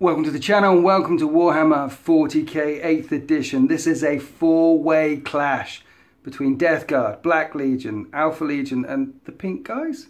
Welcome to the channel and welcome to Warhammer 40k 8th edition. This is a four-way clash between Death Guard, Black Legion, Alpha Legion and the pink guys?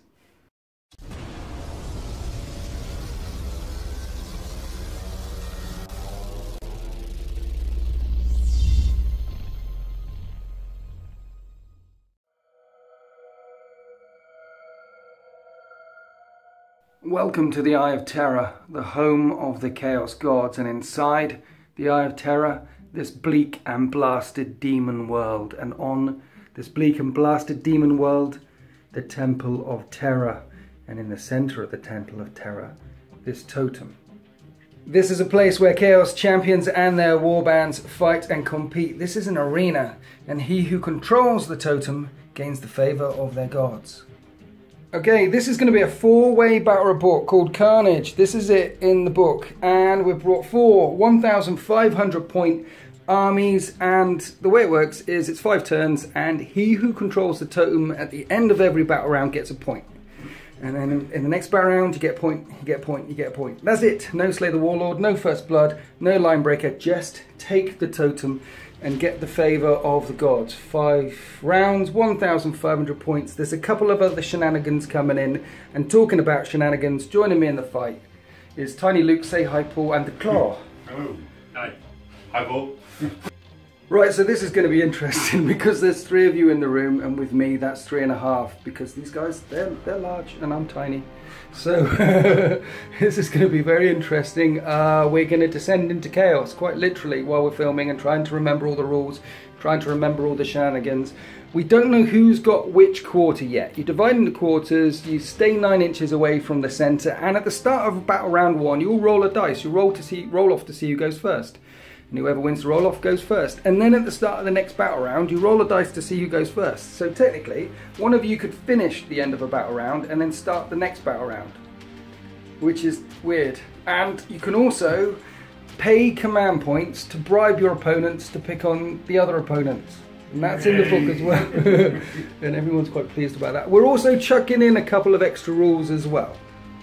Welcome to the Eye of Terror, the home of the Chaos Gods, and inside the Eye of Terror, this bleak and blasted demon world, and on this bleak and blasted demon world, the Temple of Terror, and in the center of the Temple of Terror, this totem. This is a place where Chaos champions and their warbands fight and compete. This is an arena, and he who controls the totem gains the favor of their gods. Okay, this is going to be a four-way battle report called Carnage. This is it in the book, and we've brought four 1,500 point armies, and the way it works is it's five turns, and he who controls the totem at the end of every battle round gets a point. And then in, the next battle round, you get a point, you get a point, you get a point. That's it. No Slay the Warlord, no First Blood, no Line Breaker. Just take the totem and get the favour of the gods. Five rounds, 1,500 points. There's a couple of other shenanigans coming in. And talking about shenanigans, joining me in the fight is Tiny Luke, Say Hi Paul, and the Claw. Oh, hi. Hi, Paul. Right, so this is going to be interesting because there's three of you in the room, and with me, that's three and a half because these guys, they're, they're large and I'm tiny. So this is going to be very interesting. Uh, we're going to descend into chaos, quite literally, while we're filming and trying to remember all the rules, trying to remember all the shenanigans. We don't know who's got which quarter yet. You divide into quarters, you stay nine inches away from the center, and at the start of battle round one, you'll roll a dice. You roll to see, roll off to see who goes first and whoever wins the roll off goes first. And then at the start of the next battle round, you roll a dice to see who goes first. So technically, one of you could finish the end of a battle round and then start the next battle round, which is weird. And you can also pay command points to bribe your opponents to pick on the other opponents. And that's in the book as well. and everyone's quite pleased about that. We're also chucking in a couple of extra rules as well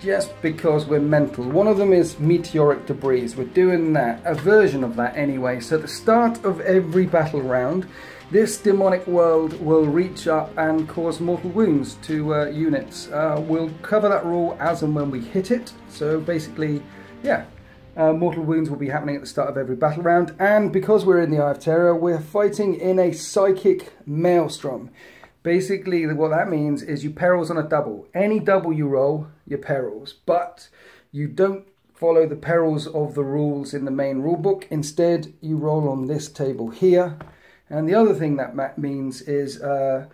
just because we're mental. One of them is meteoric debris. We're doing that, a version of that anyway. So at the start of every battle round, this demonic world will reach up and cause mortal wounds to uh, units. Uh, we'll cover that rule as and when we hit it. So basically, yeah, uh, mortal wounds will be happening at the start of every battle round. And because we're in the Eye of Terror, we're fighting in a psychic maelstrom. Basically, what that means is you perils on a double. Any double you roll, your perils. But you don't follow the perils of the rules in the main rulebook. Instead, you roll on this table here. And the other thing that means is uh,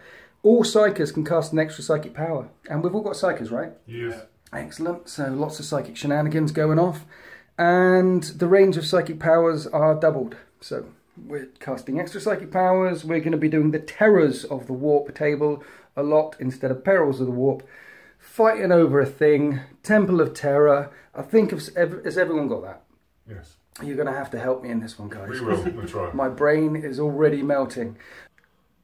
all psykers can cast an extra psychic power. And we've all got psykers, right? Yes. Excellent. So lots of psychic shenanigans going off. And the range of psychic powers are doubled. So we're casting extra psychic powers. We're going to be doing the terrors of the warp table a lot instead of perils of the warp. Fighting over a thing, Temple of Terror. I think, of, has everyone got that? Yes. You're going to have to help me in this one, guys. We will. We'll try. My brain is already melting.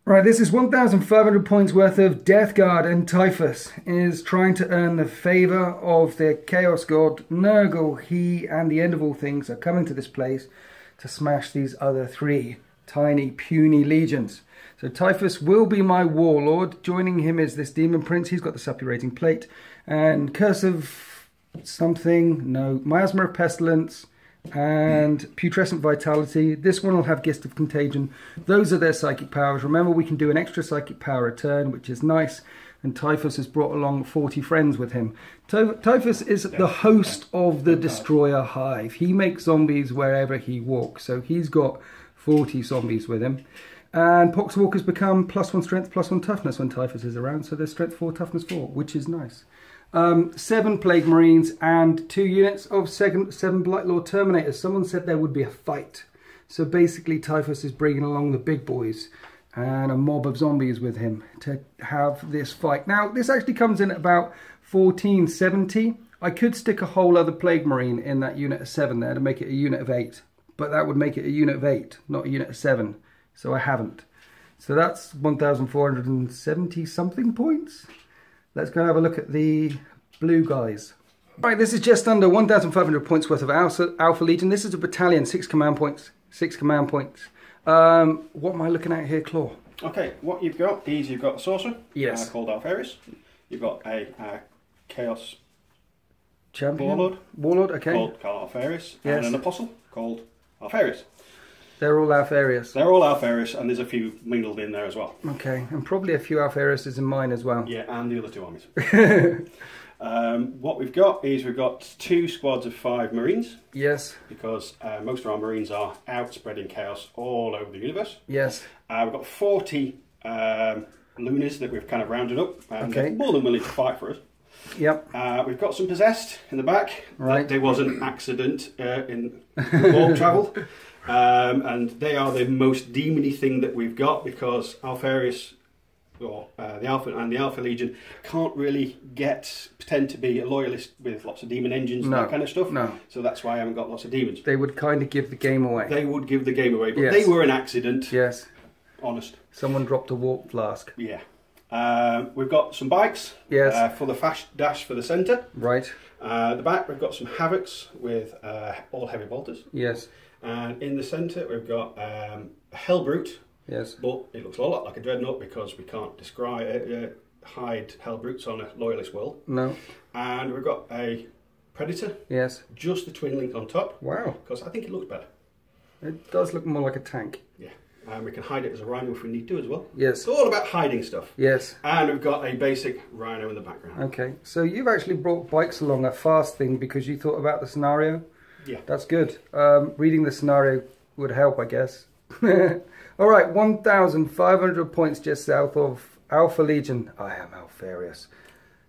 Right, this is 1,500 points worth of Death Guard, and Typhus is trying to earn the favour of the Chaos God Nurgle. He and the End of All Things are coming to this place to smash these other three tiny, puny legions. So Typhus will be my warlord. Joining him is this demon prince. He's got the suppurating plate. And Curse of something, no, Miasma of Pestilence and Putrescent Vitality. This one will have Gift of Contagion. Those are their psychic powers. Remember, we can do an extra psychic power return, which is nice and Typhus has brought along 40 friends with him. Typhus is the host of the Destroyer Hive. He makes zombies wherever he walks, so he's got 40 zombies with him. And Poxwalkers become plus one strength, plus one toughness when Typhus is around, so they're strength 4, toughness 4, which is nice. Um, seven Plague Marines and two units of seven, seven Blightlord Terminators. Someone said there would be a fight. So basically Typhus is bringing along the big boys and a mob of zombies with him to have this fight. Now, this actually comes in at about 1470. I could stick a whole other Plague Marine in that unit of 7 there to make it a unit of 8. But that would make it a unit of 8, not a unit of 7. So I haven't. So that's 1,470 something points. Let's go and have a look at the blue guys. Right, this is just under 1,500 points worth of Alpha, Alpha Legion. This is a battalion, six command points. Six command points. Um, what am I looking at here, Claw? Okay, what you've got is you've got a sorcerer Yes. uh, called Alpharius. You've got a uh, Chaos Champion? Warlord Warlord, okay. called Carl Alpharius Yes. and an Apostle called Alpharius. They're all Alpharius. They're all Alpharius and there's a few mingled in there as well. Okay, and probably a few Alphariuses in mine as well. Yeah, and the other two armies. um, what we've got is we've got two squads of five Marines Yes, because uh, most of our Marines are out spreading chaos all over the universe. yes. Uh, we've got 40 um, Lunas that we've kind of rounded up and Okay. they're more than willing to fight for us. Yep, Uh, we've got some possessed in the back. Right. There was an accident uh, in warp travel. Um, and they are the most demony thing that we've got because Alpharius, or uh, the Alpha and the Alpha Legion, can't really get pretend to be a loyalist with lots of demon engines and that kind of stuff. no. So that's why I haven't got lots of demons. they would kind of give the game away. They would give the game away, but Yes. they were an accident. yes, Honest. someone dropped a warp flask. Yeah. Um, we've got some bikes Yes. uh, for the fast dash for the centre. Right, Uh, the back, we've got some Havocs with uh, all heavy bolters. yes, And in the centre, we've got um, a Hellbrute, yes. but it looks a lot like a Dreadnought because we can't describe uh, hide Hellbrutes on a Loyalist world. No, And we've got a Predator, yes. just the twin link on top, Wow, because I think it looks better. it does look more like a tank. Yeah. And we can hide it as a Rhino if we need to as well. Yes, It's all about hiding stuff. yes. And we've got a basic Rhino in the background. Okay, so you've actually brought bikes along a fast thing because you thought about the scenario. Yeah. That's good. Um, reading the scenario would help, I guess. All right, 1,500 points just south of Alpha Legion. I am Alpharius.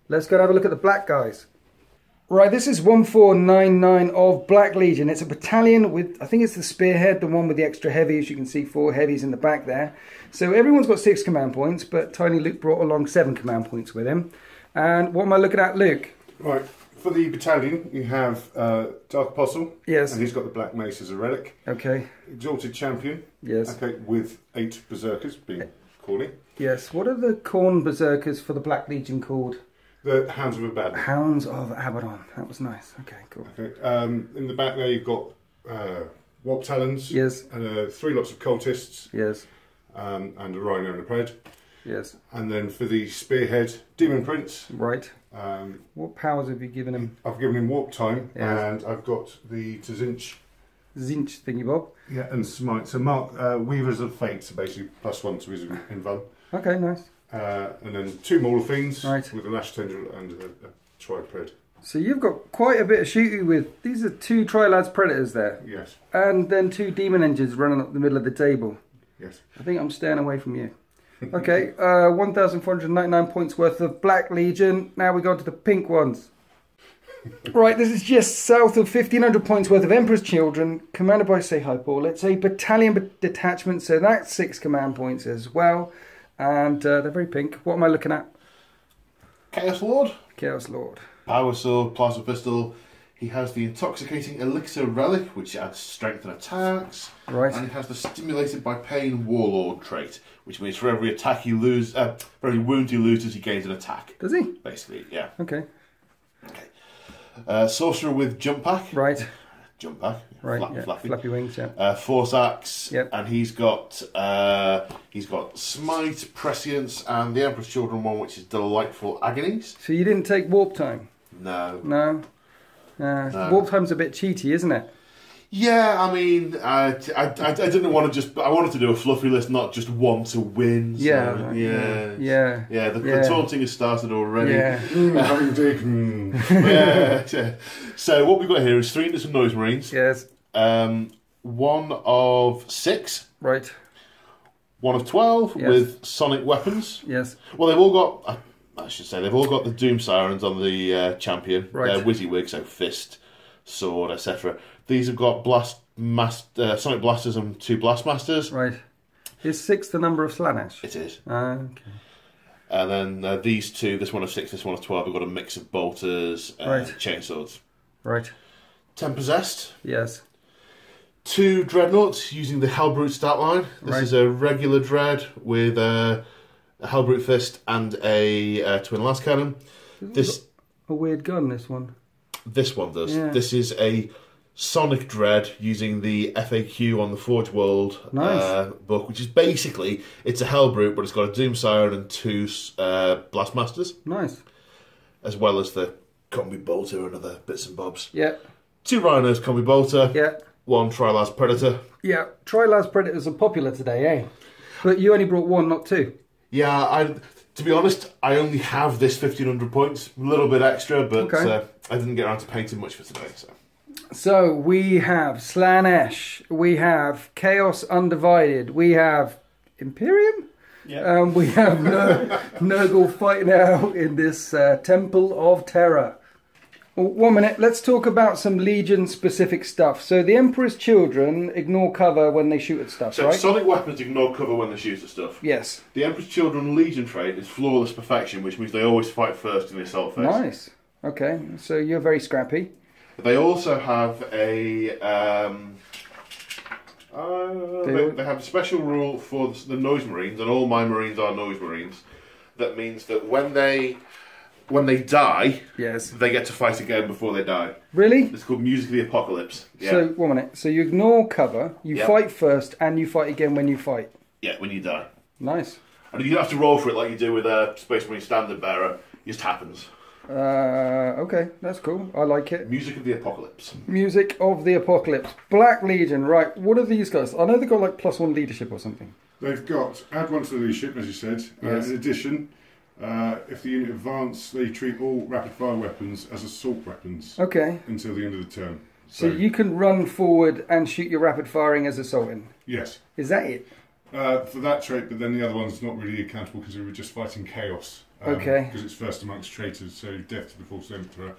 Let's go and have a look at the black guys. Right, this is 1499 of Black Legion. It's a battalion with, I think it's the spearhead, the one with the extra heavies. You can see four heavies in the back there. So everyone's got six command points, but Tiny Luke brought along seven command points with him. And what am I looking at, Luke? Right. For the battalion, you have uh, Dark Apostle. Yes. And he's got the Black Mace as a relic. Okay, Exalted Champion. yes. Okay, with eight Berserkers being Corley. Yes, what are the Khorne berserkers for the Black Legion called? The Hounds of Abaddon. Hounds of Abaddon. That was nice. Okay, cool. Okay. Um, in the back there, you've got uh, Warp Talons. Yes. And uh, three lots of cultists. Yes, Um, and a Rhino and a Pred. Yes. And then for the Spearhead, Demon Prince. Right. Um, What powers have you given him? I've given him Warp Time. Yes. And I've got the Tzeentch Tzeentch thingy bob. Yeah, and Smite. So Mark, uh, Weavers of Fate, so basically plus one to his Invuln. Okay, nice. Uh, and then two Maul Fiends Right. with a Lash Tendril and a, a Tripred. So you've got quite a bit of shooting with. These are two Trilads Predators there. Yes, And then two Demon Engines running up the middle of the table. yes. I think I'm staying away from you. Okay, uh, 1,499 points worth of Black Legion. Now we go on to the pink ones. right, this is just south of 1,500 points worth of Emperor's Children, commanded by Say Hi Paul. It's a battalion detachment, so that's six command points as well. And uh, they're very pink. What am I looking at? Chaos Lord, Chaos Lord. Power Sword, Plasma Pistol. He has the Intoxicating Elixir Relic, which adds strength and attacks. Right. And he has the Stimulated by Pain Warlord trait, which means for every attack he loses, uh, for every wound he loses, he gains an attack. Does he? Basically, yeah. Okay. Uh, Sorcerer with Jump Pack. Right. Jump Pack. Right. Flap, yeah. flappy. Flappy wings, yeah. Uh, Force Axe, Yep. and he's got uh, he's got Smite, Prescience, and the Emperor's Children one, which is Delightful Agonies. So you didn't take warp time? No, No. Uh, Warp time's a bit cheaty, isn't it? Yeah, I mean, I, I, I, didn't want to just. I wanted to do a fluffy list, not just one to win. so, Yeah, yeah, Yeah. yeah. The, Yeah. the taunting has started already. Yeah. Mm, having yeah, yeah. So what we've got here is three Innocent Noise Marines, Yes. um, one of six, Right. one of twelve Yes. with sonic weapons. Yes. Well, they've all got. I should say they've all got the Doom Sirens on the uh, champion. Right. They're WYSIWYG, so fist, sword, etc. These have got blast, mas- uh, sonic blasters and two blast masters. Right. Is six the number of Slaanesh? It is. Ah, okay. And then uh, these two, this one of six, this one of twelve, have got a mix of bolters and Right. chainswords. Right. Ten possessed. Yes. Two dreadnoughts using the Hellbrute stat line. This Right. is a regular dread with uh, a Hellbrute fist and a uh, twin lascannon. This A weird gun, this one. This one does. Yeah. This is a Sonic Dread using the FAQ on the Forge World Nice. uh, book, which is basically it's a Hellbrute, but it's got a Doom Siren and two uh, Blastmasters, Nice. as well as the Combi Bolter and other bits and bobs. Yeah. Two Rhinos Combi Bolter, Yeah. one Trilas Predator. Yeah. Trilaz Predators are popular today, eh? But you only brought one, not two. Yeah, I to be honest, I only have this fifteen hundred points, a little bit extra, but Okay. uh, I didn't get around to painting much for today. So So we have Slaanesh, we have Chaos Undivided, we have Imperium, Yeah. um, we have Ner- Nurgle fighting out in this uh, Temple of Terror. Well, one minute, let's talk about some Legion specific stuff. So the Emperor's Children ignore cover when they shoot at stuff, So right? sonic weapons ignore cover when they shoot at stuff. yes. The Emperor's Children Legion trait is flawless perfection, which means they always fight first in the assault phase. Nice. Okay, so you're very scrappy. They also have a. Um, uh, They they, they have a special rule for the noise marines, and all my marines are noise marines. That means that when they when they die, Yes. they get to fight again before they die. Really? It's called Music of the Apocalypse. Yeah, So, one minute. So you ignore cover, you Yep. fight first, and you fight again when you fight. yeah, when you die, Nice. and you don't have to roll for it like you do with a Space Marine Standard Bearer. It just happens. Uh, okay, that's cool. I like it. Music of the Apocalypse. Music of the Apocalypse. Black Legion, right. What are these guys? I know they've got like plus one leadership or something. They've got add one to the leadership, as you said. Uh, in addition, uh, if the unit advance, they treat all rapid fire weapons as assault weapons Okay. until the end of the turn. So you can run forward and shoot your rapid firing as assaulting. yes, Is that it? uh, for that trait, but then the other one's not really accountable because we were just fighting chaos. um, Okay. Because it's first amongst traitors, so death to the false emperor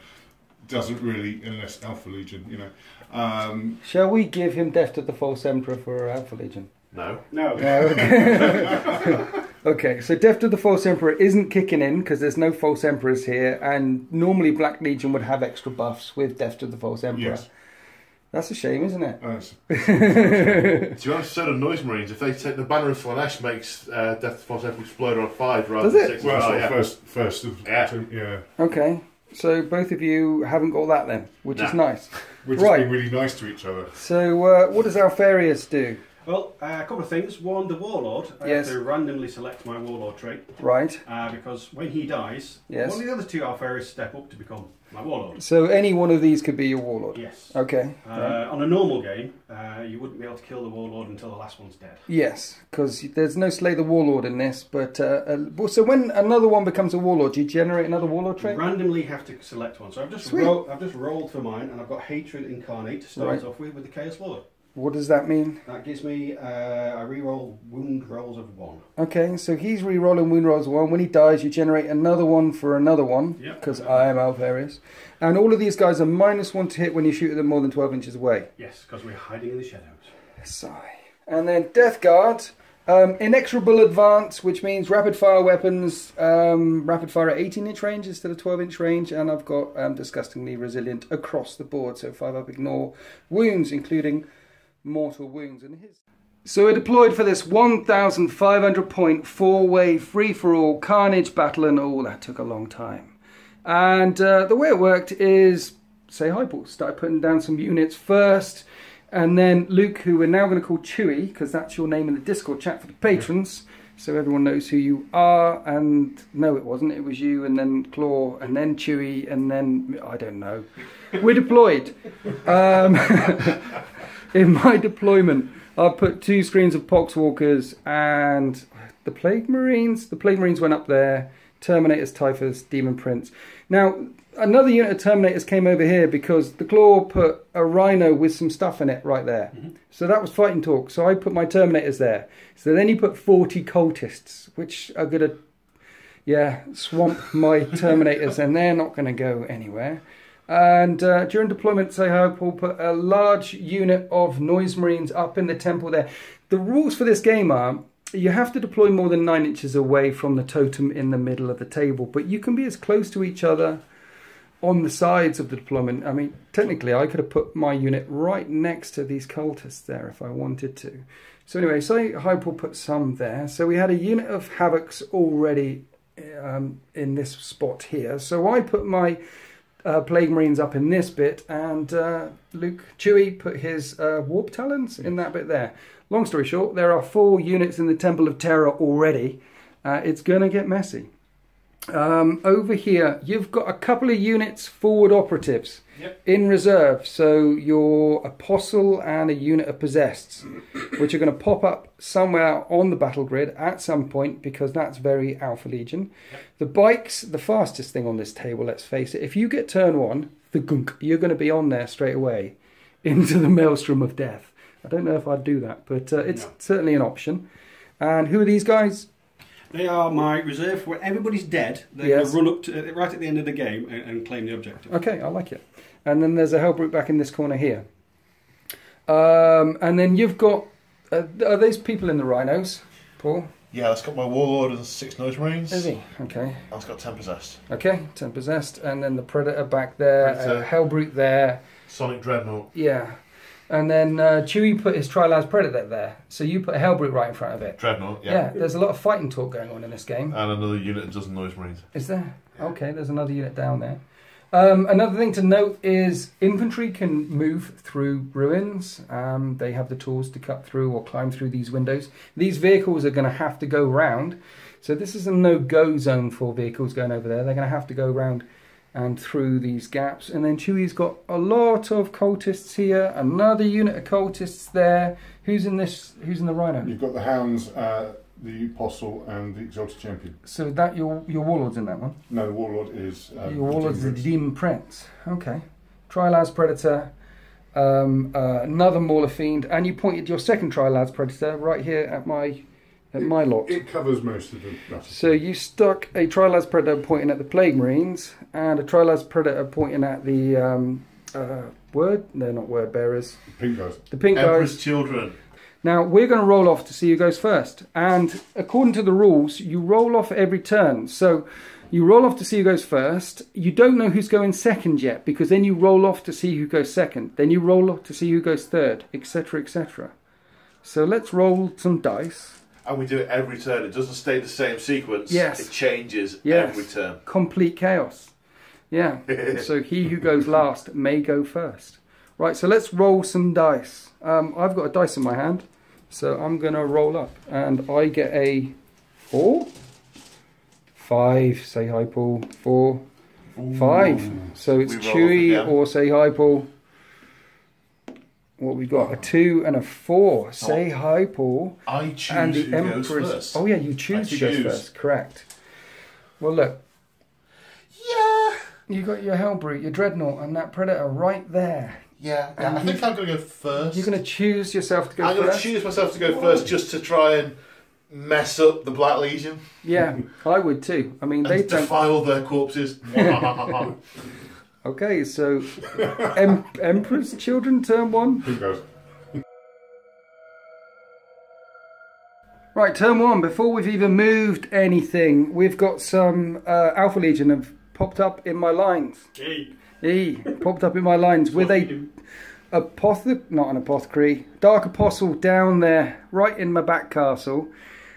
doesn't really, unless Alpha Legion, you know. Um, Shall we give him Death to the False Emperor for Alpha Legion? No. No. okay. okay, so Death to the False Emperor isn't kicking in because there's no False Emperors here, and normally Black Legion would have extra buffs with Death to the False Emperor. yes, That's a shame, isn't it? it's- To be honest, so do Noise Marines. If they take the banner of Slaanesh makes uh, Death to the False Emperor explode on five rather Does than six. well, that's Oh, yeah. first, first of Yeah. yeah. Okay, so both of you haven't got that then, which is nice. We're just Right. being really nice to each other. So, uh, what does Alpharius do? Well, uh, a couple of things. One, the warlord. I Yes. have to randomly select my warlord trait Right. uh, because when he dies, Yes. one of the other two Alfaris step up to become my warlord. So, any one of these could be your warlord. Yes. Okay. Uh, on a normal game, uh, you wouldn't be able to kill the warlord until the last one's dead. Yes, because there's no Slay the Warlord in this. But uh, uh, so when another one becomes a warlord, do you generate another warlord trait? Randomly have to select one. So I've just ro- I've just rolled for mine, and I've got hatred incarnate to start Right. off with with the chaos lord. What does that mean? That gives me uh, I reroll wound rolls of one. Okay, so he's re-rolling wound rolls of one. When he dies, you generate another one for another one. Yep. Because I am Alpharius. And all of these guys are minus one to hit when you shoot at them more than 12 inches away. Yes, because we're hiding in the shadows. Sigh. And then Death Guard. Um, inexorable advance, which means rapid fire weapons, um, rapid fire at 18 inch range instead of 12 inch range, and I've got um, disgustingly resilient across the board, so 5 up ignore wounds, including mortal wounds. And his so we're deployed for this 1,500 point four way free for all carnage battle, and all that took a long time. And uh, the way it worked is say hi, Paul. Started putting down some units first, and then Luke, who we're now going to call Chewy, because that's your name in the Discord chat for the patrons, so everyone knows who you are. And no, it wasn't. It was you, and then Claw, and then Chewy, and then I don't know. We're deployed. Um, in my deployment, I put two screens of Poxwalkers and the Plague Marines. The Plague Marines went up there. Terminators, Typhus, Demon Prince. Now, another unit of Terminators came over here because the Claw put a Rhino with some stuff in it right there. Mm-hmm. So that was fighting talk. So I put my Terminators there. So then you put 40 cultists, which are going to, yeah, swamp my Terminators, and they're not going to go anywhere. And uh, during deployment, how we'll put a large unit of noise marines up in the temple there. The rules for this game are you have to deploy more than nine inches away from the totem in the middle of the table, but you can be as close to each other on the sides of the deployment. I mean, technically, I could have put my unit right next to these cultists there if I wanted to. So anyway, so Hype will put some there. So we had a unit of Havocs already um, in this spot here. So I put my uh, Plague Marines up in this bit, and uh, Luke Chewy put his uh, Warp Talons in that bit there. Long story short, there are four units in the Temple of Terror already. Uh, it's going to get messy. Um, over here, you've got a couple of units forward operatives Yep. in reserve. So your apostle and a unit of possessed, which are going to pop up somewhere on the battle grid at some point because that's very Alpha Legion. The bike's the fastest thing on this table. Let's face it. If you get turn one, the gunk, you're going to be on there straight away into the maelstrom of death. I don't know if I'd do that, but uh, it's No. certainly an option. And who are these guys? They are my reserve. When everybody's dead, they're Yes. run up to right at the end of the game and, and claim the objective. Okay, I like it. And then there's a Hellbrute back in this corner here. Um, and then you've got. Uh, are these people in the rhinos, Paul? Yeah, that's got my Warlord and six Noise Marines. Is he? Okay. That's got 10 possessed. Okay, 10 possessed. And then the Predator back there, uh, Predator. Hellbrute there. Sonic Dreadnought. Yeah. And then uh, Chewie put his Trilaz Predator there. So you put a Hellbrute right in front of it. Dreadnought, Yeah. yeah. there's a lot of fighting talk going on in this game. And another unit of dozen Noise Marines. Is there? Okay, there's another unit down there. Um, another thing to note is infantry can move through ruins. Um, they have the tools to cut through or climb through these windows. These vehicles are going to have to go round. So this is a no-go zone for vehicles going over there. They're going to have to go round and through these gaps. And then Chewie's got a lot of cultists here. Another unit of cultists there. Who's in this? Who's in the Rhino? You've got the Hounds, uh, the Apostle, and the Exalted Champion. So that your your warlords in that one. No, the Warlord is. Uh, Your warlord's the Demon Prince. Okay. Trilaz Predator, um, uh, another Mauler Fiend, and you pointed your second Trilaz Predator right here at my at my lot. It covers most of the battle. So you stuck a Trilaz Predator pointing at the Plague Marines and a Trilaz Predator pointing at the um, uh, word. They're not word bearers. Pink guys. The pink Emperor's guys. Children. Now we're going to roll off to see who goes first, and according to the rules, you roll off every turn. So you roll off to see who goes first. You don't know who's going second yet, because then you roll off to see who goes second. Then you roll off to see who goes third, etc., etc. So let's roll some dice. And we do it every turn. It doesn't stay the same sequence. Yes. It changes Yes. every turn. Complete chaos. Yeah. so he who goes last may go first. Right. So let's roll some dice. Um, I've got a dice in my hand, so I'm going to roll up, and I get a four, five. Say hi, Paul. Four, five. So it's Chewy or say hi, Paul. What we got? A two and a four. Oh. Say hi, Paul. I choose and the who goes first. Oh yeah, you choose choose. first. Correct. Well, look, Yeah. you got your Hellbrute, your Dreadnought, and that Predator right there. Yeah. I think I'm going to go first. You're going to choose yourself to go I'm going to first. choose myself to go first just to try and mess up the Black Legion Yeah, I would too. I mean, they don't. defile their corpses. Okay, so em- Emperor's Children, turn one. Guys. Right, turn one. Before we've even moved anything, we've got some uh, Alpha Legion have popped up in my lines. Gee, E popped up in my lines with a apothe not an apothecary, dark apostle down there, right in my back castle.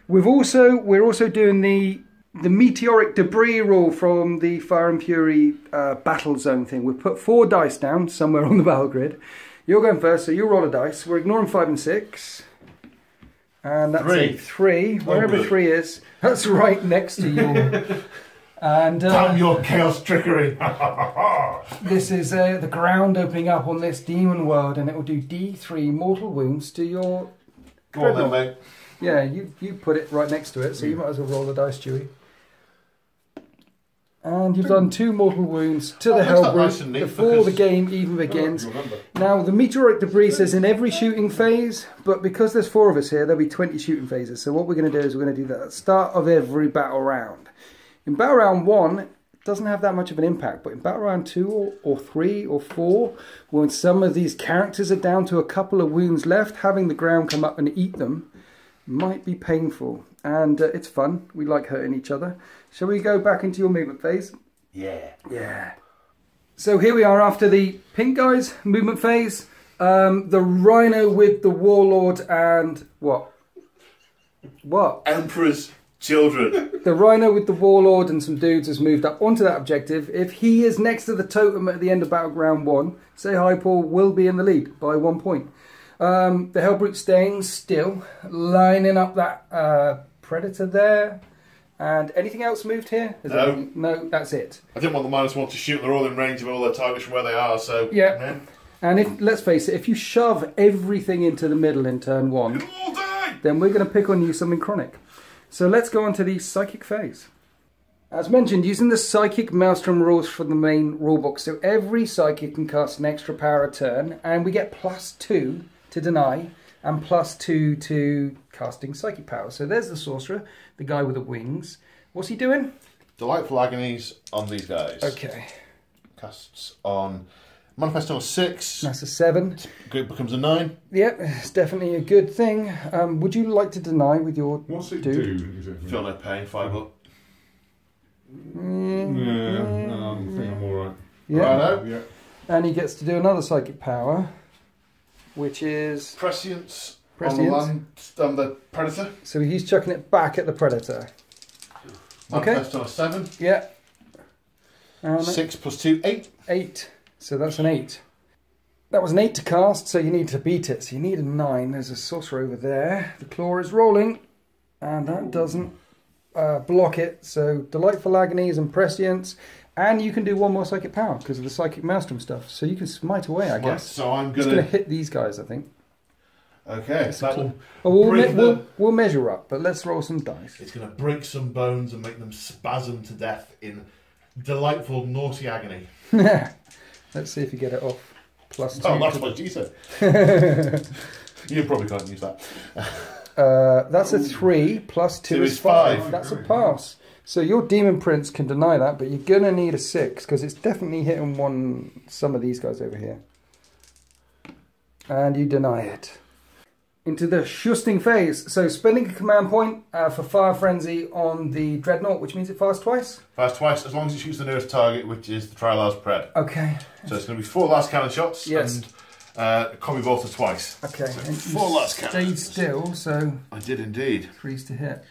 We've also we're also doing the the meteoric debris rule from the Fire and Fury uh, battle zone thing. We've put four dice down somewhere on the battle grid. You're going first, so you roll a dice. We're ignoring five and six. And that's a Three. three. Wherever good. three is, that's right next to you. and uh, Damn your chaos trickery. this is uh, the ground opening up on this demon world, and it will do D3 mortal wounds to your. Go on then, mate. Yeah, you, you put it right next to it, so you might as well roll the dice, Chewie. And you've done two mortal wounds to the Oh, that's not nice Hellbrute before the game even begins. Now, the meteoric debris says in every shooting phase, but because there's four of us here, there'll be 20 shooting phases. So, what we're going to do is we're going to do that at the start of every battle round. In battle round one, it doesn't have that much of an impact, but in battle round two or, or three or four, when some of these characters are down to a couple of wounds left, having the ground come up and eat them might be painful. And uh, it's fun. We like hurting each other. Shall we go back into your movement phase? Yeah. Yeah. So here we are after the pink guys movement phase. Um, the rhino with the warlord and what? What? Emperor's children. The rhino with the warlord and some dudes has moved up onto that objective. If he is next to the totem at the end of battleground one, say hi Paul will be in the lead by one point. Um, the Hellbrute staying still, lining up that uh, predator there. And anything else moved here? Is No. no, that's it. I didn't want the minus one to shoot. They're all in range of all their targets from where they are. So Yeah. And if let's face it, if you shove everything into the middle in turn one, You'll all die. then we're going to pick on you something chronic. So let's go on to the psychic phase. As mentioned, using the psychic maelstrom rules from the main rulebook, so every psychic can cast an extra power a turn, and we get plus two to deny and plus two to casting psychic power. So there's the sorcerer, the guy with the wings. What's he doing? Delightful agonies on these guys. Okay, Casts on manifesto six. that's a seven. It becomes a nine. Yep, it's definitely a good thing. Um, would you like to deny with your What's it Dude. do exactly? Feel no pain. Five up. Mm, Yeah, um, I think I'm alright. yeah. Righto. Yeah. And he gets to do another psychic power, which is Prescience. On the land, on the predator. so he's chucking it back at the predator. Okay. Manifesto on a seven. Yeah. Six plus two, eight. eight. So that's an eight. That was an eight to cast, so you need to beat it. So you need a nine. There's a sorcerer over there. The claw is rolling, and that doesn't uh, block it. So delightful agonies and prescience, and you can do one more psychic power because of the psychic maelstrom stuff. So you can smite away, I guess. So I'm Just gonna. gonna hit these guys, I think. Okay. that will- Oh, we'll, Break me- we'll, them. we'll measure up, but let's roll some dice. It's going to break some bones and make them spasm to death in delightful, naughty agony. let's see if you get it off. Plus two. Oh, that's to- what you said. you probably can't use that. Uh, that's a three plus two, Two is is five. five. That's a pass. So your demon prince can deny that, but you're gonna need a six because it's definitely hitting one some of these guys over here. And you deny it. Into the shusting phase. So spending a command point uh, for fire frenzy on the dreadnought, which means it fires twice. Fires twice, as long as it shoots the nearest target, which is the Trilar's Pred. Okay. So it's going to be four lascannon shots Yes. and uh, combi bolter twice. Okay. So And four last cannon. stayed still, so I did indeed. threes to hit.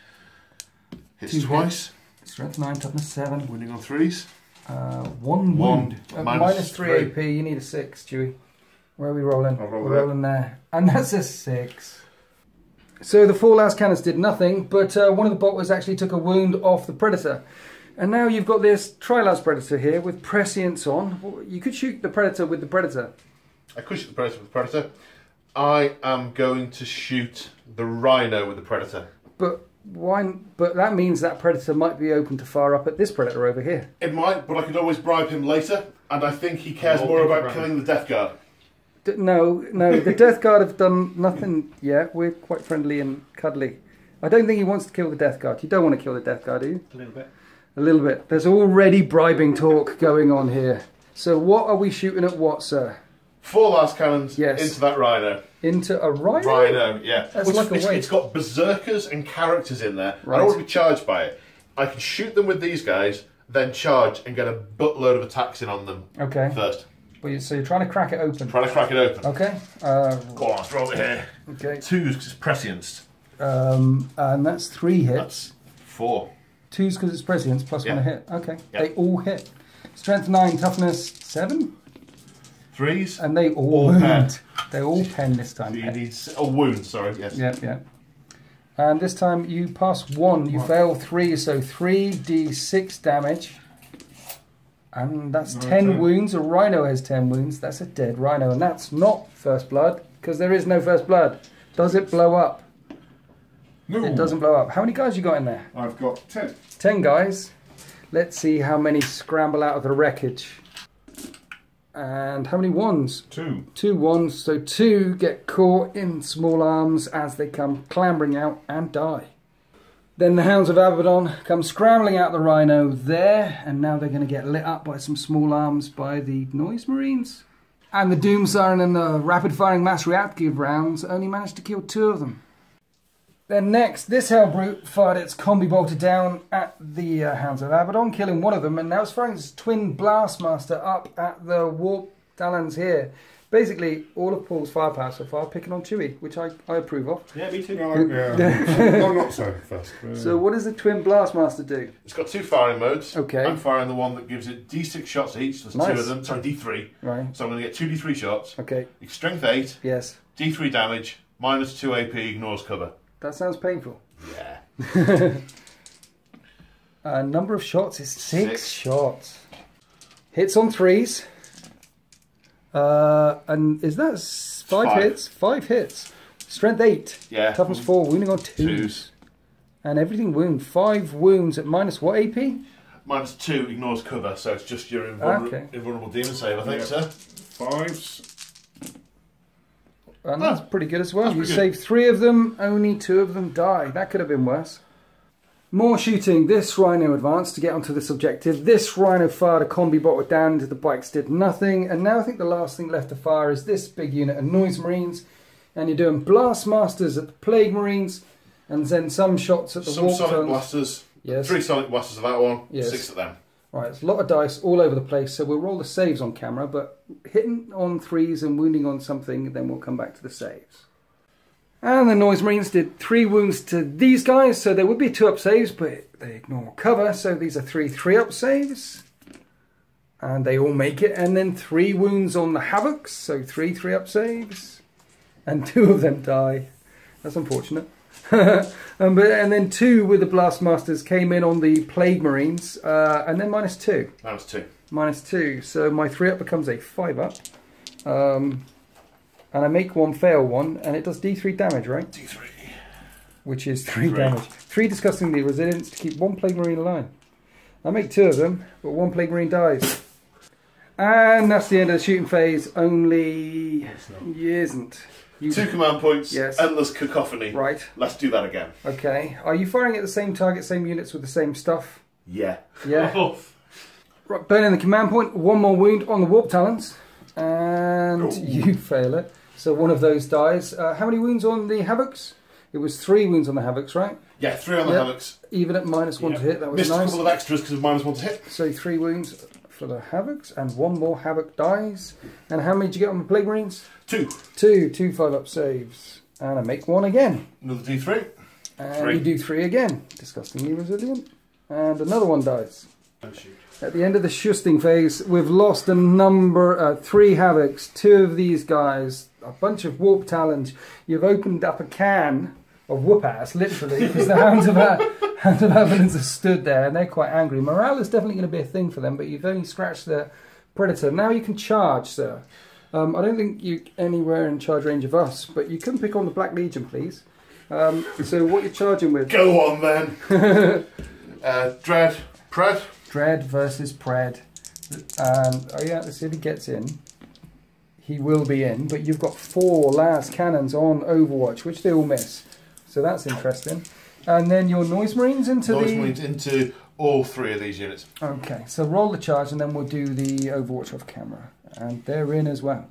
Hits twice, Strength nine, toughness seven. winning on threes. Uh, one One, wound. Uh, minus minus three three. AP. You need a six, Dewey. Where are we rolling? Roll We're there. rolling there, and that's a six. So the four lascannons did nothing, but uh, one of the bolters actually took a wound off the predator. And now you've got this Trilaz predator here with prescience on. You could shoot the predator with the predator. I could shoot the predator with the predator. I am going to shoot the rhino with the predator. But why? But that means that predator might be open to fire up at this predator over here. It might, but I could always bribe him later, and I think he cares more about Brian. killing the Death Guard. D- no, no, the Death Guard have done nothing yet. We're quite friendly and cuddly. I don't think he wants to kill the Death Guard. You don't want to kill the Death Guard, do you? A little bit. A little bit. There's already bribing talk going on here. So what are we shooting at what, sir? Four lascannons Yes. into that rhino. Into a rhino? Rhino, yeah. That's Which- like a it's, it's got berserkers and characters in there. I Right. don't want to be charged by it. I can shoot them with these guys, then charge and get a buttload of attacks in on them Okay. first. Well, you- so you're trying to crack it open. Trying to crack it open. Okay. Uh, Go on, let's it here. okay. Two is prescience. Um, and that's three hits. That's four. Two's because it's prescience plus one a Yeah. hit. Okay. Yeah. They all hit. Strength nine, toughness seven, Threes. and they all, All pen. They all pen this time. You need s- a wound, sorry, yes. Yeah, yeah. And this time you pass one, you Right. fail three, so three d6 damage. And that's Okay. 10 wounds. A rhino has 10 wounds. That's a dead rhino. And that's not first blood, because there is no first blood. Does it blow up? No. It doesn't blow up. How many guys you got in there? I've got ten. 10 guys. Let's see how many scramble out of the wreckage. And how many ones? Two. Two ones, so two get caught in small arms as they come clambering out and die. Then the Hounds of Abaddon come scrambling out the Rhino there, and now they're going to get lit up by some small arms by the Noise Marines. And the Doom Siren and the rapid firing mass reactive rounds only managed to kill two of them. Then next, this Hellbrute fired its combi bolter down at the uh, Hounds of Abaddon, killing one of them, and now it's firing its twin Blastmaster up at the Warp Talons here. Basically, all of Paul's firepower so far picking on Chewie, which I, I approve of. Yeah, me too. No, yeah, I'm not so fast. but, So, what does the Twin Blastmaster do? It's got two firing modes. Okay. I'm firing the one that gives it D6 shots each. There's two of them. Sorry, D3. Right. So I'm going to get two D3 shots. Okay. Strength 8, Yes. D3 damage, minus 2 AP, ignores cover. That sounds painful. Yeah. Uh, number of shots is six, Six. shots. Hits on threes. Uh, and is that five, Five. hits? Five hits. Strength eight. Yeah. Toughness four. Wounding on twos. Twos. And everything wound. Five wounds at minus what AP? Minus 2 ignores cover, so it's just your invulner- Okay. invulnerable demon save, I think, Yeah. sir. Fives. And that's pretty good as well. You saved three of them, only two of them die. That could have been worse. More shooting. This rhino advanced to get onto this objective. This rhino fired a combi bolter down into the bikes, did nothing. And now I think the last thing left to fire is this big unit of noise marines. And you're doing blast masters at the plague marines, and then some shots at the Some sonic blasters. Yes. Three sonic blasters of that one. Yes. Six of them. Right, it's a lot of dice all over the place, so we'll roll the saves on camera, but hitting on threes and wounding on something, then we'll come back to the saves. And the Noise Marines did three wounds to these guys, so there would be two up saves, but they ignore cover, so these are three three up saves. And they all make it, and then three wounds on the Havocs, so three three up saves. And two of them die. That's unfortunate. um, but, and then two with the Blastmasters came in on the Plague Marines, uh, and then minus two. Minus 2. Minus two. So my three up becomes a five up. Um, and I make one fail one, and it does D3 damage, right? D3. Which is three, Three. damage. Three disgustingly resilience to keep one Plague Marine alive. I make two of them, but one Plague Marine dies. And that's the end of the shooting phase, only. You isn't. You, Two command points. Yes. Endless cacophony. Right, Let's do that again. okay. Are you firing at the same target, same units with the same stuff? Yeah. Yeah. Oh, Right, burning the command point, one more wound on the warp talons, and Ooh. you fail it. So one of those dies. Uh, how many wounds on the havocs? It was three wounds on the havocs, right? Yeah, three on the Yep. Havocs. Even at minus one Yeah. to hit, that was Missed a nice. couple of extras because of minus one to hit. So three wounds for the havocs, and one more havoc dies. And how many did you get on the plague marines? Two. Two, two five up saves, and I make one again, Another D3. and Three. you do three again. Disgustingly resilient, and another one dies. At the end of the shusting phase, we've lost a number, uh, three havocs, two of these guys, a bunch of warp talons. You've opened up a can of whoop ass, literally, because the hounds of, hounds of Avalons have stood there and they're quite angry. Morale is definitely going to be a thing for them, but you've only scratched the predator. Now you can charge, sir. Um, I don't think you're anywhere in charge range of us, but you can pick on the Black Legion, please. Um, so what you're charging with? Go on then. uh, Dread. Pred. Dread versus Pred. Um, oh yeah, let's see if he gets in. He will be in, but you've got four lascannons on Overwatch, which they all miss. So that's interesting. And then your Noise Marines into Noise the. Marines into all three of these units. Okay, so roll the charge and then we'll do the Overwatch off camera. And they're in as well.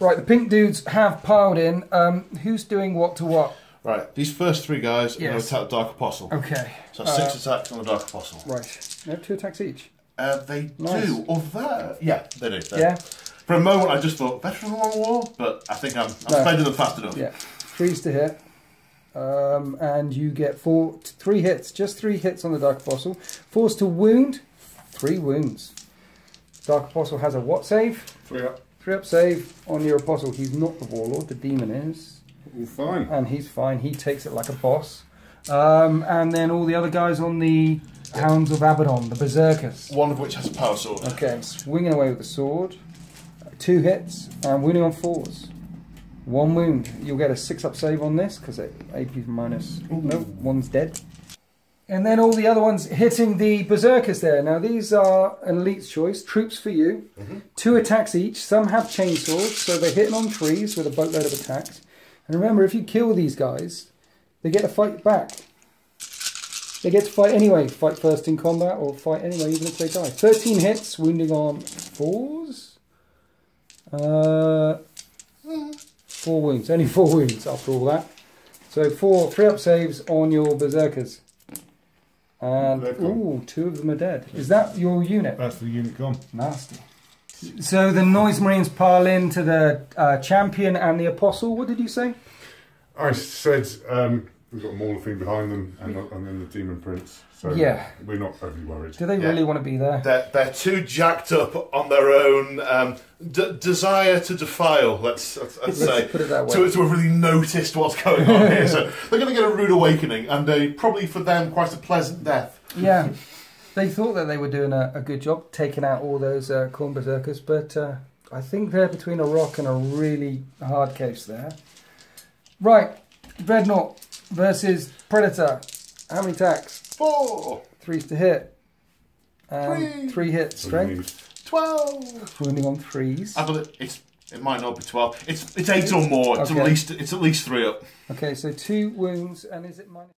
Right, the pink dudes have piled in. Um, who's doing what to what? Right, these first three guys are going to attack the Dark Apostle. Okay. So that's six Uh, attacks on the Dark Apostle. Right. They have two attacks each. Uh, they Nice. do, although... Yeah, they do. they- Yeah? For a moment I just thought, Veterans of the War? But I think I'm, I'm No. spending them fast enough. Yeah, threes to hit. Um, and you get four, three hits, just three hits on the Dark Apostle. Fours to wound, three wounds. Dark Apostle has a what save? Three up. Three up save on your Apostle. He's not the Warlord, the Demon is. All fine. And he's fine, he takes it like a boss. Um, and then all the other guys on the Hounds of Abaddon, the Berserkers. One of which has a power sword. Okay, swinging away with the sword. Two hits and wounding on fours. One wound. You'll get a six up save on this because it AP minus. No, one's dead. And then all the other ones hitting the berserkers there. Now these are an elite's choice. Troops for you. Two attacks each. Some have chainsaws, so they're hitting on trees with a boatload of attacks. And remember, if you kill these guys, they get to fight back. They get to fight anyway. Fight first in combat or fight anyway, even if they die. 13 hits, wounding on fours. Uh, four wounds. Only four wounds after all that. So four, three up saves on your berserkers. And ooh, two of them are dead. Is that your unit? That's the unit gone. Nasty. So the Noise Marines pile into the uh, champion and the apostle. What did you say? I said um, we've got Maulerfiend behind them and, and then the Demon Prince. So Yeah. we're not overly worried. Do they Yeah. really want to be there? They're, they're too jacked up on their own um, d- desire to defile, let's, let's, let's say, put it that way. to, to have really noticed what's going on here. So they're going to get a rude awakening and a, probably for them quite a pleasant death. Yeah, they thought that they were doing a, a good job taking out all those uh, Khorne berserkers, but uh, I think they're between a rock and a really hard case there. Right, Dreadnought versus Predator. How many attacks? Four, Threes to hit. And Three. three hits. Strength. twelve. Wounding on threes. I believe it's. It might not be twelve. It's it's eight or more. It's Okay. at least it's at least three up. Okay, so two wounds, and is it minus?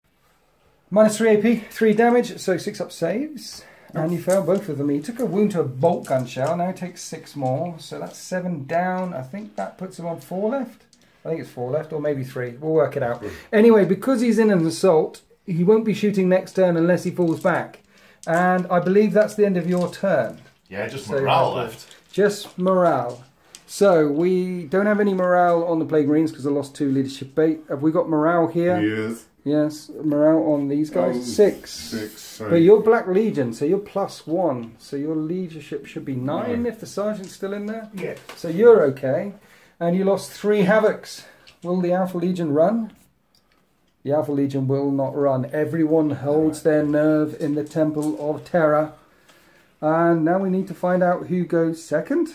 Minus three AP, three damage, so six up saves. And you failed both of them. He took a wound to a bolt gun shell, now he takes six more, so that's seven down. I think that puts him on four left. I think it's four left, or maybe three. We'll work it out. Hmm. Anyway, because he's in an assault, he won't be shooting next turn unless he falls back. And I believe that's the end of your turn. Yeah, just So morale uh, left. Just morale. So we don't have any morale on the Plague Marines because I lost two leadership bait. Have we got morale here? Yes. Yes, morale on these guys Oh, six. Six. So But you're Black Legion, so you're plus one. So your leadership should be nine Nine. if the sergeant's still in there. Yeah. So you're okay. And you lost three havocs. Will the Alpha Legion run? The Alpha Legion will not run. Everyone holds their nerve in the Temple of Terror. And now we need to find out who goes second.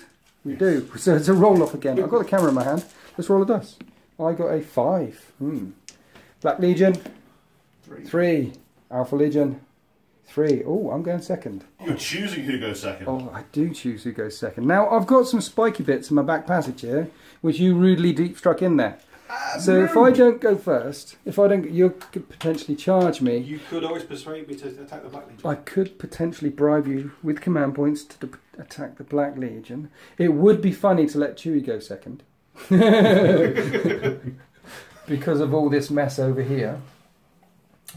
We do. So it's a roll off again. I've got the camera in my hand. Let's roll a dice. I got a five. Hmm. Black Legion, Three. three. Alpha Legion, three. Oh, I'm going second. You're choosing who goes second. Oh, I do choose who goes second. Now, I've got some spiky bits in my back passage here, which you rudely deep struck in there. Ah, so if I don't go first, if I don't, you could potentially charge me. You could always persuade me to attack the Black Legion. I could potentially bribe you with command points to attack the Black Legion. It would be funny to let Chewie go second. because of all this mess over here.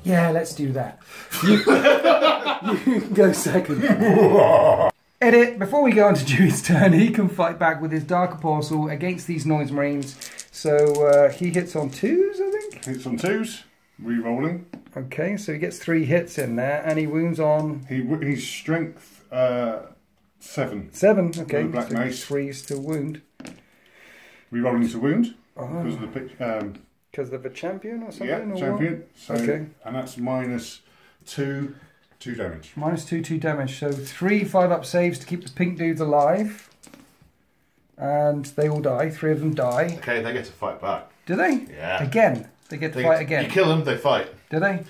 Yeah, let's do that. You, you can go second. Edit. Before we go on to Dewey's turn, he can fight back with his Dark Apostle against these Noise Marines. So uh, he hits on twos, I think. hits on twos. Re-rolling. Okay, so he gets three hits in there, and he wounds on He he's strength uh, seven. seven. Okay, black so mace. threes to wound. Re-rolling to wound because Oh, of the um, because of a champion or something. yeah or what? champion. So Okay. and that's minus two two damage. Minus two, two damage. So three five up saves to keep the pink dudes alive. And they all die. Three of them die. Okay, they get to fight back. Do they? Yeah. Again. They get to They fight get- again. You kill them, they fight. Do they?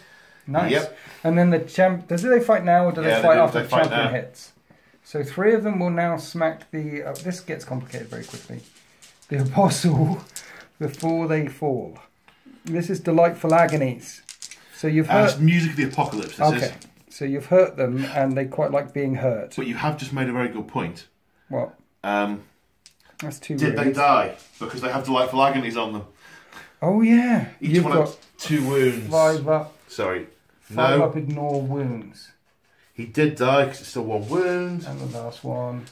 Nice. Yep. And then the champ. Does they fight now or do Yeah, they they fight do. after They the fight champion now. hits? So three of them will now smack the. Uh, this gets complicated very quickly. The apostle before they fall. This is delightful agonies. So you've hurt. it's music of the apocalypse, Okay. is. So you've hurt them, and they quite like being hurt. But you have just made a very good point. What? Um, That's two. did they die? Because they have delightful agonies on them. Oh yeah. Each You've one got two wounds. five up. Sorry. Five no, up. Ignore wounds. he did die because it's still one wound. And the last one.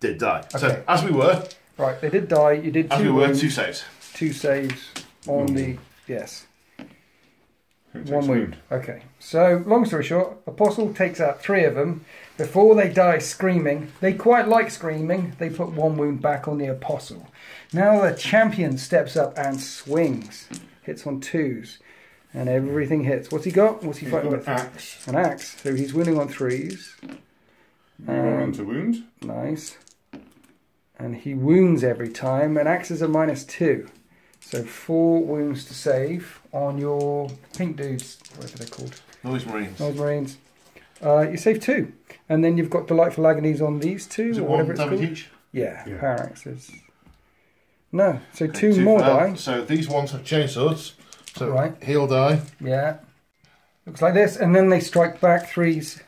Did die. Okay. So, as we were, Right. They did die. You did as we were, wounds. two saves. two saves on the yes. one wound okay. So long story short apostle takes out three of them. Before they die screaming they quite like screaming they put one wound back on the apostle. Now the champion steps up and swings. Hits on twos. And everything hits. What's he got? What's he He's fighting got with? an axe. an axe. So he's winning on threes. Um, to wound. Nice. And he wounds every time, and axes a minus two. So four wounds to save on your pink dudes, whatever they're called, Noise Marines. Noise Marines. Uh, you save two. And then you've got Delightful Agonies on these two, Is it or one whatever it's damage called. each? Yeah, Yeah. power axes. No, so Okay, two, more fell. die. So these ones have chainswords. So Right. he'll die. Yeah. Looks like this. And then they strike back threes.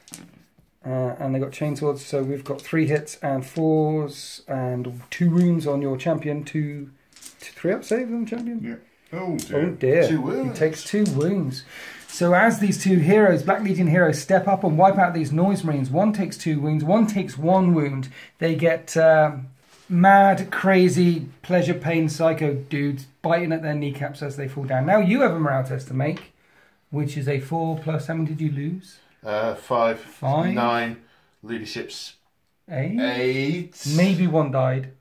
Uh, and they got chainswords, so we've got three hits and fours and two wounds on your champion. Two, two three up save them, champion. Yeah. Oh dear. Oh dear. Two He takes two wounds. So as these two heroes, Black Legion heroes, step up and wipe out these noise marines, one takes two wounds, one takes one wound. They get um mad, crazy, pleasure, pain, psycho dudes biting at their kneecaps as they fall down. Now you have a morale test to make, which is a four plus. How many did you lose? Uh, five, Five. nine, leadership's Eight. eight. Maybe one died.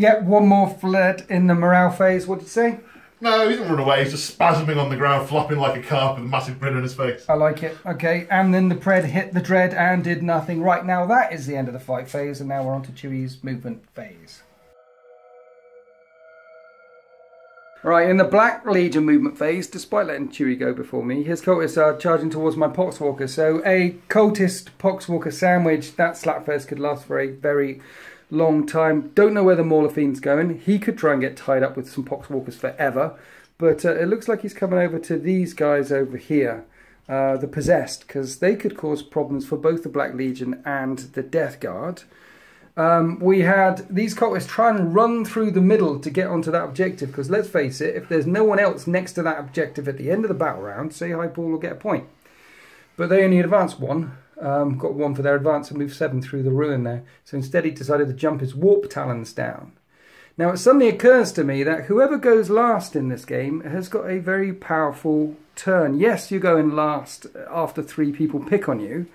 Yeah, one more fled in the morale phase. What did you say? No, he didn't run away. He's just spasming on the ground, flopping like a carp with a massive grin on his face. I like it. Okay, and then the Pred hit the Dread and did nothing. Right now, that is the end of the fight phase, and now we're on to Chewie's movement phase. Right, in the Black Legion movement phase, despite letting Chewie go before me, his cultists are charging towards my Poxwalker. So a cultist Poxwalker sandwich, that slap slapfest could last for a very long time. Don't know where the Mauler going. He could try and get tied up with some Poxwalkers forever. But uh, it looks like he's coming over to these guys over here, uh, the Possessed, because they could cause problems for both the Black Legion and the Death Guard. Um, we had these cultists try and run through the middle to get onto that objective, because let's face it, if there's no one else next to that objective at the end of the battle round, say High Paul will get a point. But they only advanced one, um, got one for their advance and moved seven through the ruin there. So instead he decided to jump his warp talons down. Now it suddenly occurs to me that whoever goes last in this game has got a very powerful turn. Yes, you go in last after three people pick on you,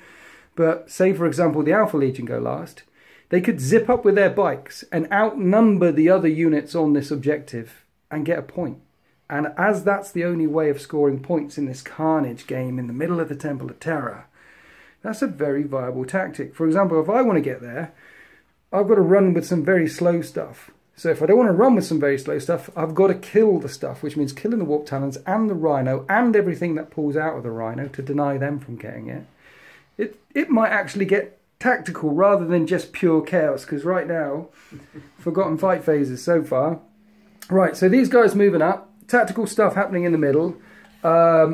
but say for example the Alpha Legion go last, they could zip up with their bikes and outnumber the other units on this objective and get a point. And as that's the only way of scoring points in this carnage game in the middle of the Temple of Terror, that's a very viable tactic. For example, if I want to get there, I've got to run with some very slow stuff. So if I don't want to run with some very slow stuff, I've got to kill the stuff, which means killing the Warp Talons and the Rhino and everything that pulls out of the Rhino to deny them from getting it. It it might actually get tactical rather than just pure chaos, because right now, forgotten fight phases so far. Right, so these guys moving up, tactical stuff happening in the middle.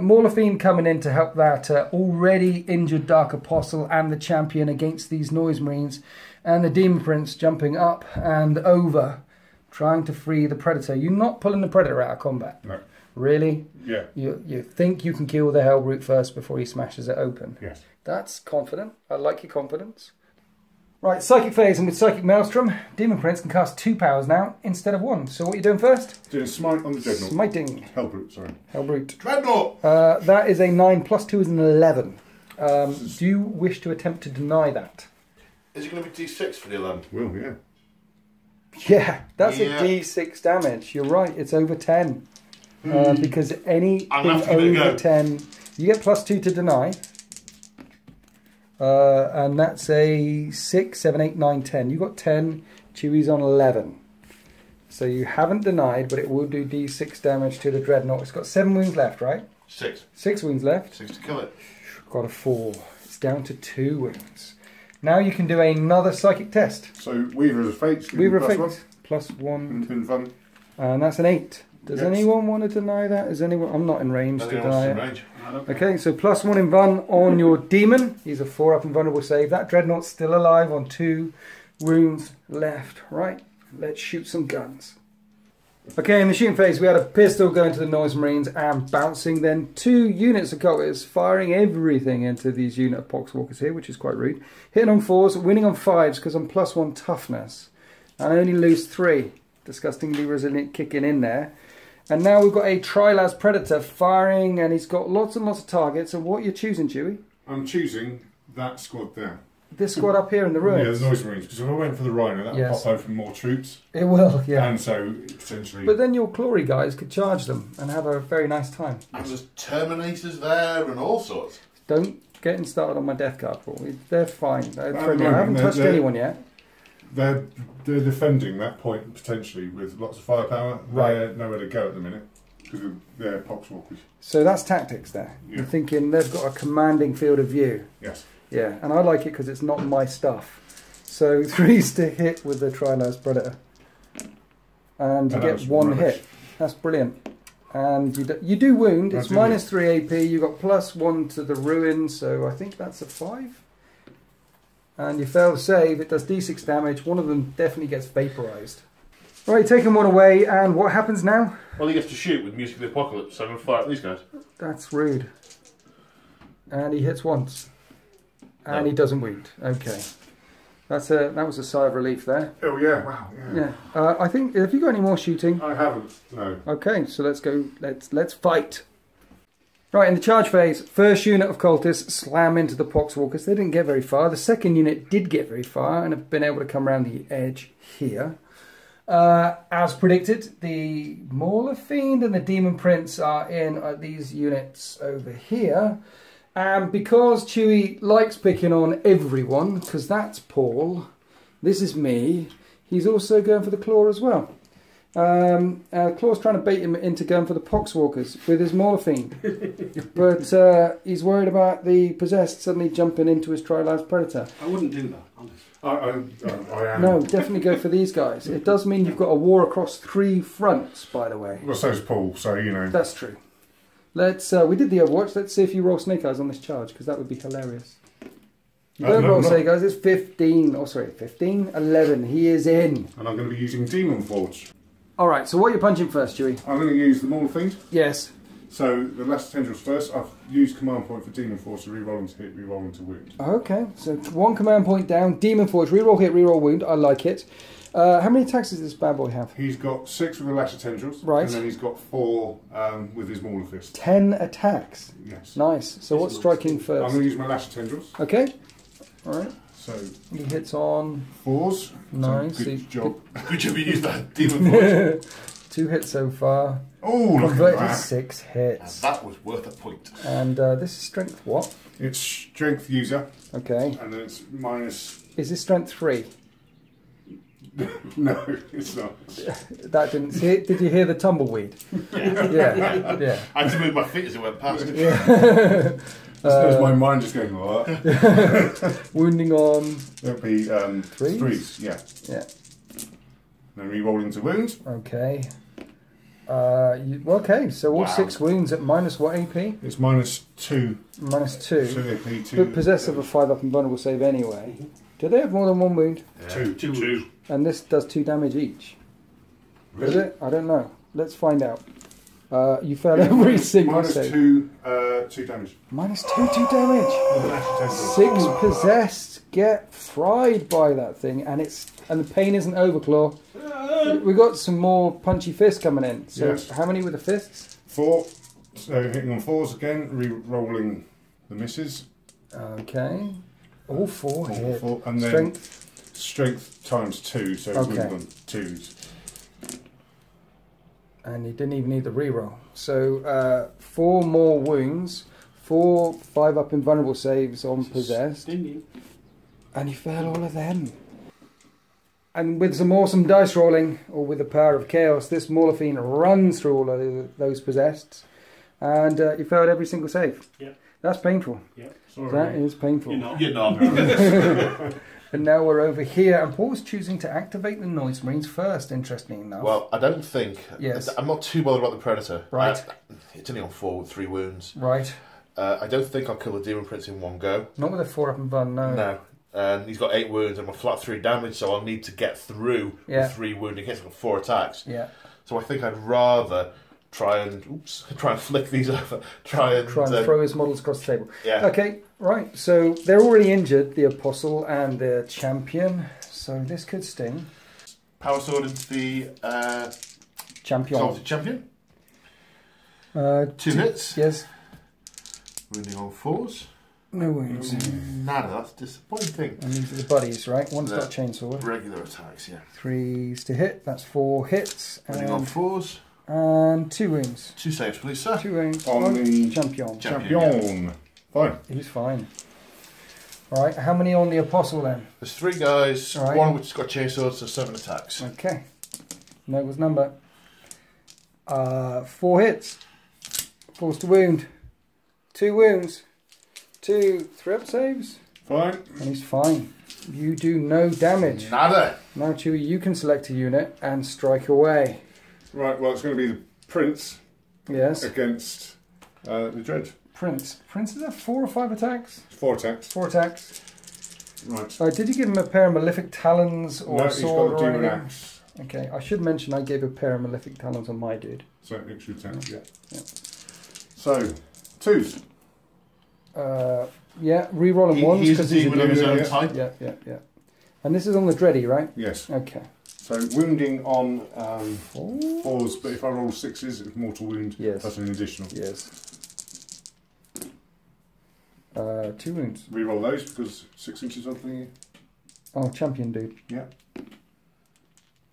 Mauler coming in to help that uh, already injured Dark Apostle and the champion against these Noise Marines, and the Demon Prince jumping up and over, trying to free the Predator. You're not pulling the Predator out of combat. No. Really? Yeah. You, you think you can kill the Hellbrute first before he smashes it open? Yes. That's confident. I like your confidence. Right, Psychic Phase, and with Psychic Maelstrom, Demon Prince can cast two powers now instead of one. So what are you doing first? Doing smite on the dreadnought. Smiting. Hellbrute, sorry. Hellbrute. Dreadnought! Uh, that is a 9, plus 2 is an 11. Um, do you wish to attempt to deny that? Is it going to be D6 for the 11? Will, yeah. Yeah, that's Yeah. a d6 damage. You're right, it's over 10. Uh, because anything I'm gonna have to give it a over 10, you get plus 2 to deny. Uh, and that's a 6, 7, 8, 9, 10. You got 10, Chewie's on 11. So you haven't denied, but it will do d6 damage to the Dreadnought. It's got 7 wounds left, right? Six. 6 wounds left. Six to kill it. Got a 4. It's down to 2 wounds. Now you can do another psychic test. So Weaver of Fates. Weaver of plus Fate, plus 1. one. invuln. And that's an 8. Does Yes. anyone want to deny that? Is anyone? I'm not in range to deny it. range? Okay, so plus one invuln on your demon. He's a four up invulnerable save. That dreadnought's still alive on two wounds left. Right, let's shoot some guns. Okay, in the shooting phase, we had a pistol going to the Noise Marines and bouncing. Then two units of cultists firing everything into these unit of Poxwalkers here, which is quite rude. Hitting on fours, winning on fives because I'm plus one toughness. And I only lose three. Disgustingly resilient kicking in there. And now we've got a Trilas Predator firing, and he's got lots and lots of targets. And what are you're choosing, Chewie? I'm choosing that squad there. This squad up here in the ruins. Yeah, the Noise Marines. Because if I went for the Rhino, that would Yes. pop open more troops. It will, yeah. And so potentially. But then your Glory guys could charge them and have a very nice time. And there's Terminators there and all sorts. Don't get him started on my Death Guard, Paul. They're fine. They're friendly. I haven't touched they're- anyone yet. They're, they're defending that point potentially with lots of firepower. Right. They're nowhere to go at the minute because of their poxwalkers. So that's tactics there. Yeah. You're thinking they've got a commanding field of view. Yes. Yeah, and I like it because it's not my stuff. So threes to hit with the Trilas Predator. And you And get one rubbish. hit. That's brilliant. And you do, you do wound. It's minus 3 AP. You got plus 1 to the ruin, so I think that's a 5. And you fail to save. It does d6 damage. One of them definitely gets vaporized. Right, taking one away, and what happens now? Well, he gets to shoot with Music of the Apocalypse, so I'm going to fire at these guys. That's rude. And he hits once. And No. he doesn't wound. Okay. That's a that was a sigh of relief there. Oh yeah, wow. Yeah. Yeah. Uh, I think have you got any more shooting? I haven't. No. Okay, so let's go. Let's let's fight. Right in the charge phase, first unit of cultists slam into the poxwalkers. They didn't get very far. The second unit did get very far and have been able to come around the edge here. Uh, as predicted, the Mauler Fiend and the Demon Prince are in uh, these units over here. And because Chewie likes picking on everyone, because that's Paul, this is me, he's also going for the claw as well. Um, uh, Claw's trying to bait him into going for the Poxwalkers with his Mauler Fiend. but uh, he's worried about the possessed suddenly jumping into his Trilas Predator. I wouldn't do that, honestly. I, I, I am. No, definitely go for these guys. It does mean you've got a war across three fronts, by the way. Well, so's Paul. So you know. That's true. Let's. Uh, we did the Overwatch. Let's see if you roll Snake Eyes on this charge because that would be hilarious. You Uh, don't no, roll. Snake Eyes. It's 15. Oh, sorry, 15, 11. He is in. And I'm going to be using Demon Forge. All right. So what are you punching first, Chewie? I'm going to use the Mauler Fiend. Yes. So the Lasher Tendrils first. I've used Command Point for Demon Forge to reroll into hit, reroll into wound. Okay. So one command point down. Demon Forge. Reroll hit. Reroll wound. I like it. Uh, how many attacks does this bad boy have? He's got six with the Lasher Tendrils. Right. And then he's got four um, with his Mauler Fist. Ten attacks. Yes. Nice. So what's striking first? I'm going to use my Lasher Tendrils. Okay. All right. So He hits on fours. So Nice. good He's- job. Good job you used that Demon Forge. two hits so far. Oh, look at that. six and hits. that was worth a point. And uh, this is strength what? It's Strength User, Okay. and then it's minus. Is this strength three? No, it's not. That didn't. See, did you hear the tumbleweed? Yeah. Yeah. Yeah. I had to move my feet as it went past. Yeah. I suppose Uh, my mind just going, what? wounding on. It'll be um, Threes? threes, yeah. Yeah. Then re-roll into wounds. Okay. Uh, you, okay, so all Wow. six wounds at minus what AP? It's minus two. Minus two. Two AP, two. But possessive of five up invulnerable save anyway. Do they have more than one wound? Two. Two. Two. And this does two damage each. Does it? I don't know. Let's find out. Uh, you fail every single Minus save. two, uh, two damage. Minus two, two damage. Six possessed get fried by that thing, and it's and the pain isn't over, Claw. We got some more punchy fists coming in. So Yes. how many with the fists? Four. So hitting on fours again, re-rolling the misses. Okay. All four Four, hit. four, and then Strength. strength times two, so it's Okay. on twos. And he didn't even need the reroll. So uh, four more wounds, four five up invulnerable saves on possessed, and he failed all of them. And with some awesome dice rolling, or with the power of chaos, this Maulerfiend runs through all of those possessed, and uh, you failed every single save. Yep. That's painful. Sorry. That is painful. You're not. You're not. And now we're over here, and Paul's choosing to activate the Noise Marines first, interesting enough. Well, I don't think. Yes. I'm not too bothered about the Predator. Right. I- it's only on four with three wounds. right. Uh, I don't think I'll kill the Demon Prince in one go. Not with a four up invuln, no. No. And he's got eight wounds and a flat three damage, so I'll need to get through Yeah. with three wounding hits. I've got four attacks. Yeah. So I think I'd rather try and oops, try and flick these over. Try and, Try and uh, throw his models across the table. yeah. Okay, right. So they're already injured, the Apostle and the Champion. So this could sting. Power sword into the uh, Champion. Exalted champion. Uh, Two hits. Yes. Wounding on fours. No wounds. Nada. That's disappointing. And these are the buddies, right? One's got Yeah. chainsaw. Regular attacks. Yeah. Threes to hit. That's four hits. Wounding on fours. and two wounds. Two saves, please, sir. Two wounds. On One. the Champion. Champion. champion. Fine. He's fine. Right. How many on the Apostle then? There's three guys. All right. One which has got chainsaws, so seven attacks. Okay. Nurgle's number. Uh, four hits. Force to wound. Two wounds. Two three up saves. Fine. And he's fine. You do no damage. Nada. Now, Chewie, you can select a unit and strike away. Right, well, it's going to be the Prince Yes. against uh, the Dread. Prince. Prince is that four or five attacks? Four attacks. Four attacks. Right. Uh, did you give him a pair of malefic talons or no, a he's sword got a or demon anything? axe. Okay, I should mention I gave a pair of malefic talons on my dude. So extra ten. Yeah. Yeah. So twos. Uh, yeah, re-roll them He- once he's a because he's a demon of his dude. own yeah. type. Yeah, yeah, yeah. And this is on the dready, right? Yes. Okay. So wounding on um, Four. fours, but if I roll sixes, it's mortal wound. Yes. That's an additional. Yes. Uh, two wounds. Reroll those because six inches on the. Oh, champion dude. Yeah.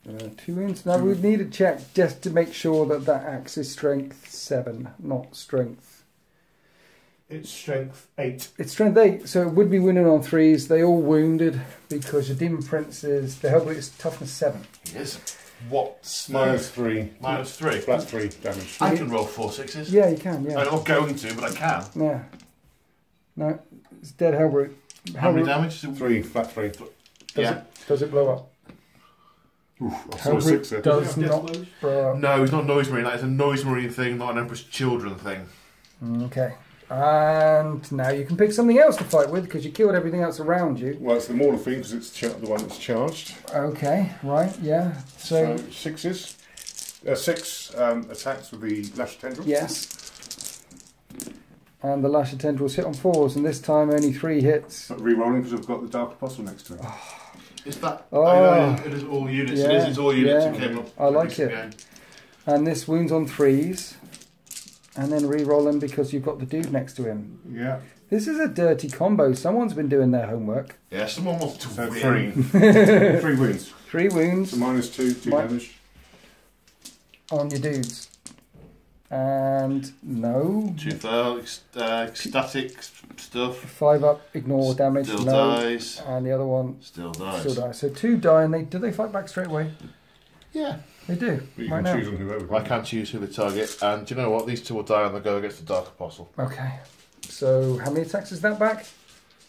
Uh, two wounds. Now Two. we need to check just to make sure that that axe is strength seven, not strength. It's strength eight. It's strength eight, so it would be wounded on threes. They all wounded because your demon prince is the hellbrute is toughness seven. Yes. What's Minus three. minus three? Flat three damage. I can roll four sixes. Yeah, you can. Yeah. I'm not going to, but I can. Yeah. No, it's dead hellbrute. How many Hellbrute- damage? Three. Flat three. Does Yeah. it does it blow up? Oof, I saw a six there. Hellbrute does Death not blows? blow up. No, it's not noise marine. That is a noise marine thing, not an Emperor's Children thing. Okay. And now you can pick something else to fight with because you killed everything else around you. Well, it's the Mauler thing because it's the one that's charged. Okay, right, yeah. So, So, sixes. Uh, six um, attacks with the lash tendril. yes. And the Lasher tendrils hit on fours, and this time only three hits. But re-rolling because I've got the Dark Apostle next to it. Ah. Is that? Ah. Oh. I know it is all units. it Yeah, is. It's all units. yeah. It came up. I like it. game. And this wounds on threes. And then re-roll them because you've got the dude next to him. Yeah. This is a dirty combo. Someone's been doing their homework. Yeah, someone wants to So win. three. three wounds. Three wounds So minus two, two Mi- damage. on your dudes. And no. Two fail, ex- uh, static stuff. Five up, ignore damage. Still no. dies. And the other one Still dies. still dies. So two die, and they do they fight back straight away? Yeah. They do. But you right can now. choose on whoever. I can choose who the target, and do you know what? These two will die on the go against the Dark Apostle. Okay. So how many attacks is that back?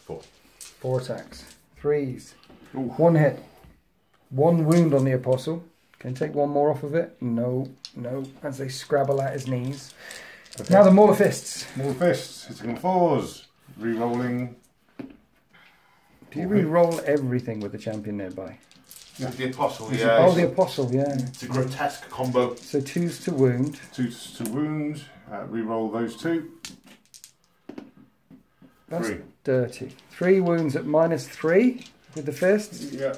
Four. Four attacks. Threes. Ooh. One hit. One wound on the apostle. Can you take one more off of it? No, no. As they scrabble at his knees. Okay. Now the Mauler fists. More fists, hitting on fours. Re-rolling. Do you re-roll everything with the champion nearby? With the Apostle, Is it- yeah. oh, it's, the apostle, yeah. it's a grotesque combo. So twos to wound. Two to wound. Uh, re-roll those two. That's Three. dirty. Three wounds at minus three with the fists. Yeah.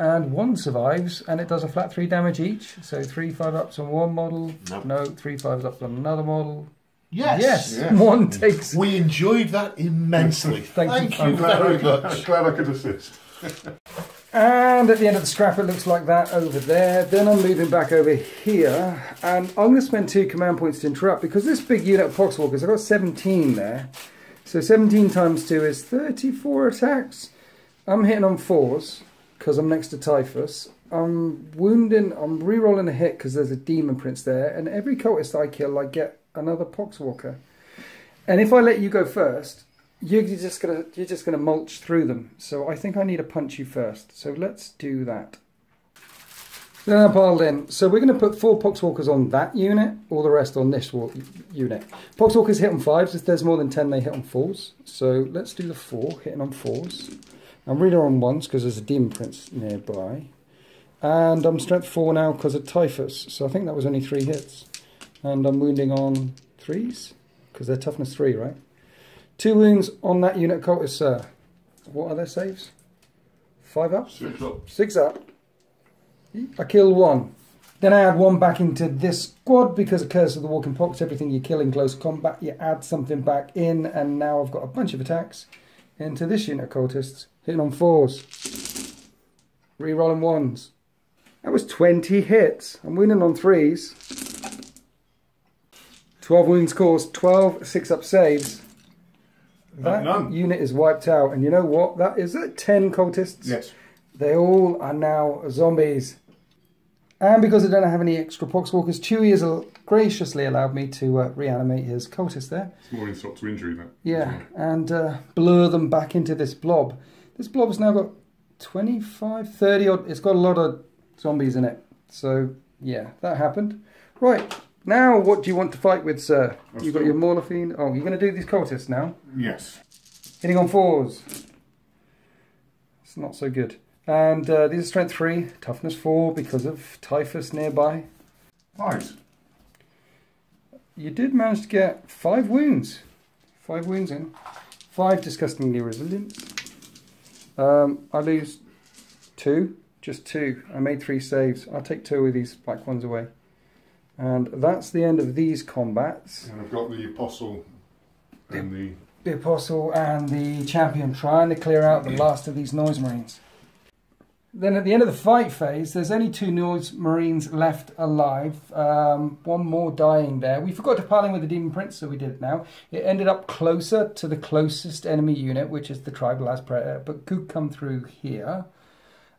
And one survives, and it does a flat three damage each. So three five ups on one model. Nope. No, three fives ups on another model. Yes. Yes, Yes. one takes. We enjoyed that immensely. Thank you. Thank I'm you glad, very I, much. glad I could assist. And at the end of the scrap, it looks like that over there. Then I'm moving back over here, and I'm going to spend two command points to interrupt because this big unit of Poxwalkers, I've got 17 there. So 17 times 2 is 34 attacks. I'm hitting on fours because I'm next to Typhus. I'm wounding, I'm re-rolling a hit because there's a Demon Prince there, and every cultist I kill, I get another Poxwalker. And if I let you go first, you're just gonna you're just gonna mulch through them. So I think I need to punch you first. So let's do that. Then I piled in. So we're going to put four Poxwalkers on that unit, all the rest on this unit. Poxwalkers hit on fives. If there's more than ten, they hit on fours. So let's do the four, hitting on fours. I'm reader on once because there's a Demon Prince nearby. And I'm strength four now because of Typhus. So I think that was only three hits. And I'm wounding on threes because they're toughness three, right? Two wounds on that unit cultist, sir. What are their saves? Five up? Six up. Six up. I killed one. Then I add one back into this squad because of Curse of the Walking Pox. Everything you kill in close combat, you add something back in, and now I've got a bunch of attacks into this unit of cultists, hitting on fours, re-rolling ones. That was 20 hits. I'm winning on threes. 12 wounds caused, 12 six up saves. That None. unit is wiped out, and you know what? That is at 10 cultists. Yes. They all are now zombies. And because I don't have any extra poxwalkers, Chewie has graciously allowed me to uh, reanimate his cultist there. It's more insult to injury, that. Yeah, and uh, blur them back into this blob. This blob's now got 25, 30 odd. It's got a lot of zombies in it. So, yeah, that happened. Right, now what do you want to fight with, sir? You've got your Maulerfiend. Oh, you're going to do these cultists now? Yes. Hitting on fours. It's not so good. And uh, these are strength 3, toughness 4 because of typhus nearby. Right. You did manage to get 5 wounds. 5 wounds in. 5 disgustingly resilient. Um, I lose 2, just 2. I made 3 saves. I'll take 2 of these black ones away. And that's the end of these combats. And I've got the apostle and the The Apostle and the Champion trying to clear out the last of these Noise Marines. Then at the end of the fight phase, there's only two Noise Marines left alive. Um, one more dying there. We forgot to pile in with the Demon Prince, so we did it now. It ended up closer to the closest enemy unit, which is the Trilas Predator, but could come through here.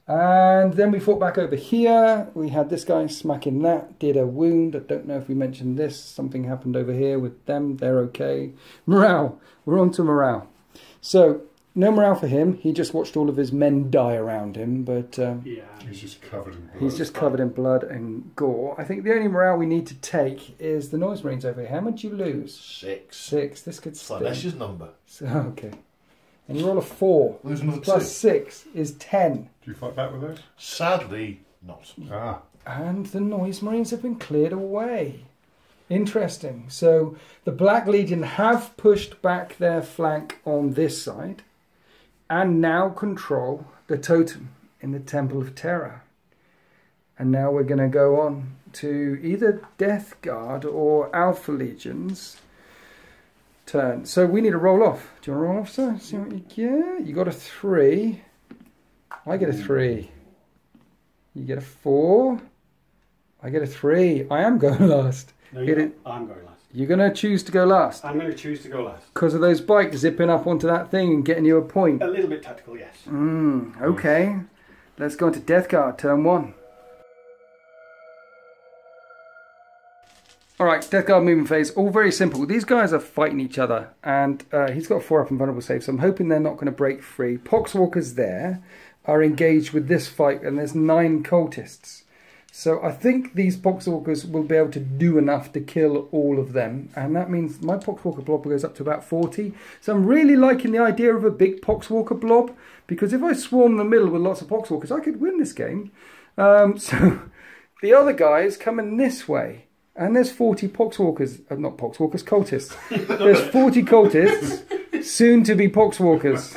And then we fought back over here. We had this guy smacking that, did a wound. I don't know if we mentioned this. Something happened over here with them. They're okay. Morale. We're on to morale. So, no morale for him. He just watched all of his men die around him, but um, Yeah. he's just covered in blood. he's just covered in blood and gore. I think the only morale we need to take is the Noise Marines over here. How much you lose? Six. Six. This could stay. Slaanesh's number. So, okay. And you roll a four. Lose another Plus two. six is ten. Do you fight back with those? Sadly, not. Ah. And the Noise Marines have been cleared away. Interesting. So the Black Legion have pushed back their flank on this side and now control the totem in the Temple of Terror. And now we're going to go on to either Death Guard or Alpha Legions turn. So we need to roll off. Do you want to roll off, sir? See what you get? You got a three. I get a three. You get a four. I get a three. I am going last. No, you're it. I'm going last. You're going to choose to go last I'm going to choose to go last. because of those bikes zipping up onto that thing and getting you a point. A little bit tactical, yes. Mm, okay. Let's go into Death Guard, turn one. Alright, Death Guard movement phase, all very simple. These guys are fighting each other, and uh, he's got 4 up invulnerable save, so I'm hoping they're not going to break free. Poxwalkers there are engaged with this fight, and there's 9 cultists. So I think these Poxwalkers will be able to do enough to kill all of them, and that means my Poxwalker blob goes up to about 40. So I'm really liking the idea of a big Poxwalker blob, because if I swarm the middle with lots of Poxwalkers, I could win this game. Um, so the other guys coming this way, and there's 40 Poxwalkers, uh, not Poxwalkers, cultists. There's 40 cultists, soon to be Poxwalkers.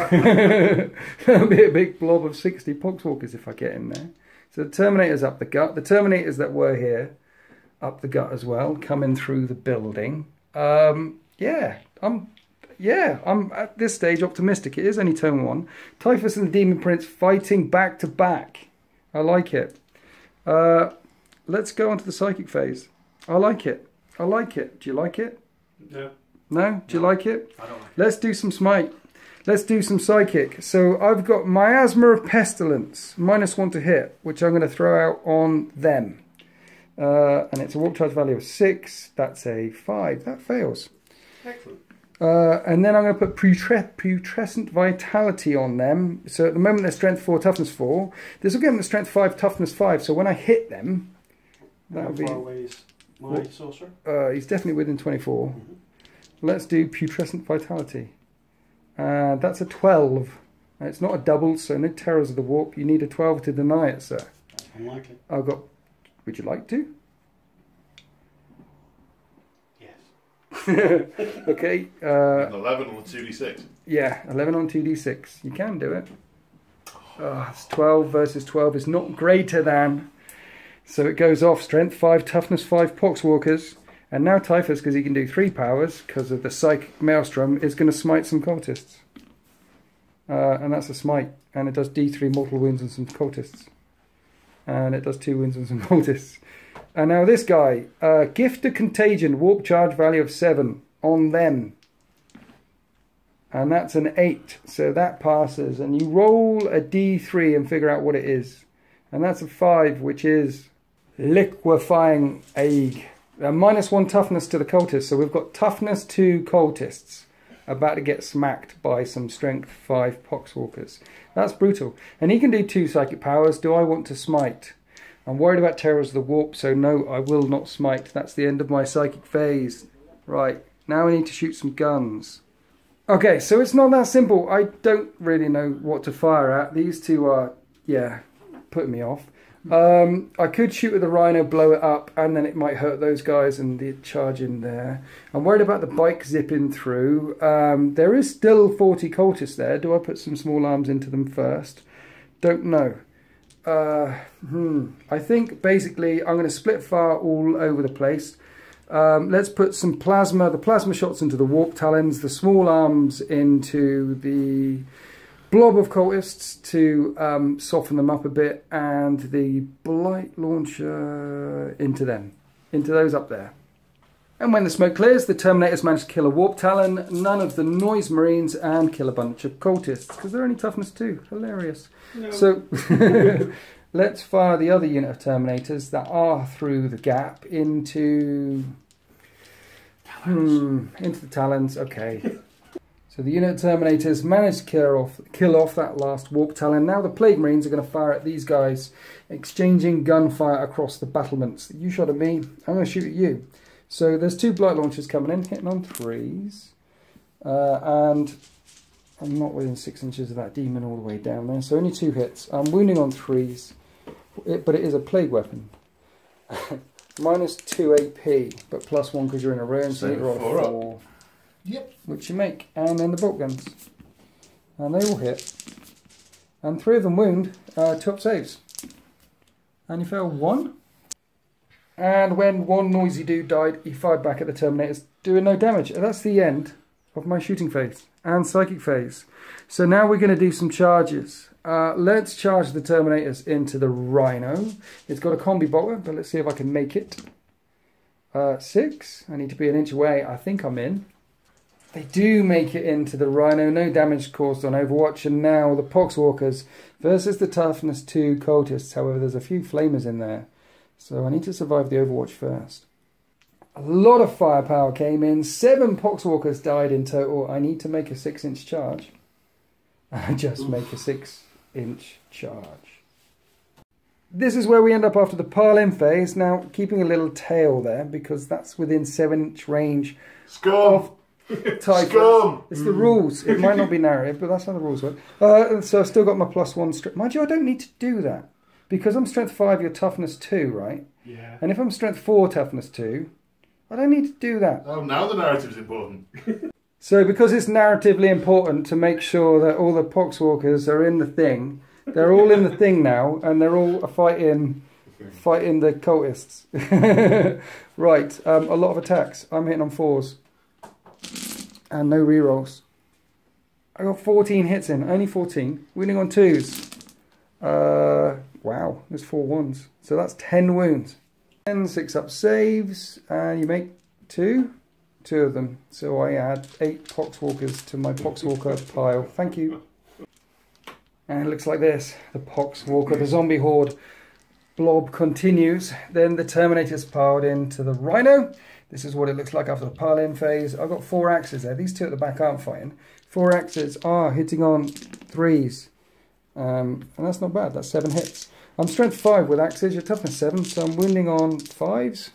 That'll be a big blob of 60 Poxwalkers if I get in there. So the Terminator's up the gut. The Terminators that were here, up the gut as well, coming through the building. Um, yeah, I'm. Yeah, I'm at this stage optimistic. It is only turn one. Typhus and the Demon Prince fighting back to back. I like it. Uh, let's go on to the psychic phase. I like it. I like it. Do you like it? No, No? Do you like it? I don't like Let's do some smite. Let's do some psychic. So I've got miasma of pestilence, minus one to hit, which I'm going to throw out on them. Uh, and it's a warp charge value of six. That's a five. That fails. Excellent. Uh, and then I'm going to put putre- putrescent vitality on them. So at the moment they're strength four, toughness four. This will give them the strength five, toughness five. So when I hit them, that will be. far away is my Well- sorcerer? Uh, he's definitely within 24. Let's do putrescent vitality. Uh, that's a 12. Uh, It's not a double, so no terrors of the warp. You need a 12 to deny it, sir. Unlikely. I've got. Would you like to? Yes. Okay. Uh, An 11 on the 2d6. yeah, 11 on 2d6. You can do it. Uh, it's 12 versus 12 is not greater than. So it goes off strength 5, toughness 5, poxwalkers. And now Typhus, because he can do 3 powers, because of the psychic maelstrom, is going to smite some cultists. Uh, and that's a smite. And it does d3 mortal wounds on some cultists. And it does 2 wounds on some cultists. And now this guy, uh, gift of contagion, warp charge value of 7 on them. And that's an 8, so that passes. And you roll a d3 and figure out what it is. And that's a 5, which is liquefying ague. A minus 1 toughness to the cultists, so we've got toughness to cultists. About to get smacked by some strength 5 poxwalkers. That's brutal. And he can do 2 psychic powers. Do I want to smite? I'm worried about terrors of the warp, so no, I will not smite. That's the end of my psychic phase. Right, now we need to shoot some guns. Okay, so it's not that simple. I don't really know what to fire at. These two are yeah, putting me off. Um, I could shoot with the Rhino, blow it up, and then it might hurt those guys and the charge in there. I'm worried about the bike zipping through. Um, there is still 40 cultists there. Do I put some small arms into them first? Don't know. Uh, hmm. I think basically I'm going to split fire all over the place. Um, let's put some plasma, the plasma shots into the warp talons, the small arms into the blob of cultists to um, soften them up a bit, and the blight launcher into them, into those up there. And when the smoke clears, the Terminators manage to kill a warp talon, none of the noise marines, and kill a bunch of cultists because they're only toughness two. Hilarious. No. So let's fire the other unit of Terminators that are through the gap into hmm, into the Talons. Okay. So the unit Terminators managed to kill off, kill off that last warp talon. Now the Plague Marines are going to fire at these guys, exchanging gunfire across the battlements. You shot at me, I'm going to shoot at you. So there's two blight launchers coming in, hitting on threes. Uh, and I'm not within six inches of that demon all the way down there, so only two hits. I'm wounding on threes, but it is a plague weapon. Minus two AP, but plus one because you're in a ruin, so So you roll four four Yep. which you make, and then the bolt guns. And they all hit. And three of them wound, uh, two up saves. And you fail one. And when one noisy dude died, he fired back at the Terminators, doing no damage. And that's the end of my shooting phase and psychic phase. So now we're going to do some charges. Uh, let's charge the Terminators into the Rhino. It's got a combi bolter, but let's see if I can make it. Uh, six. I need to be an inch away. I think I'm in. They do make it into the Rhino, no damage caused on Overwatch, and now the Poxwalkers versus the Toughness 2 Cultists. However, there's a few Flamers in there, so I need to survive the Overwatch first. A lot of firepower came in, seven Poxwalkers died in total. I need to make a 6 inch charge. I just make a 6 inch charge. This is where we end up after the pile-in phase. Now, keeping a little tail there because that's within 7 inch range Scum. Scum. It's the rules. It might not be narrative, but that's how the rules work. Uh, so I've still got my plus one strength. Mind you, I don't need to do that. Because I'm strength five, you're toughness two, right? Yeah. And if I'm strength four, toughness two, I don't need to do that. Oh, now the narrative's important. So because it's narratively important to make sure that all the poxwalkers are in the thing, they're all in the thing now, and they're all fighting fighting the cultists. right, um, a lot of attacks. I'm hitting on fours. And no rerolls. I got 14 hits in, only 14. Winning on twos. Uh, wow, there's four ones. So that's 10 wounds. 10 six up saves, and you make two. Two of them. So I add eight poxwalkers to my poxwalker pile. Thank you. And it looks like this. The poxwalker, the zombie horde blob continues. Then the Terminator's piled into the Rhino. This is what it looks like after the pile-in phase. I've got four axes there. These two at the back aren't fighting. Four axes are hitting on threes. Um, and that's not bad. That's seven hits. I'm strength five with axes. Your toughness seven, so I'm wounding on fives.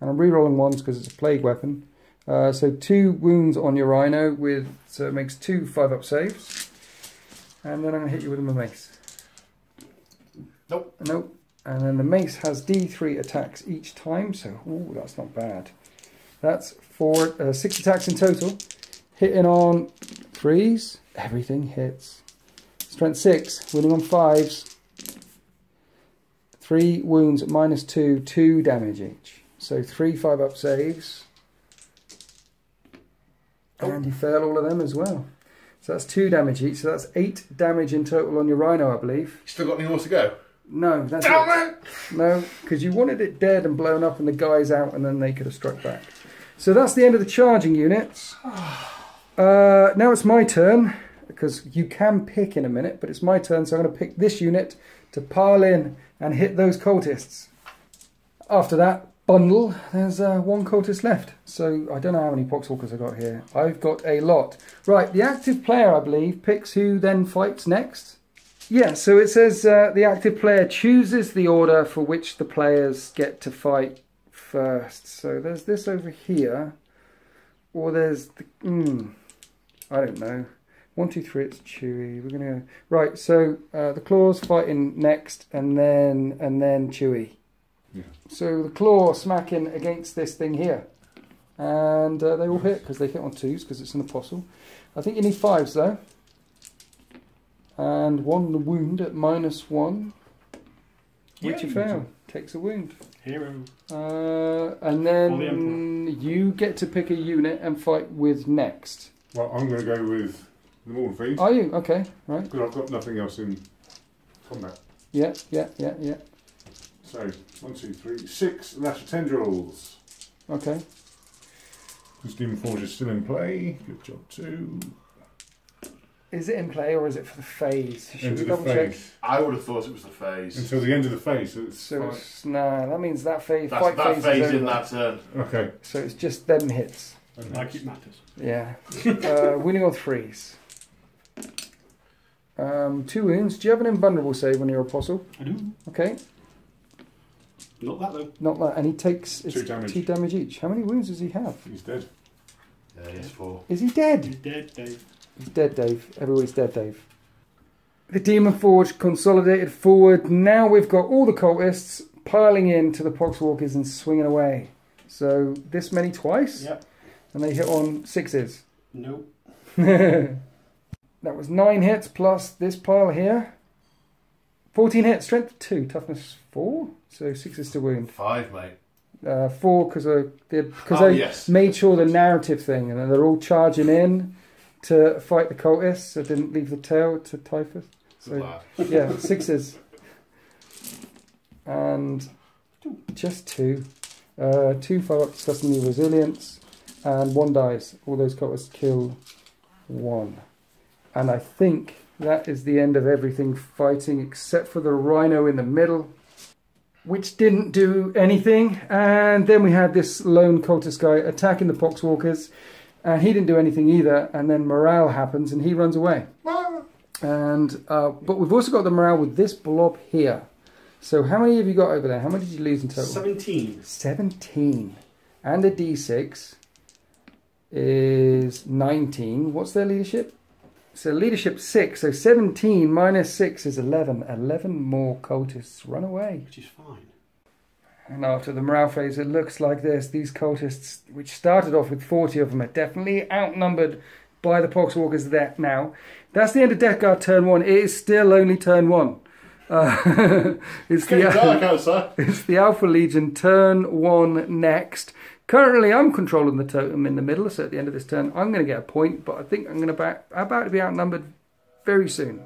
And I'm re-rolling ones because it's a plague weapon. Uh, so two wounds on your Rhino with, so it makes two five-up saves. And then I'm going to hit you with my mace. Nope. Nope. And then the mace has D3 attacks each time, so ooh, that's not bad. That's four, uh, six attacks in total. Hitting on threes, everything hits. Strength six, winning on fives. Three wounds, minus two, two damage each. So three five up saves. And you fail all of them as well. So that's two damage each. So that's eight damage in total on your rhino, I believe. Still got any more to go? No, that's it. Damn it! No, because you wanted it dead and blown up and the guys out and then they could have struck back. So that's the end of the charging units. Uh, now it's my turn, because you can pick in a minute, but it's my turn, so I'm going to pick this unit to pile in and hit those cultists. After that bundle, there's uh, one cultist left. So I don't know how many poxwalkers I got here. I've got a lot. Right, the active player, I believe, picks who then fights next. Yeah, so it says uh, the active player chooses the order for which the players get to fight first. So there's this over here, or there's the. Mm, I don't know. One, two, three. It's Chewy. We're gonna right. So uh, the claws fighting next, and then and then Chewy. Yeah. So the claw smacking against this thing here, and uh, they all hit because they hit on twos because it's an apostle. I think you need fives though, and one the wound at minus one, which you fail takes a wound. Hero. Uh, and the then you get to pick a unit and fight with next. Well, I'm going to go with the Maulerfiend Are you okay? Right. because I've got nothing else in combat. Yeah, yeah, yeah, yeah. So one, two, three, six Lash Tendrils. Okay. Because Demon Forge is still in play. Good job too. Is it in play or is it for the phase? Should Into we the double check? phase I would have thought it was the phase. until the end of the phase. So it's So fine. it's, nah, that means that phase That's, fight that phase, phase is in over. that turn. okay. So it's just them hits. And Like it matters. Yeah. uh, winning on threes. Um, two wounds. Do you have an invulnerable save on your apostle? I do. Okay. Not that though. Not that. And he takes it's Two damage. two damage each. How many wounds does he have? He's dead. Yeah, yes, four. Is he dead? He's dead, Dave. He's dead, Dave. Everybody's dead, Dave. The Demon Forge consolidated forward. Now we've got all the cultists piling in to the Poxwalkers and swinging away. So this many twice, Yep. and they hit on sixes. Nope. that was nine hits plus this pile here. 14 hits, strength 2, toughness 4, so 6 is to wound. Five, mate. Uh, 4 because I, did- 'cause oh, I yes. made sure the narrative thing, and they're all charging in to fight the cultists, so didn't leave the tail to Typhus. So, yeah, sixes. And just two. Uh, two five up discussing the resilience, and one dies. All those cultists kill one. And I think that is the end of everything fighting except for the rhino in the middle, which didn't do anything. And then we had this lone cultist guy attacking the poxwalkers, and he didn't do anything either. And then morale happens, and he runs away. And uh, but we've also got the morale with this blob here. So how many have you got over there? How many did you lose in total? 17. 17. And a d6 is 19. What's their leadership? So leadership 6. So 17 minus 6 is 11. 11 more cultists run away. Which is fine. And after the morale phase, it looks like this. These cultists, which started off with 40 of them, are definitely outnumbered by the Poxwalkers there now. That's the end of Death Guard turn 1. It is still only turn 1. Uh, it's It's the, outside. it's the Alpha Legion turn one next. Currently, I'm controlling the totem in the middle, so at the end of this turn, I'm going to get a point, but I think I'm going to back, about to be outnumbered very soon.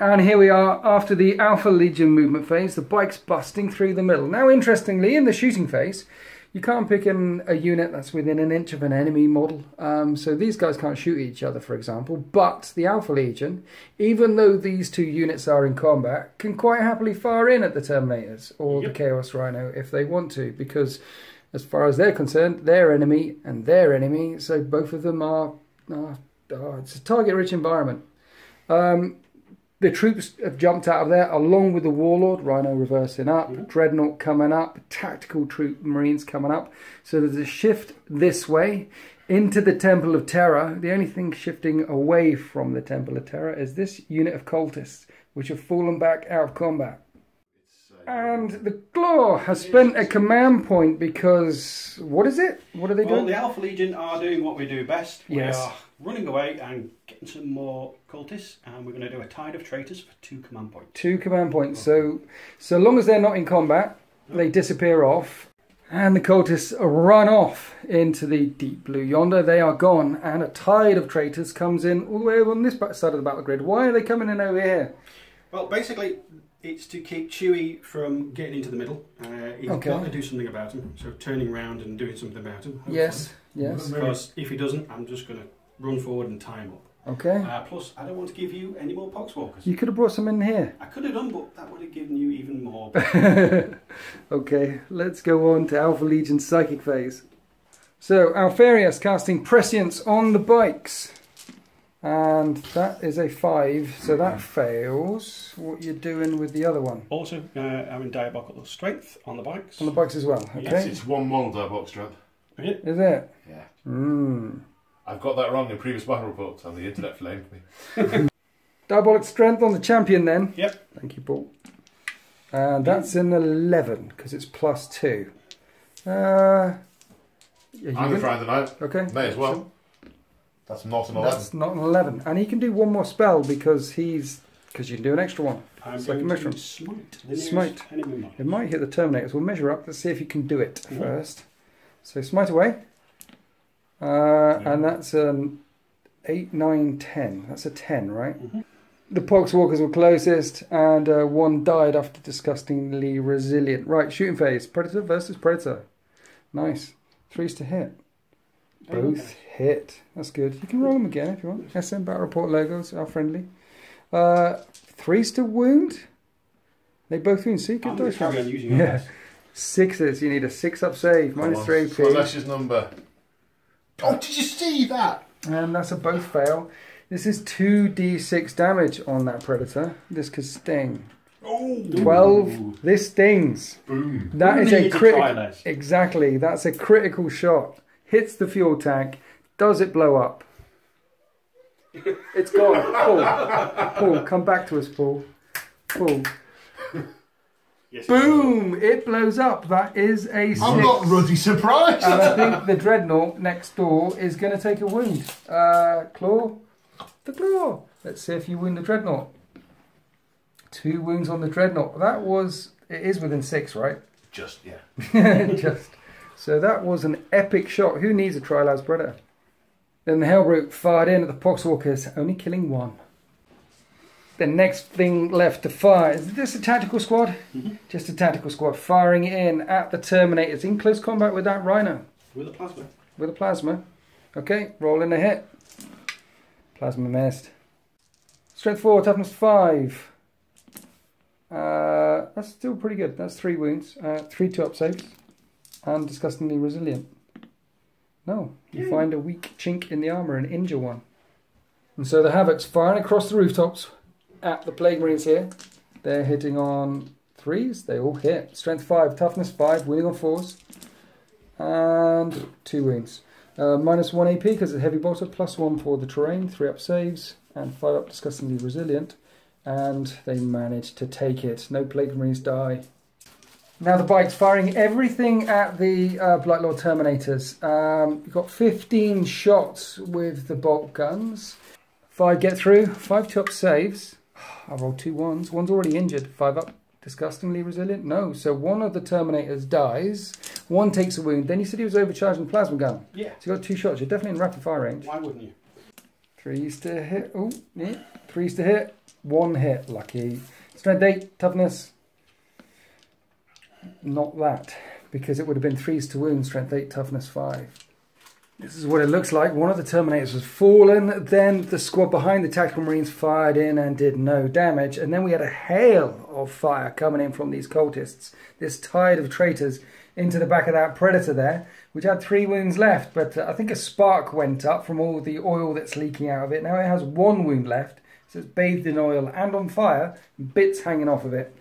And here we are after the Alpha Legion movement phase, the bike's busting through the middle. Now, interestingly, in the shooting phase, you can't pick in a unit that's within an inch of an enemy model. Um, so these guys can't shoot each other, for example. But the Alpha Legion, even though these two units are in combat, can quite happily fire in at the Terminators or Yep. the Chaos Rhino if they want to, because as far as they're concerned, their enemy and their enemy, so both of them are, are, are it's a target-rich environment. Um, the troops have jumped out of there along with the warlord. Rhino reversing up Mhm. dreadnought coming up tactical troop marines coming up. So there's a shift this way into the temple of terror. The only thing shifting away from the temple of terror is this unit of cultists which have fallen back out of combat and the claw has spent a command point because what is it what are they Well, doing the Alpha Legion are doing what we do best. Yes. We are running away and getting some more cultists, and we're going to do a tide of traitors for two command points. Two command points. So, so long as they're not in combat, they disappear off, and the cultists run off into the deep blue yonder. They are gone, and a tide of traitors comes in all the way over on this side of the battle grid. Why are they coming in over here? Well, basically, it's to keep Chewie from getting into the middle. Uh, he's Okay. got to do something about him, so turning around and doing something about him. hopefully. Yes, yes. Because if he doesn't, I'm just going to run forward and tie him up. Okay. Uh, plus, I don't want to give you any more poxwalkers. You could have brought some in here. I could have done, but that would have given you even more. okay, let's go on to Alpha Legion Psychic Phase. So, Alpharius casting Prescience on the bikes. And that is a 5, so that fails. What you're doing with the other one? also, uh, in diabolical strength on the bikes. On the bikes as well, Okay. Yes, it's one model box strength. Yeah. Is it? Yeah. Mmm. I've got that wrong in previous battle reports, and the internet flamed me. Diabolic strength on the champion then. Yep. Thank you, Paul. And that's an 11 because it's plus 2. Uh, yeah, I'm gonna try them out. Okay. May as well. That's not an 11. That's not an 11. And he can do one more spell because he's. Because you can do an extra one. I'm It's like a mushroom. to smite. The Smite. enemy. It might hit the Terminators. We'll measure up. Let's see if you can do it first. So smite away. Uh, And that's an 8, 9, 10. That's a 10, right? Mhm. The Poxwalkers were closest, and uh, one died after disgustingly resilient. Right, shooting phase. Predator versus Predator. Nice. Threes to hit. Both hit. That's good. You can roll them again if you want. SM Battle Report logos are friendly. Uh, threes to wound. They both wound. See, good dice carry on using Yeah. Sixes. You need a six up save. Minus on. three So AP. Alessia's number. Oh, did you see that? And that's a both fail. This is 2d6 damage on that predator. This could sting. Oh, 12. This stings. boom. That is a critical. Exactly. That's a critical shot. Hits the fuel tank. Does it blow up? It's gone. Paul. Paul, come back to us, Paul. Paul. Yes. Boom! It blows up. That is a six. I'm not ruddy surprised. And I think the dreadnought next door is going to take a wound. Uh, claw, the claw. Let's see if you wound the dreadnought. Two wounds on the dreadnought. That was. It is within six, right? Just, yeah. Just. So that was an epic shot. Who needs a Trilas Predator? Then the Hellbrute fired in at the Poxwalkers, only killing one. The next thing left to fire is this a tactical squad? Just a tactical squad firing in at the Terminators in close combat with that Rhino With a plasma. with a plasma. Okay, rolling a hit. Plasma missed. Strength 4, toughness 5. Uh, that's still pretty good. That's 3 wounds. Uh, 3 2 up saves. And disgustingly resilient. No, you Yay. find a weak chink in the armour and injure one. And so the Havoc's firing across the rooftops at the Plague Marines here. They're hitting on 3s. They all hit. Strength 5, toughness 5, winning on 4s. And 2 wounds. Uh, minus 1 AP because it's a heavy bolter, plus 1 for the terrain, 3 up saves, and 5 up disgustingly resilient. And they manage to take it. No Plague Marines die. Now the bike's firing everything at the uh, Blight Lord Terminators. Um, you've got 15 shots with the bolt guns. 5 get through, 5 top saves. I rolled two ones. One's already injured. 5 up disgustingly resilient? No. So one of the Terminators dies. One takes a wound. Then you said he was overcharging the plasma gun. Yeah. So you got two shots. You're definitely in rapid fire range. Why wouldn't you? Threes to hit. Oh, yeah. Threes to hit. One hit. Lucky. Strength eight. Toughness. Not that, because it would have been threes to wound. Strength eight. Toughness five. This is what it looks like. One of the Terminators was fallen. Then the squad behind the Tactical Marines fired in and did no damage. And then we had a hail of fire coming in from these cultists. This tide of traitors into the back of that Predator there, which had three wounds left. But uh, I think a spark went up from all the oil that's leaking out of it. Now it has one wound left. So it's bathed in oil and on fire, bits hanging off of it.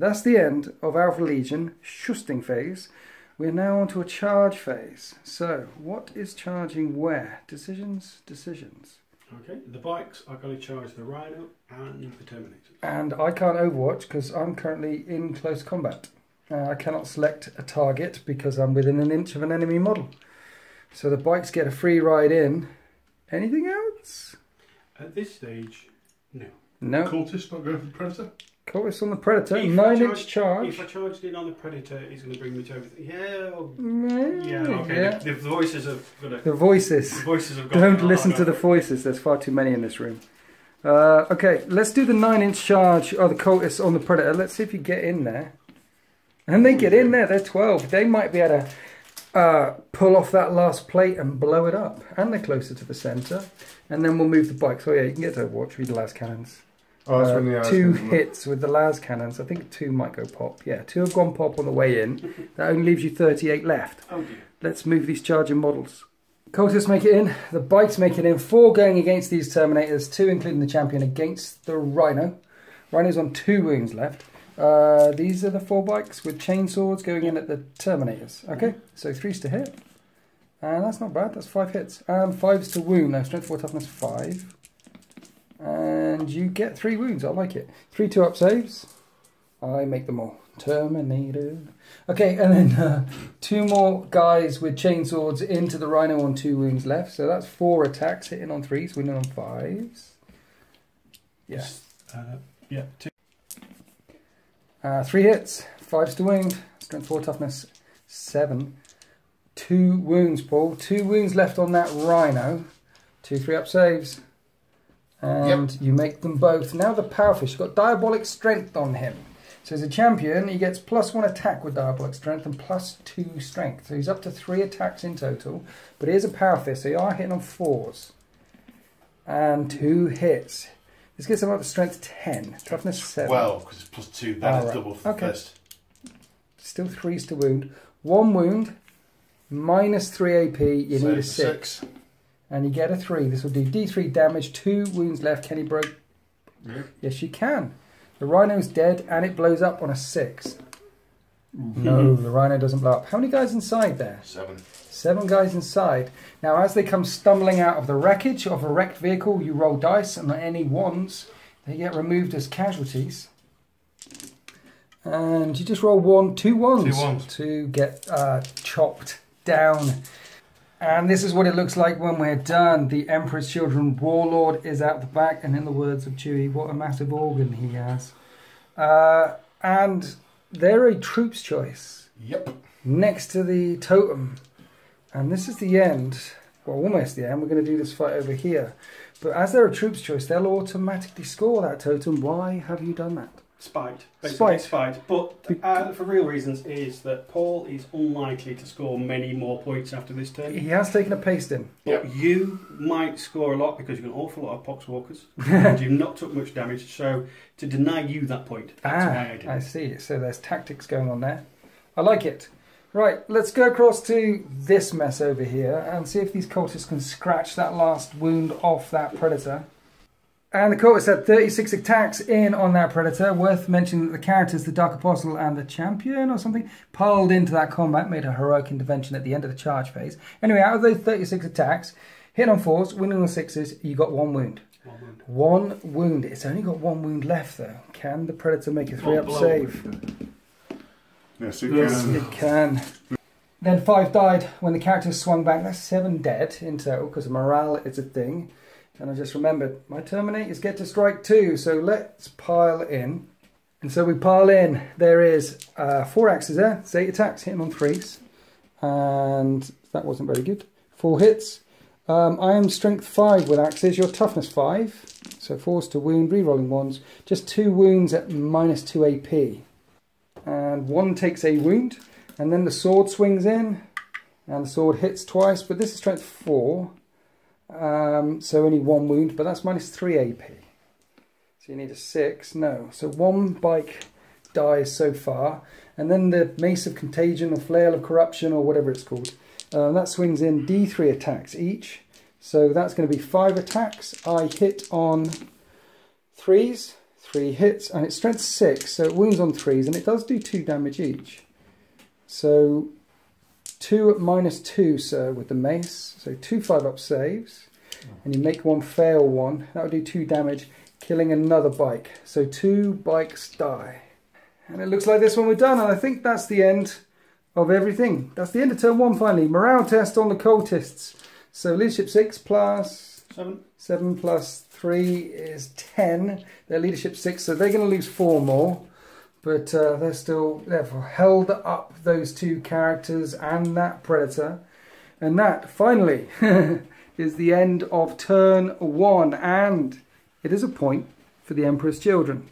That's the end of Alpha Legion shusting phase. We're now onto a charge phase. So, what is charging where? Decisions, decisions. Okay. The bikes are going to charge the Rhino and the Terminators. And I can't overwatch because I'm currently in close combat. Uh, I cannot select a target because I'm within an inch of an enemy model. So the bikes get a free ride in. Anything else? At this stage, no. No. Cultist not going for Predator? Cultist on the Predator. If Nine charge- inch charge. If I charged in on the Predator, he's going to bring me to everything. Yeah. Mm, yeah. Okay. yeah. The, the voices have got to. The voices. The voices have got. Don't listen to the voices. There's far too many in this room. Uh, okay, let's do the nine-inch charge of the cultists on the predator. Let's see if you get in there. And they get in there. They're twelve. They might be able to uh, pull off that last plate and blow it up. And they're closer to the centre. And then we'll move the bike. So yeah, you can get to watch with the lascannons. Oh, that's Uh, when the two hits with the lascannons. I think two might go pop. Yeah, two have gone pop on the way in. That only leaves you thirty-eight left. Oh dear. Let's move these charging models. Cultists make it in, the bikes make it in, four going against these Terminators, two including the champion against the Rhino. Rhino's on two wounds left. Uh, these are the four bikes with chainsaws going in at the Terminators. Okay, so threes to hit. And that's not bad, that's five hits. And fives to wound, now strength 4, toughness 5. And you get three wounds, I like it. Three two up saves. I make them all. Terminator. Okay, and then uh, two more guys with chainswords into the rhino on two wounds left. So that's four attacks, hitting on threes, winning on fives. Yeah. Uh, yeah, two. Uh, three hits, fives to wound, strength four, toughness seven. Two wounds, Paul. Two wounds left on that rhino. Two three up saves. And you make them both. Now the power fist, you've got diabolic strength on him. So as a champion, he gets plus one attack with diabolic strength and plus two strength. So he's up to three attacks in total. But he is a power fist, so you are hitting on fours. And two hits. This gets him up to strength 10, toughness 7. Twelve because it's plus two. That is Alright, double for okay. first. Still threes to wound. One wound, minus three AP, you So need a it's six. And you get a three. This will do D3 damage, two wounds left. Can he break? Yeah. Yes, you can. The rhino's dead and it blows up on a six. No, the rhino doesn't blow up. How many guys inside there? Seven. Seven guys inside. Now, as they come stumbling out of the wreckage of a wrecked vehicle, you roll dice, and any ones, they get removed as casualties. And you just roll one, two ones, Two ones. to get uh, chopped down. And this is what it looks like when we're done. The Emperor's Children Warlord is out the back, and in the words of Chewie, what a massive organ he has. Uh, and they're a troop's choice Yep. next to the totem. And this is the end. Well, almost the end. We're going to do this fight over here. But as they're a troop's choice, they'll automatically score that totem. Why have you done that? Spite. Basically Spite. spite. But uh, for real reasons is that Paul is unlikely to score many more points after this turn. He has taken a paste in. But you might score a lot because you've got an awful lot of poxwalkers and you've not took much damage. So to deny you that point, that's why I Ah. I it. see. So there's tactics going on there. I like it. Right, let's go across to this mess over here and see if these cultists can scratch that last wound off that predator. And the cultists had 36 attacks in on that predator. Worth mentioning that the characters, the Dark Apostle and the Champion or something, piled into that combat, made a heroic intervention at the end of the charge phase. Anyway, out of those 36 attacks, hit on fours, winning on sixes, you got one wound. One wound. One wound. It's only got one wound left though. Can the predator make a three up save? Yes, it Yes, can. it can. Then five died when the characters swung back. That's seven dead in total because morale is a thing. And I just remembered my terminators get to strike two, so let's pile in. And so we pile in. There is uh, four axes there. It's eight attacks hit hitting on threes, and that wasn't very good. Four hits. Um, I am strength five with axes. Your toughness five, so fours to wound, re-rolling ones. Just two wounds at minus two AP and one takes a wound, and then the sword swings in, and the sword hits twice, but this is strength 4, um, so only one wound, but that's minus 3 AP. So you need a 6, no. So one bike dies so far, and then the Mace of Contagion or Flail of Corruption or whatever it's called, um, that swings in D3 attacks each, so that's going to be 5 attacks. I hit on threes, three hits, and it's strength six, so it wounds on threes, and it does do two damage each. So two minus two, sir, with the mace. So two five up saves, oh. and you make one fail one. That would do two damage, killing another bike. So two bikes die. And it looks like this one we're done, and I think that's the end of everything. That's the end of turn one finally. Morale test on the cultists. So leadership six plus Seven. 7 plus 3 is 10. Their leadership 6, so they're going to lose 4 more. But uh, they're still, therefore, held up those two characters and that predator. And that, finally, is the end of turn 1. And it is a point for the Emperor's Children.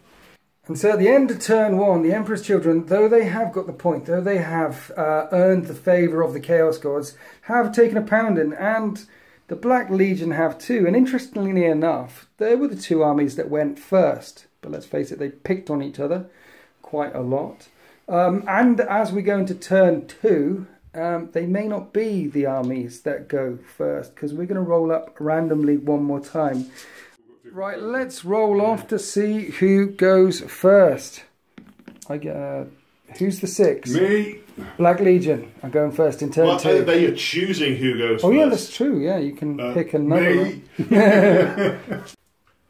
And so at the end of turn 1, the Emperor's Children, though they have got the point, though they have uh, earned the favour of the Chaos Gods, have taken a pounding and the Black Legion have too, and interestingly enough, they were the two armies that went first. But let's face it, they picked on each other quite a lot. Um, and as we go into turn two, um, they may not be the armies that go first, because we're going to roll up randomly one more time. Right, let's roll off to see who goes first. I get a Who's the six? Me. Black Legion. I'm going first in turn Well, I'll tell you, two. there you're choosing who goes Oh first. yeah, that's true. Yeah, you can Uh, pick a number. me.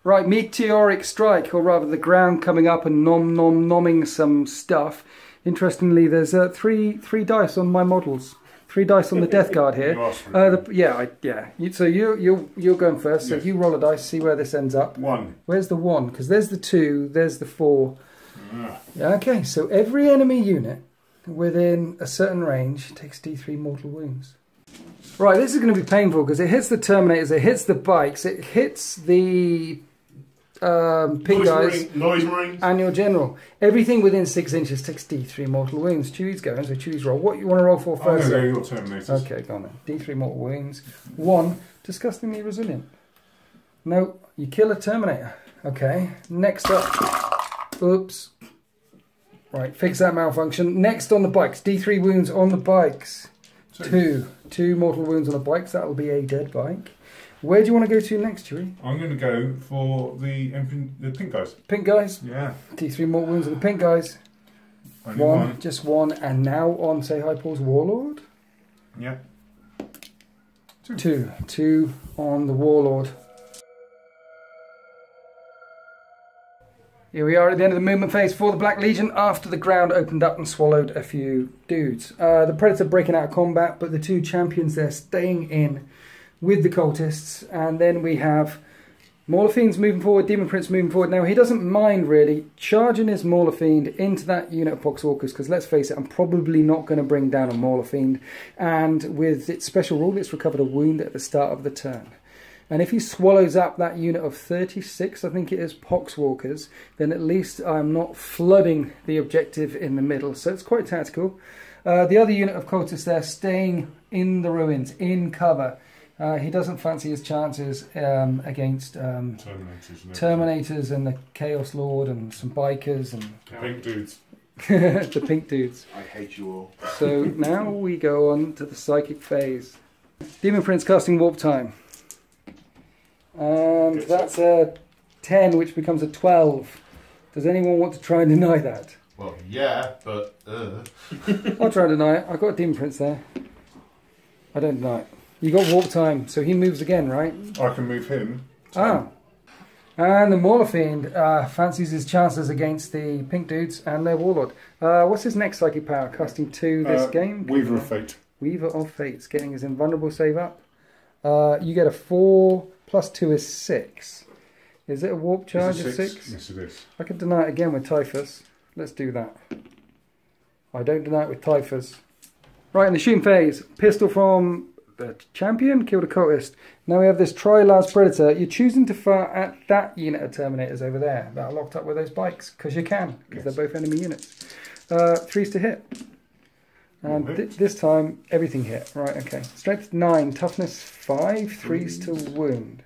Right, meteoric strike, or rather, the ground coming up and nom nom nomming some stuff. Interestingly, there's uh, three three dice on my models. Three dice on the death guard here. Uh, the, yeah, I, yeah. You, so you you you're going first. So Yes. you roll a dice, see where this ends up. One. Where's the one? Because there's the two, there's the four. Ah. Yeah, okay, so every enemy unit within a certain range takes D3 mortal wounds. Right, this is going to be painful because it hits the Terminators, it hits the bikes, it hits the um, pig Noise guys, Marine, Noise Marines. and your general. Everything within six inches takes D3 mortal wounds. Chewie's going, so Chewie's roll. What you want to roll for I'm going first? to go your Terminators. Okay, go on then. D3 mortal wounds. One, disgustingly resilient. No, you kill a Terminator. Okay, next up. Oops. Right, fix that malfunction. Next on the bikes. D3 wounds on the bikes. Two. Two. Two mortal wounds on the bikes. That'll be a dead bike. Where do you want to go to next, Chewie? I'm going to go for the the pink guys. Pink guys. Yeah. D3 more wounds on the pink guys. Only One, one. just one. And now on, say hi, Paul's Warlord. Yeah. Two. Two on the Warlord. Here we are at the end of the movement phase for the Black Legion after the ground opened up and swallowed a few dudes. Uh, the Predator breaking out of combat, but the two champions there staying in with the cultists. And then we have Mauler Fiend's moving forward, Demon Prince moving forward. Now, he doesn't mind really charging his Mauler Fiend into that unit of Poxwalkers because let's face it, I'm probably not going to bring down a Mauler Fiend. And with its special rule, it's recovered a wound at the start of the turn. And if he swallows up that unit of 36, I think it is Poxwalkers, then at least I'm not flooding the objective in the middle. So it's quite tactical. Uh, the other unit of cultists there staying in the ruins, in cover. Uh, he doesn't fancy his chances um, against um, Terminators. and Terminators and the Chaos Lord and some bikers and everything. Pink dudes. the pink dudes. I hate you all. So now we go on to the psychic phase. Demon Prince casting Warp Time. And that's a 10, which becomes a 12. Does anyone want to try and deny that? Well, yeah, but uh. I'll try and deny it. I've got a Demon Prince there. I don't deny it. You got Warp Time, so he moves again, right? I can move him. Oh. And the Mauler Fiend uh, fancies his chances against the pink dudes and their Warlord. Uh, what's his next psychic power? Casting two this Uh, game? Weaver of Fate. Weaver of Fates, getting his invulnerable save up. Uh, you get a four plus two is six. Is it a warp charge of it six? Yes, it is. I could deny it again with Typhus. Let's do that. I don't deny it with Typhus. Right, in the shooting phase, pistol from champion, killed a cultist. Now we have this Trilas Predator. You're choosing to fire at that unit of Terminators over there that are locked up with those bikes, because you can, because Yes. they're both enemy units. Uh, threes to hit. And th- this time, everything hit. Right, okay. Strength 9, toughness 5, threes to wound.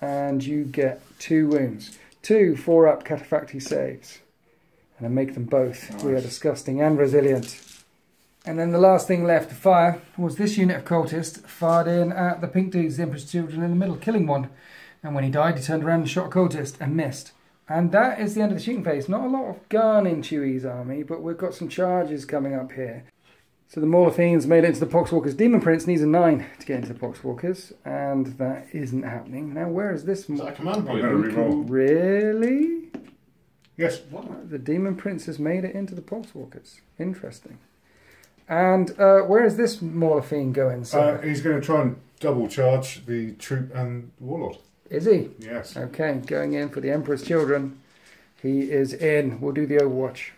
And you get 2 wounds. Two four up Cataphractii saves. And I make them both. We are disgusting and resilient. And then the last thing left to fire was this unit of cultists fired in at the pink dudes, the Emperor's children in the middle, killing one. And when he died, he turned around and shot a cultist and missed. And that is the end of the shooting phase. Not a lot of gun in Chewie's army, but we've got some charges coming up here. So the Fiends made it into the Poxwalkers. Demon Prince needs a 9 to get into the Poxwalkers, and that isn't happening. Now, where is this? Is that a command point? going to reroll. Really? Yes. What? The Demon Prince has made it into the Poxwalkers. Interesting. And uh, where is this Fiend going? So, Uh, he's going to try and double charge the troop and warlord. is he? Yes. Okay, going in for the Emperor's Children. He is in. We'll do the Overwatch.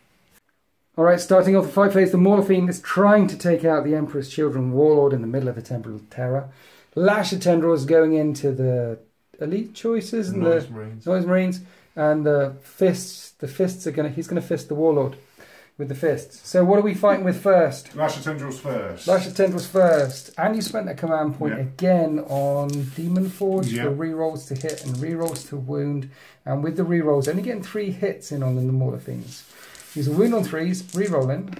Alright, starting off the fight phase, the Fiend is trying to take out the Emperor's Children Warlord in the middle of the Temple of Terror. Lasher Tendrils going into the Elite Choices and Noise the Marines. Noise Marines. And the fists, the fists are gonna, he's gonna fist the Warlord with the fists. So what are we fighting with first? Lasher tendrils first. Lasher Tendrils first. And you spent a command point Yeah. again on Demon Forge Yeah. for rerolls to hit and rerolls to wound. And with the rerolls, only getting three hits in on the Mauler things. Use a wound on threes, rerolling.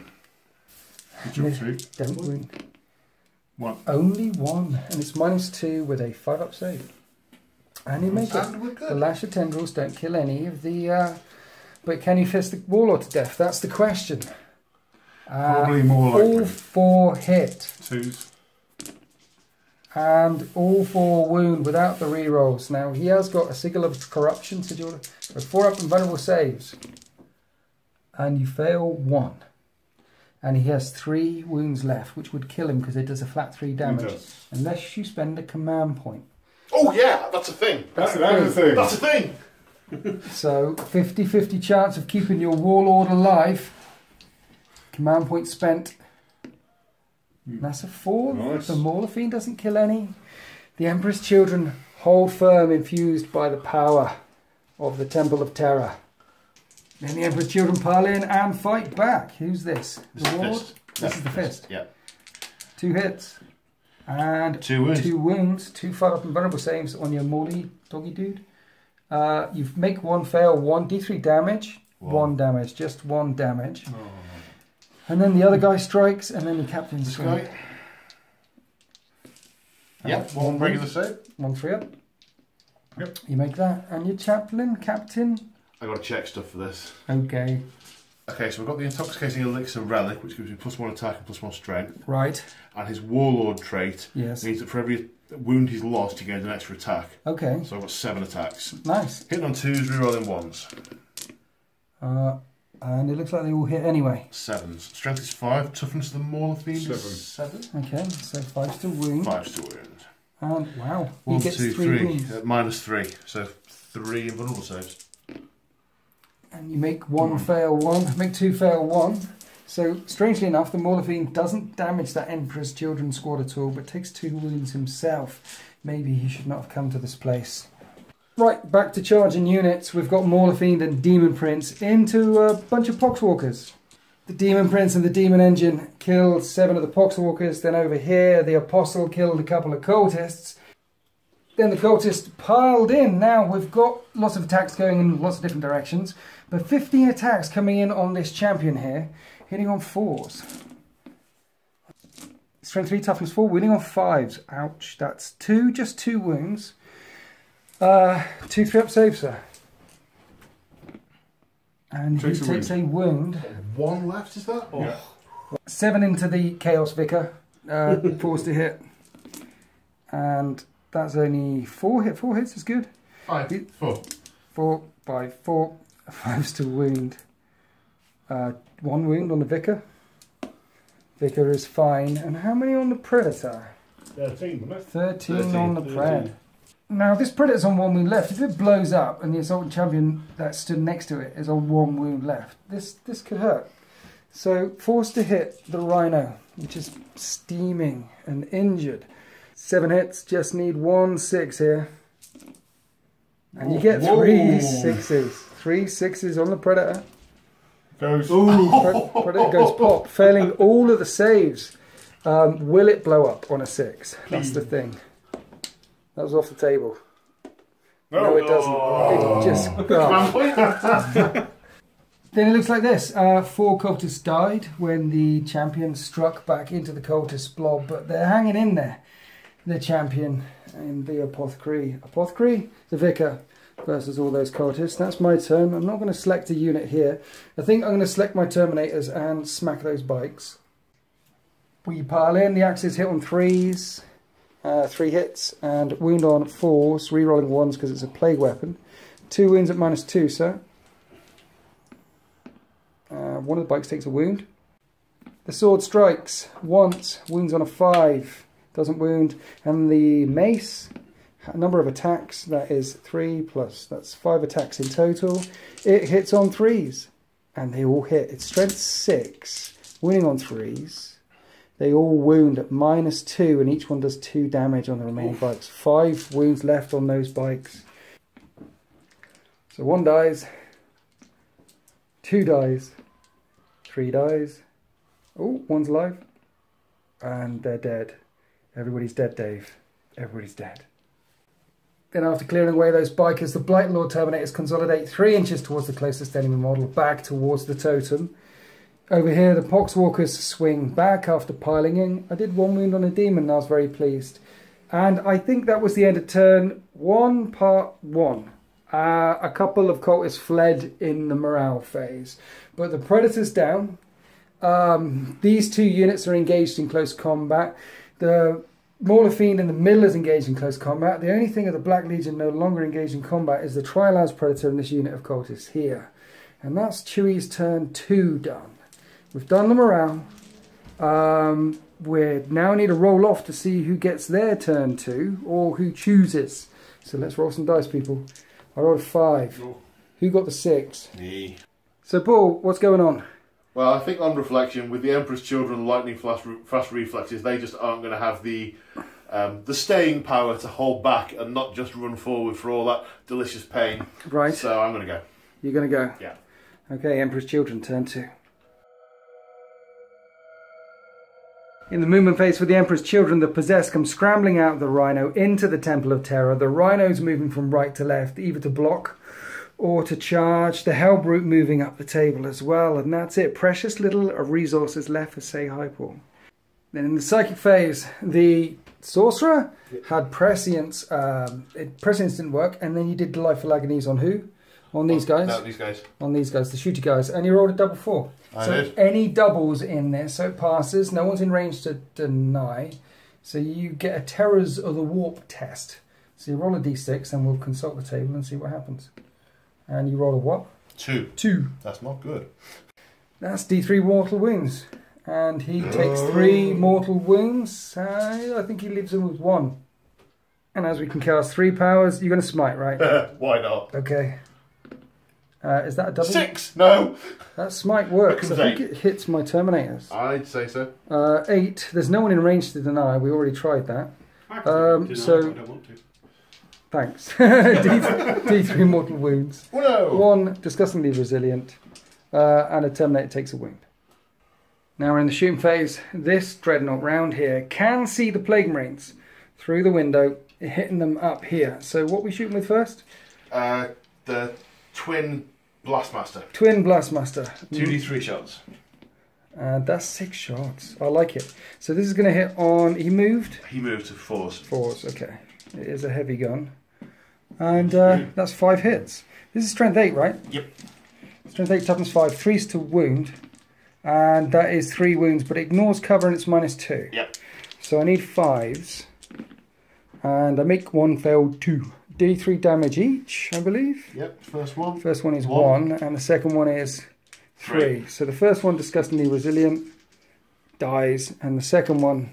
Good job, two. Don't wound. One. Only one. And it's minus two with a five up save. And you make it. The Lash Lasher Tendrils don't kill any of the. Uh, but can he fist the Warlord to death? That's the question. Uh, Probably more all four hit. Twos. and all four wound without the rerolls. Now he has got a sigil of corruption, so do you want with four up invulnerable saves, and you fail one, and he has three wounds left, which would kill him because it does a flat three damage, unless you spend a command point. Oh yeah, that's a thing. That's That- the that's the thing. thing. That's a thing. So 50-50 chance of keeping your warlord alive. Command point spent. Hmm. That's a four. Nice. The Fiend doesn't kill any. The Emperor's children hold firm, infused by the power of the Temple of Terror. Then the Emperor's children pile in and fight back. Who's this? This The fist. This is the fist. Yeah. Two hits. And Two wounds. two wounds, two five up invulnerable saves on your Morley doggy dude. Uh, you make one fail, one d3 damage, one. One. damage, just one damage. Oh. And then the other guy strikes, and then the captain's This strike. guy. Uh, Yep. One regular save. One three up. Yep. You make that, and your chaplain, captain. I got to check stuff for this. Okay, Okay, so we've got the intoxicating elixir relic, which gives me plus one attack and plus one strength, right. and his warlord trait Yes. means that for every wound he's lost, he gains an extra attack. Okay, So I've got seven attacks. nice. Hitting on twos, rerolling ones. Uh, and it looks like they all hit anyway. Sevens. Strength is five. Toughness of the Mauler Fiend is seven. Okay, so five to wound. Five to wound. And wow, One, he gets two, three, three. wounds. Uh, minus three. So three invulnerable saves. And you make one One. fail one, make two fail one. So, strangely enough, the Maulerfiend doesn't damage that Emperor's Children squad at all, but takes two wounds himself. Maybe he should not have come to this place. Right, back to charging units. We've got Maulerfiend and Demon Prince into a bunch of Poxwalkers. The Demon Prince and the Demon Engine killed seven of the Poxwalkers. Then over here, the Apostle killed a couple of cultists. Then the cultists piled in. Now we've got lots of attacks going in lots of different directions, but 15 attacks coming in on this champion here, hitting on fours. Strength 3, toughness 4, winning on fives. Ouch, that's two, just two wounds. Uh, two 3 up saves, sir. And Takes he a takes a wound. One left, is that? Or? Yeah. Seven into the Chaos Vicar, uh, forced to hit. And that's only four hit. Four hits is good. Five. Four. Four, five, four. Five's to wound. Uh, one wound on the Vicar. Vicar is fine. And how many on the Predator? 13, wasn't it? 13, 13, on the 13. Pred. Now, this Predator's on one wound left. If it blows up and the Assault Champion that stood next to it is on one wound left, this, this could hurt. So, forced to hit the Rhino, which is steaming and injured. Seven hits, just need one six here. And you get Whoa. three sixes. Three sixes on the Predator. Goes. Predator goes pop, failing all of the saves. Um, will it blow up on a six? That's the thing. That was off the table. No, it doesn't. It just. oh. Then it looks like this. Uh, four cultists died when the champion struck back into the cultist blob, but they're hanging in there. The champion and the apothecary. Apothecary? The vicar versus all those cultists. That's my turn. I'm not going to select a unit here. I think I'm going to select my Terminators and smack those bikes. We pile in. The axes hit on threes. Uh, three hits and wound on fours, re-rolling ones because it's a plague weapon. Two wounds at minus two, sir. Uh, one of the bikes takes a wound. The sword strikes once, wounds on a five, doesn't wound. And the mace, number of attacks, that is three plus, that's five attacks in total. It hits on threes, and they all hit. It's strength six, winning on threes. They all wound at minus two, and each one does two damage on the remaining bikes. Five wounds left on those bikes. So one dies, two dies, three dies. Oh, one's alive, and they're dead. Everybody's dead, Dave. Everybody's dead. Then, after clearing away those bikers, the Blight Lord Terminators consolidate three inches towards the closest enemy model, back towards the totem. Over here, the Poxwalkers swing back after piling in. I did one wound on a demon, and I was very pleased. And I think that was the end of turn one, part one. Uh, a couple of cultists fled in the morale phase. But the Predator's down. um, these two units are engaged in close combat. The Mauler Fiend in the middle is engaged in close combat. The only thing of the Black Legion no longer engaged in combat is the Trilas Predator and this unit of cultists here. And that's Chewie's turn two done. We've done the morale. Um, we now need to roll off to see who gets their turn two or who chooses. So let's roll some dice, people. I rolled a five. Who got the six? Me. So, Paul, what's going on? Well, I think on reflection, with the Emperor's Children lightning fast, fast reflexes, they just aren't going to have the um, the staying power to hold back and not just run forward for all that delicious pain. Right, So I'm going to go. you're going to go. Yeah. Okay, Emperor's Children, turn two. In the movement phase for the Emperor's Children, the possessed come scrambling out of the Rhino into the Temple of Terror. The Rhino's moving from right to left, either to block or to charge. The hell brute moving up the table as well, and that's it. Precious little of resources left for Say Hi Paul. Then in the psychic phase, the sorcerer had prescience. Um, it, prescience didn't work, and then you did delightful agonies on who? On these guys No, these guys. on these guys, the shooter guys, and you rolled a double four. I so did. any doubles in there so it passes. No one's in range to deny. So you get a Terrors of the Warp test. So you roll a d6, and we'll consult the table and see what happens. And you roll a what? Two. Two. That's not good. That's d3 mortal wounds. And he takes three mortal wounds. Uh, I think he leaves him with one. And as we can cast three powers, you're going to smite, right? Why not? Okay. Uh, is that a double? Six. No. That smite works. I think it hits my Terminators. I'd say so. Uh, eight. There's no one in range to deny. We already tried that. I Um, so- if I don't want to. Thanks. D- D3 mortal wounds. Oh no. One disgustingly resilient, uh, and a Terminator takes a wound. Now we're in the shooting phase. This dreadnought round here can see the plague marines through the window, hitting them up here. So what we shooting with first? Uh, the twin blastmaster. Twin blastmaster. Two D three shots. And that's six shots. I like it. So this is going to hit on. He moved. He moved to fours. Fours, okay. It is a heavy gun. And uh, that's five hits. This is strength eight, right? Yep. Strength eight, toughness five, three's to wound. And that is three wounds, but it ignores cover and it's minus two. Yep. So I need fives. And I make one fail two. D3 damage each, I believe. Yep. First one. First one is one, One. and the second one is three. So the first one, disgustingly resilient, dies, and the second one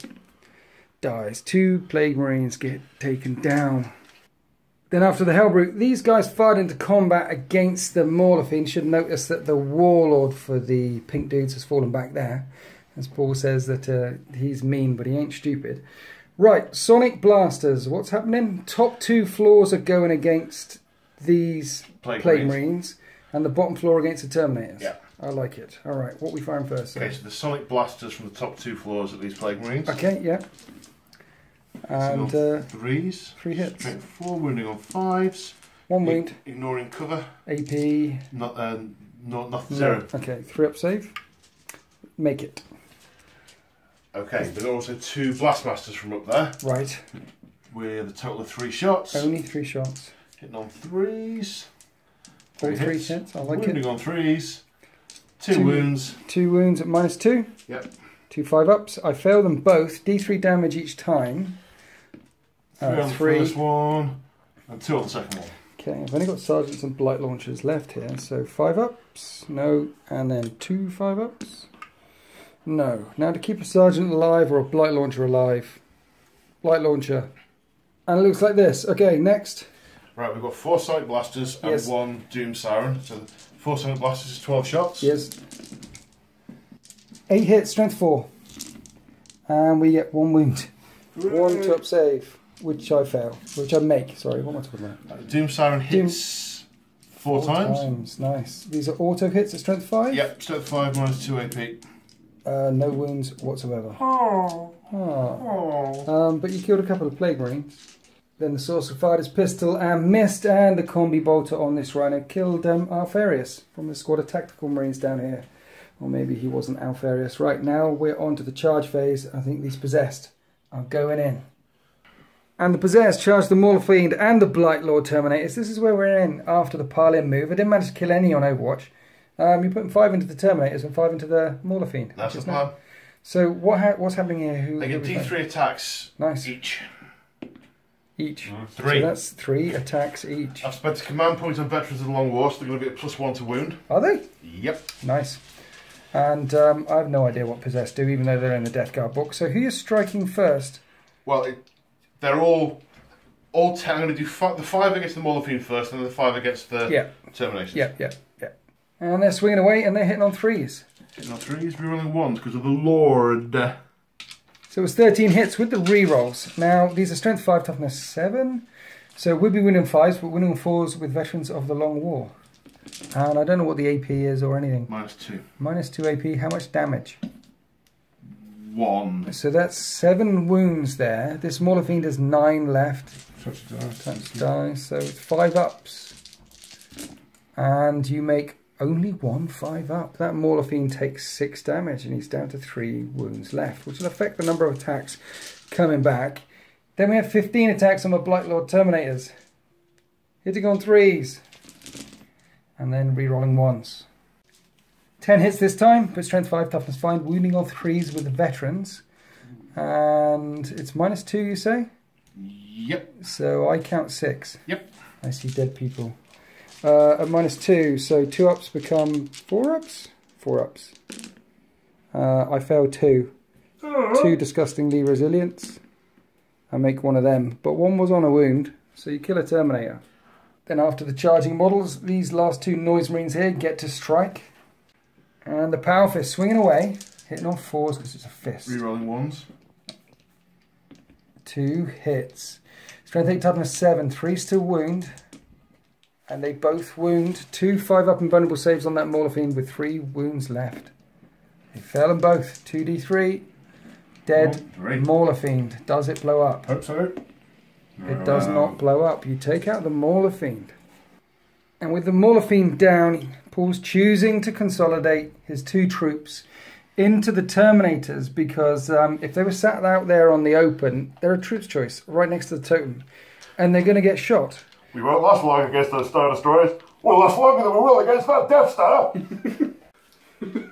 dies. Two plague marines get taken down. Then after the Hellbrute, these guys fired into combat against the Mauler Should notice that the Warlord for the pink dudes has fallen back there. As Paul says that uh, he's mean, but he ain't stupid. Right, Sonic Blasters. What's happening? Top two floors are going against these Plague Plague Marines. And the bottom floor against the Terminators. Yeah. I like it. All right, what we find first? Okay, so the sonic blasters from the top two floors of these plague marines. Okay, yeah. And So uh, threes. three hits. Strength four, wounding on fives. one wound, Ignoring cover. AP. Not uh, not nothing zero. Okay, three up save. Make it. Okay, there's also two blastmasters from up there Right, with a total of three shots. only three shots. Hitting on threes. Three three hits. hits. I like wounding it. on threes. Two, Two. wounds. Two wounds at minus two. Yep. Two five ups. I fail them both. D3 damage each time. Three Uh, on the three. first one. And two on the second one. Okay, I've only got sergeants and blight launchers left here. So five ups, no, and then two five ups. No. Now to keep a sergeant alive or a blight launcher alive. Blight launcher. And it looks like this. Okay, next. Right, we've got four sonic blasters and Yes. one doom siren. So four sonic blasters is 12 shots. Yes. Eight hits, strength four. And we get one wound. One top save, which I fail. Which I make. Sorry, what am I talking about? Uh, Doom siren hits four, times. Nice. These are auto hits at strength five. Yep, strength five minus two AP. Uh, no wounds whatsoever. Oh. Ah. Um, but you killed a couple of plague marines. Then the sorcerer fired his pistol and missed, and the combi bolter on this rhino killed um, Alpharius from the squad of tactical marines down here. Or maybe he wasn't Alpharius. Right now we're on to the charge phase. I think these possessed are going in. And the possessed charged the Maulerfiend and the Blight Lord Terminators. This is where we're in after the pile in move. I didn't manage to kill any on Overwatch. Um, you're putting five into the Terminators and five into the Mauler Fiend. That's the plan. So what ha- what's happening here? Who, They get D3 attacks? Nice. each. Each. Nice. Three. So that's three attacks each. I've spent a command point on veterans of the Long War, so they're going to be at plus one to wound. Are they? Yep. Nice. And um, I have no idea what possessed do, even though they're in the Death Guard book. So who is striking first? Well, it, they're all all ten. I'm going to do fi- the five against the Mauler first, and then the five against the Yeah, Terminators. yeah, yeah, yeah. And they're swinging away, and they're hitting on threes. Hitting on threes, rerolling ones because of the Lord. So it was 13 hits with the rerolls. Now, these are strength 5, toughness 7. So we'll be winning 5s, but winning 4s with veterans of the Long War. And I don't know what the AP is or anything. Minus two. Minus 2 AP, how much damage? One. So that's 7 wounds there. This Mauler Fiend has 9 left. Touch down. Touch die, so it's 5 ups. And you make only one 5 up. That Mauler Fiend takes 6 damage and he's down to 3 wounds left, which will affect the number of attacks coming back. Then we have 15 attacks on the Blight Lord Terminators. Hitting on 3s. And then re-rolling once. 10 hits this time, but strength 5, toughness 5, wounding on 3s with the veterans. And it's minus 2, you say? Yep. So I count 6. Yep. I see dead people. Uh, at minus 2, so 2 ups become 4 ups? 4 ups. Uh, I fail 2. 2 disgustingly resilience. I make one of them. But one was on a wound, so you kill a Terminator. Then after the charging models, these last two Noise Marines here get to strike. And the Power Fist swinging away, hitting on 4s because it's a fist. Rerolling ones. Two hits. Strength 8, toughness 7. Three still wound. And they both wound. Two 5 up invulnerable saves on that Fiend with 3 wounds left. They fail them both. 2d3. Dead Three. Fiend. Does it blow up? Hope so. It does not blow up. You take out the Mauler Fiend. And with the Mauler down, Paul's choosing to consolidate his two troops into the Terminators because um, if they were sat out there on the open, they're a troops choice right next to the totem. And they're going to get shot. We won't last long against those Star Destroyers. We'll last longer than we will against that Death Star.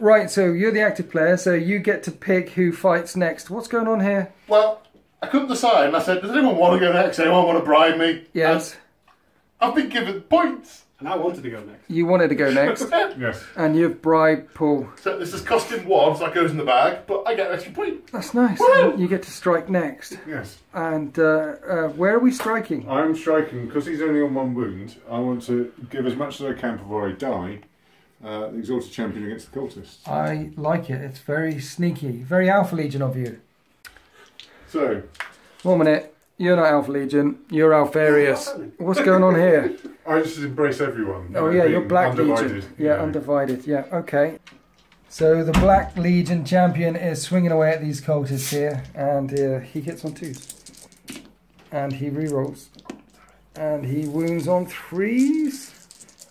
Right, so you're the active player, so you get to pick who fights next. What's going on here? well, I couldn't decide, and I said, "Does anyone want to go next? Anyone want to bribe me?" Yes, And I've been given points. And I wanted to go next. you wanted to go next, Yes. and you've bribed Paul. so this is costing one, so that goes in the bag, but I get an extra point. That's nice. Woo! You get to strike next. Yes. And uh, uh, where are we striking? I'm striking because he's only on one wound. I want to give as much as I can before I die. Uh, the exalted champion against the cultists. I like it. It's very sneaky, very Alpha Legion of you. So One minute, you're not Alpha Legion. You're Alpharius. What's going on here? I just embrace everyone. Oh yeah, you're Black Legion. Yeah, know. undivided. Yeah, okay. So the Black Legion champion is swinging away at these cultists here, and uh, he hits on twos, and he re-rolls, and he wounds on threes,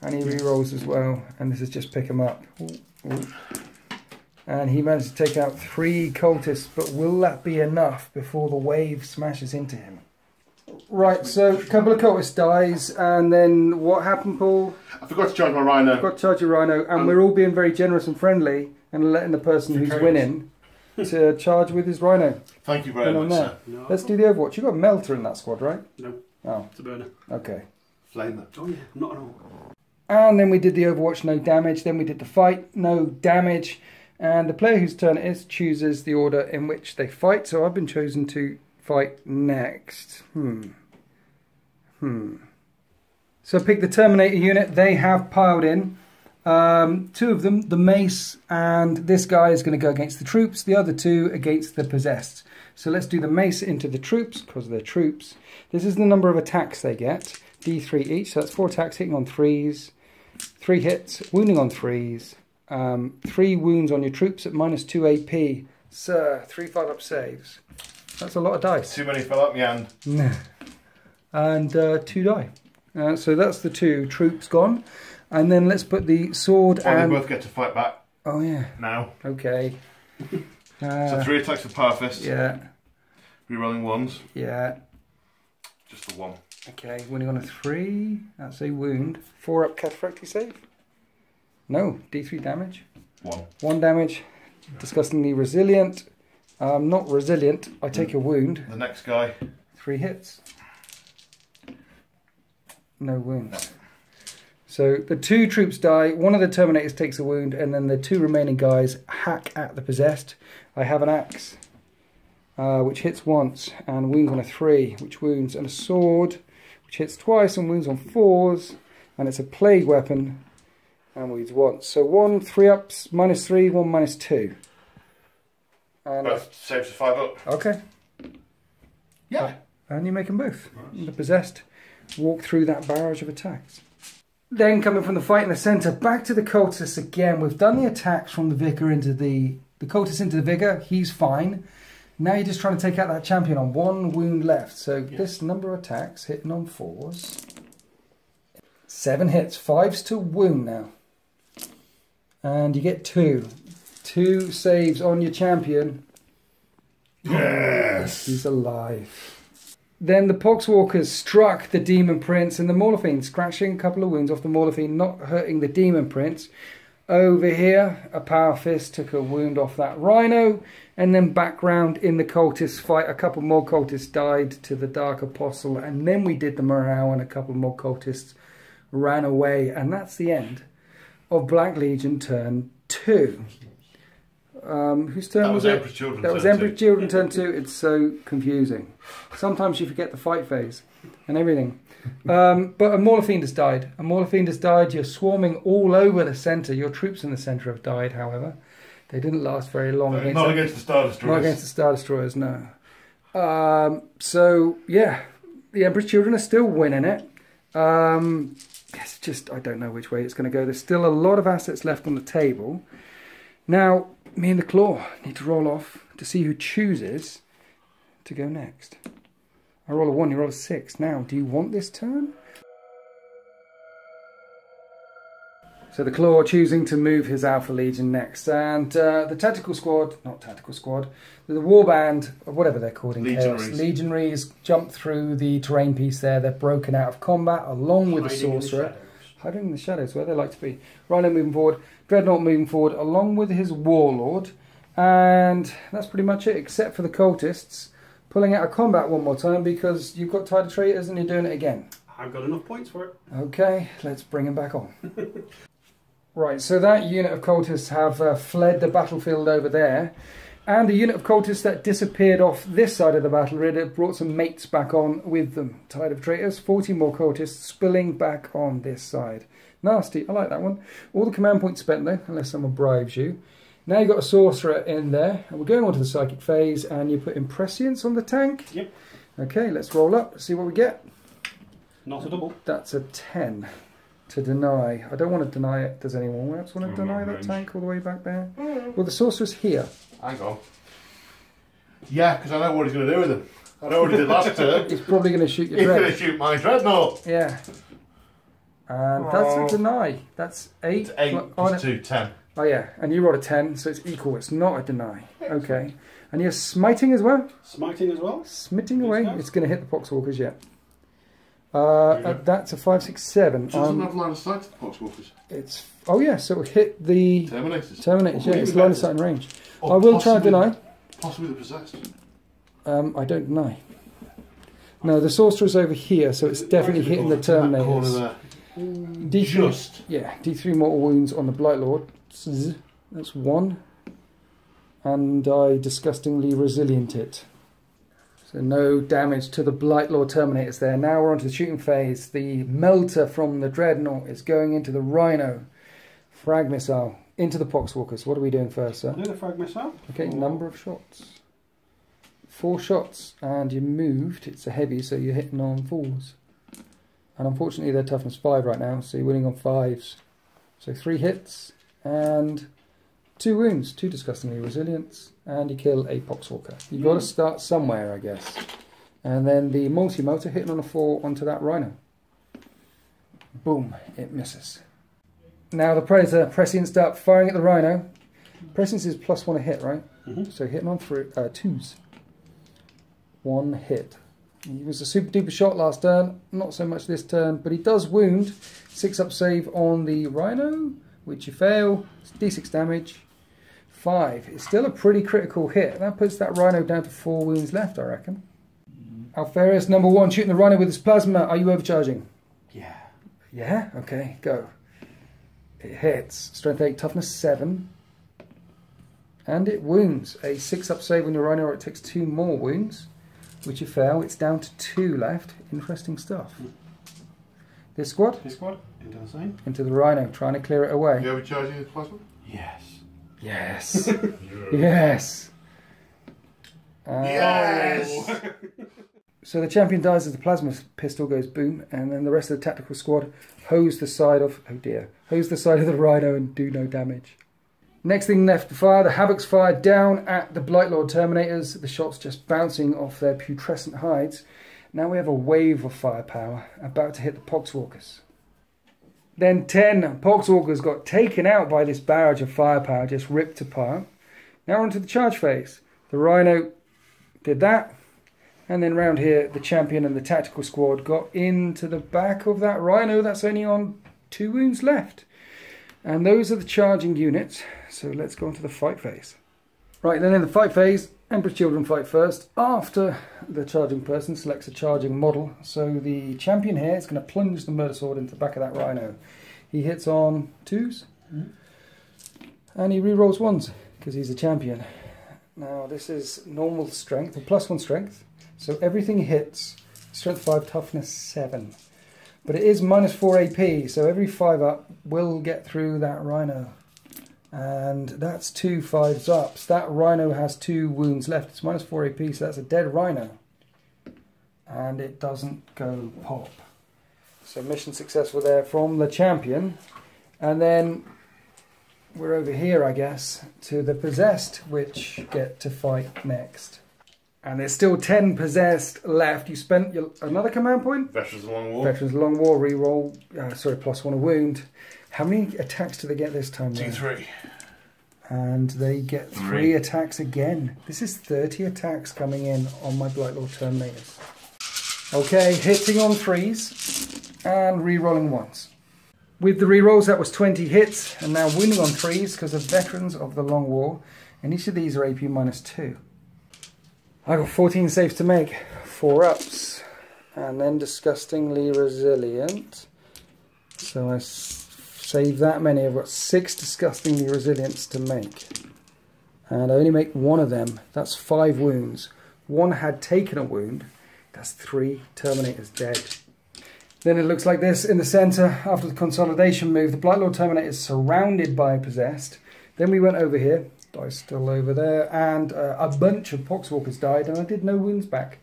and he re-rolls as well. And this is just pick him up. Ooh, ooh. And he managed to take out three cultists, but will that be enough before the wave smashes into him? Right, so a couple of cultists dies, and then what happened, Paul? I forgot to charge my rhino. I forgot to charge your Rhino, and um, we're all being very generous and friendly and letting the person who's Okay. winning to charge with his Rhino. Thank you very Been on much, there. sir. No. Let's do the Overwatch. You've got Melta in that squad, right? No, Oh, it's a burner. okay. Flame that. Oh yeah, not at all. And then we did the Overwatch, no damage. Then we did the fight, no damage. And the player whose turn it is chooses the order in which they fight. So I've been chosen to fight next. Hmm. Hmm. So pick the Terminator unit. They have piled in. Um, two of them, the Mace and this guy is going to go against the troops. The other two against the possessed. So let's do the Mace into the troops because they're troops. This is the number of attacks they get. D3 each. So that's four attacks hitting on threes. Three hits, wounding on threes. Um, three wounds on your troops at minus two AP. Sir, three five up saves. That's a lot of dice. Too many fell out my hand. and uh, two die. Uh, so that's the two troops gone. And then let's put the sword Well, they and. both get to fight back Oh, yeah. now. Okay. So Uh, three attacks with Power Fist. yeah, Rerolling ones. yeah. Just the one. Okay, winning on a three. That's a wound. Four up Cataphractii save. No, D3 damage. One. One damage. Disgustingly resilient. Um, not resilient. I take a wound. The next guy. Three hits. No wounds. So the two troops die, one of the Terminators takes a wound, and then the two remaining guys hack at the possessed. I have an axe, uh, which hits once and wounds on a three, which wounds, and a sword, which hits twice and wounds on fours, and it's a plague weapon, and we'd want. So one three ups, minus three, one minus two. And Both saves for five up. okay, Yeah. Uh, and you make them both. The possessed walk through that barrage of attacks. Then coming from the fight in the centre, back to the cultists again. We've done the attacks from the vicar into the the cultist into the vicar. He's fine. Now you're just trying to take out that champion on one wound left. So this number of attacks hitting on fours. Seven hits, fives to wound now. And you get two. Two saves on your champion. Yes. He's alive. Then the Poxwalkers struck the Demon Prince and the Maulerfiend, scratching a couple of wounds off the Maulerfiend, not hurting the Demon Prince. Over here, a Power Fist took a wound off that Rhino, and then background in the cultist fight, a couple more cultists died to the Dark Apostle, and then we did the morale, and a couple more cultists ran away, and that's the end of Black Legion turn two. Um, whose turn That was, was it? Children That was turn Emperor's two. Children turn two. It's so confusing. Sometimes you forget the fight phase and everything. Um, but a Fiend has died. A Fiend has died. You're swarming all over the centre. Your troops in the centre have died, however. They didn't last very long against Not against the Star Destroyers. Not against the Star Destroyers, no. Um, so, yeah, the Emperor's Children are still winning it. Um, it's just, I don't know which way it's going to go. There's still a lot of assets left on the table. Now, me and the Claw need to roll off to see who chooses to go next. I roll a one, you roll a six. Now, do you want this turn? So the Claw choosing to move his Alpha Legion next, and uh, the Tactical Squad, not Tactical Squad, the War Band, or whatever they're called in Chaos, Legionaries. Legionaries jump through the terrain piece there. They're broken out of combat along with the Hiding in the Sorcerer. shadows. Hiding in the shadows, where they like to be. Rhino moving forward, Dreadnought moving forward, along with his Warlord. And that's pretty much it, except for the cultists pulling out of combat one more time because you've got Tide of Traitors and you're doing it again. I've got enough points for it. Okay, let's bring him back on. right, so that unit of cultists have uh, fled the battlefield over there. And the unit of cultists that disappeared off this side of the battle really brought some mates back on with them. Tide of traitors, 40 more cultists spilling back on this side. Nasty, I like that one. All the command points spent though, unless someone bribes you. Now you've got a sorcerer in there, and we're going on to the psychic phase, and you put imprescience on the tank. Yep. Okay, let's roll up, see what we get. Not a double. That's a 10 to deny. I don't want to deny it. Does anyone else want to Oh, deny that range. tank all the way back there? Mm. Well, the sorcerer's here. Hang on. Yeah, because I know what he's going to do with him. I know what he did last turn. He's probably going to shoot your He's going to shoot my dreadnought. Yeah. And that's Oh. a deny. That's 8. It's eight pl- oh, plus no. two, ten. Oh, yeah. And you rolled a 10, so it's equal. It's not a deny. Okay. And you're smiting as well? Smiting as well. Smitting away. Yes. It's going to hit the Poxwalkers yet. Uh, a 5, 6, 7. So it doesn't Um, have line of sight to the Poxwalkers. it's Oh, yeah. So it'll hit the Terminators. Terminators. Yeah, it's line of sight and range. Or I will try and deny. Possibly the possessed. Um, I don't deny. No, the sorcerer's over here, so it's definitely hitting the Terminators. there. D3, Just. yeah, D3 mortal wounds on the Blight Lord. That's one. And I disgustingly resilient it. So no damage to the Blight Lord Terminators there. Now we're on to the shooting phase. The Melta from the Dreadnought is going into the Rhino. Frag Missile into the Poxwalkers. What are we doing first, sir? Do the frag missile. Okay, number of shots. Four shots, and you moved. It's a heavy, so you're hitting on fours. And unfortunately, they're toughness five right now, so you're winning on fives. So three hits and two wounds, two disgustingly resilience, and you kill a poxwalker. You've got to start somewhere, I guess. And then the multi-melta hitting on a four onto that rhino. Boom, it misses. Now the predator prescienced up, firing at the rhino. Prescience is plus one a hit, right? Mhm. So hitting on three, uh, twos. One hit. He was a super duper shot last turn, not so much this turn, but he does wound. Six up save on the Rhino. which you fail. It's d6 damage. Five. It's still a pretty critical hit. That puts that rhino down to four wounds left, I reckon. Mm-hmm. Alpharius, number one, shooting the rhino with his plasma. Are you overcharging? Yeah. Yeah? Okay, go. It hits. Strength 8, toughness 7. And it wounds. A 6 up save on your rhino, or it takes 2 more wounds, which you fail. It's down to 2 left. Interesting stuff. This squad, This squad into the same. into the rhino, trying to clear it away. You overcharging his plasma? Yes. Yes. yes. Uh, Yes! So the champion dies as the plasma pistol goes boom, and then the rest of the tactical squad hose the side of oh dear, hose the side of the rhino and do no damage. Next thing left to fire, the Havoc's fired down at the Blightlord Terminators, the shots just bouncing off their putrescent hides. Now we have a wave of firepower about to hit the Poxwalkers. Then 10 Poxwalkers got taken out by this barrage of firepower, just ripped apart. Now onto the charge phase. The Rhino did that, and then round here, the champion and the tactical squad got into the back of that Rhino that's only on two wounds left. And those are the charging units. So let's go into the fight phase. Right, then in the fight phase, Emperor's Children fight first. After the charging person selects a charging model. So the champion here is going to plunge the murder sword into the back of that Rhino. He hits on 2s mm-hmm. and he re-rolls ones because he's a champion. Now this is normal strength, or plus one strength. So everything hits. Strength 5, toughness 7. But it is minus 4 AP, so every 5 up will get through that rhino. And that's two fives ups. That rhino has two wounds left. It's minus 4 AP, so that's a dead rhino. And it doesn't go pop. So mission successful there from the champion. And then we're over here, I guess, to the possessed, which get to fight next. And there's still 10 possessed left. You spent your, another command point? Veterans of Long War. Veterans Long War reroll. Uh, sorry, plus one a wound. How many attacks do they get this time? Two, three. And they get three Three. attacks again. This is 30 attacks coming in on my Blightlord Terminators. Okay, hitting on threes and re-rolling ones. With the re-rolls, that was 20 hits, and now winning on threes because of Veterans of the Long War. And each of these are AP minus two. I got 14 saves to make, four ups, and then disgustingly resilient. So I save that many. I've got six disgustingly resilients to make, and I only make one of them. That's five wounds. One had taken a wound. That's three Terminators dead. Then it looks like this in the centre. After the consolidation move, the Blightlord Terminator is surrounded by possessed. Then we went over here. Dice still over there, and uh, a bunch of Poxwalkers died, and I did no wounds back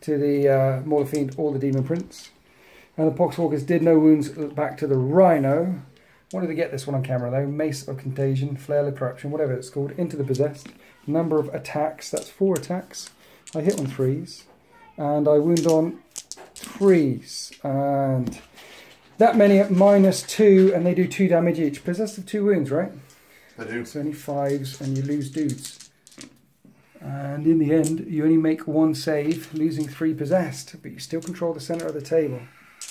to the uh, Mauler Fiend or the Demon Prince. And the Poxwalkers did no wounds back to the Rhino. Wanted to get this one on camera though. Mace of Contagion, Flail of Corruption, whatever it's called, into the Possessed. Number of attacks, that's four attacks. I hit on threes, and I wound on threes. And that many at minus two, and they do two damage each. Possessed of two wounds, right? I do. It's only fives, and you lose dudes. And in the end, you only make one save, losing three possessed, but you still control the centre of the table.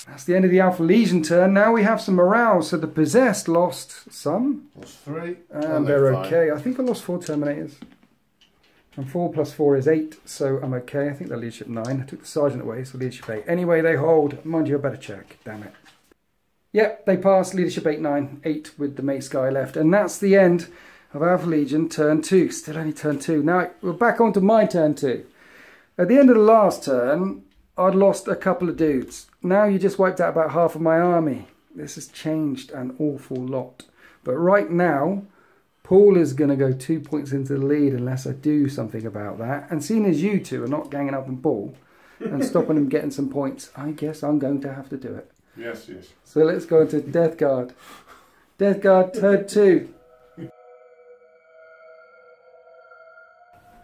That's the end of the Alpha Legion turn. Now we have some morale. So the possessed lost some, That's three. and they're okay. I think I lost four Terminators. And four plus four is eight, so I'm okay. I think they're leadership nine. I took the sergeant away, so leadership eight. Anyway, they hold. Mind you, I better check. Damn it. Yep, they passed leadership eight nine, eight with the mace guy left, and that's the end of Alpha Legion turn two. Still only turn two. Now we're back onto my turn two. At the end of the last turn, I'd lost a couple of dudes. Now you just wiped out about half of my army. This has changed an awful lot. But right now, Paul is going to go two points into the lead unless I do something about that. And seeing as you two are not ganging up on Paul and stopping him getting some points, I guess I'm going to have to do it. Yes, yes. So let's go into Death Guard. Death Guard turn two.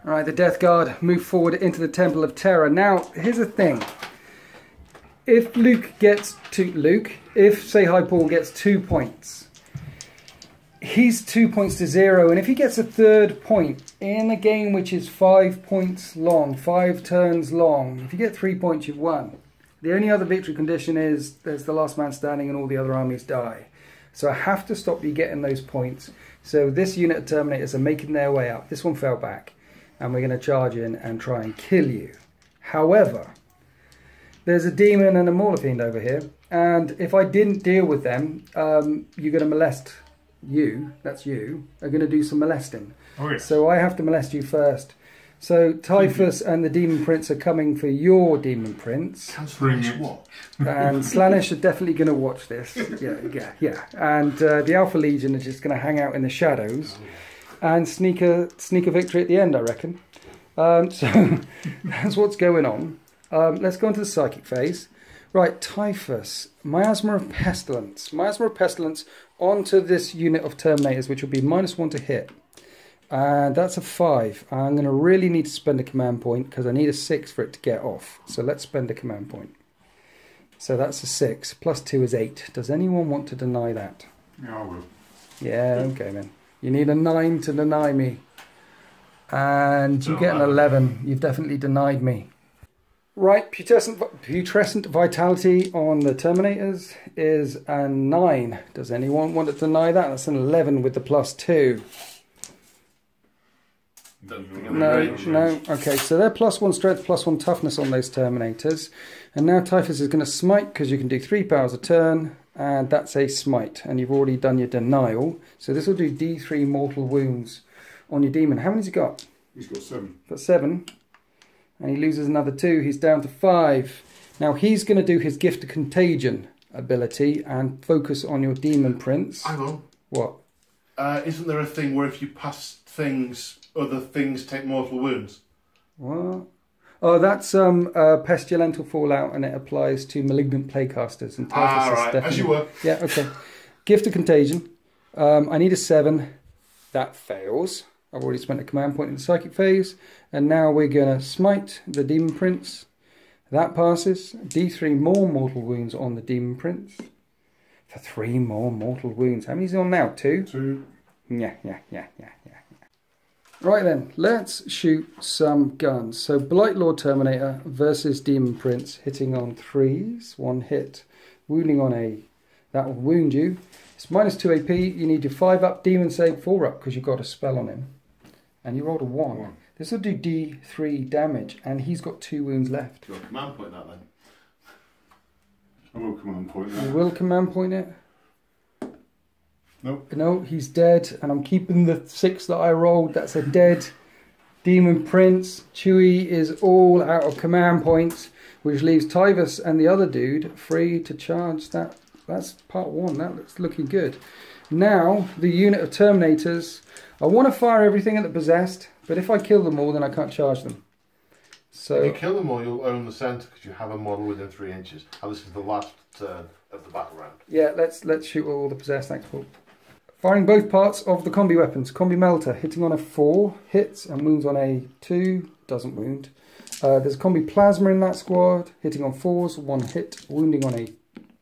Alright, the Death Guard move forward into the Temple of Terror. Now, here's the thing. If Luke gets two Luke, if say hi Paul gets two points, he's two points to zero, and if he gets a third point in a game which is five points long, five turns long, if you get three points, you've won. The only other victory condition is there's the last man standing and all the other armies die. So I have to stop you getting those points. So this unit of Terminators are making their way up. This one fell back. And we're going to charge in and try and kill you. However, there's a demon and a Mauler Fiend over here. And if I didn't deal with them, um, you're going to molest you, that's you, are going to do some molesting. Oh, yes. So I have to molest you first. So Typhus and the Demon Prince are coming for your Demon Prince. Bring it. What? And Slaanesh are definitely going to watch this. Yeah, yeah, yeah. And uh, the Alpha Legion are just going to hang out in the shadows and sneak a, sneak a victory at the end, I reckon. Um, so that's what's going on. Um, let's go on to the psychic phase. Right, Typhus, Miasma of Pestilence. Miasma of Pestilence onto this unit of Terminators, which will be minus one to hit. And that's a five. I'm going to really need to spend a command point because I need a six for it to get off. So let's spend a command point. So that's a six. Plus two is eight. Does anyone want to deny that? Yeah, I will. Yeah, okay, then. You need a nine to deny me. And you get an 11. You've definitely denied me. Right, putrescent, putrescent vitality on the Terminators is a 9. Does anyone want to deny that? That's an 11 with the plus 2. No, No. Okay, so they're plus 1 strength, plus 1 toughness on those Terminators. And now Typhus is going to smite because you can do 3 powers a turn. And that's a smite. And you've already done your denial. So this will do D3 mortal wounds on your demon. How many's he got? He's got seven. Got seven. And he loses another two. He's down to five. Now he's going to do his gift of contagion ability and focus on your demon prince. Hang on. What? Uh, isn't there a thing where if you pass things, other things take mortal wounds? What? Oh, that's um uh, pestilential fallout, and it applies to malignant plaguecasters and Typhus Ah, right. As you were. Yeah, okay. Gift of contagion. Um, I need a seven. That fails. I've already spent a command point in the psychic phase, and now we're gonna smite the demon prince. That passes. D3 more mortal wounds on the demon prince. For three more mortal wounds. How many's he on now? Two. Two. Yeah, yeah, yeah. yeah. Right then, let's shoot some guns. So Blight Lord Terminator versus Demon Prince, hitting on threes, one hit, wounding on a. That will wound you. It's minus two AP. You need your five up demon save, four up because you've got a spell on him, and you rolled a one. One. This will do D3 damage, and he's got two wounds left. Your command point that then. I will come on point You will command point it. Nope. No, he's dead, and I'm keeping the six that I rolled. That's a dead demon prince. Chewie is all out of command points, which leaves Typhus and the other dude free to charge. That that's part one. That looks looking good. Now the unit of Terminators. I want to fire everything at the possessed, but if I kill them all, then I can't charge them. If you So kill them all, you'll own the centre because you have a model within three inches. And this is the last turn of the battle round. yeah, let's let's shoot all the possessed. Thanks, Paul. Firing both parts of the combi weapons. Combi melta hitting on a four, hits and wounds on a two, doesn't wound. Uh, there's a combi plasma in that squad, hitting on fours, one hit, wounding on a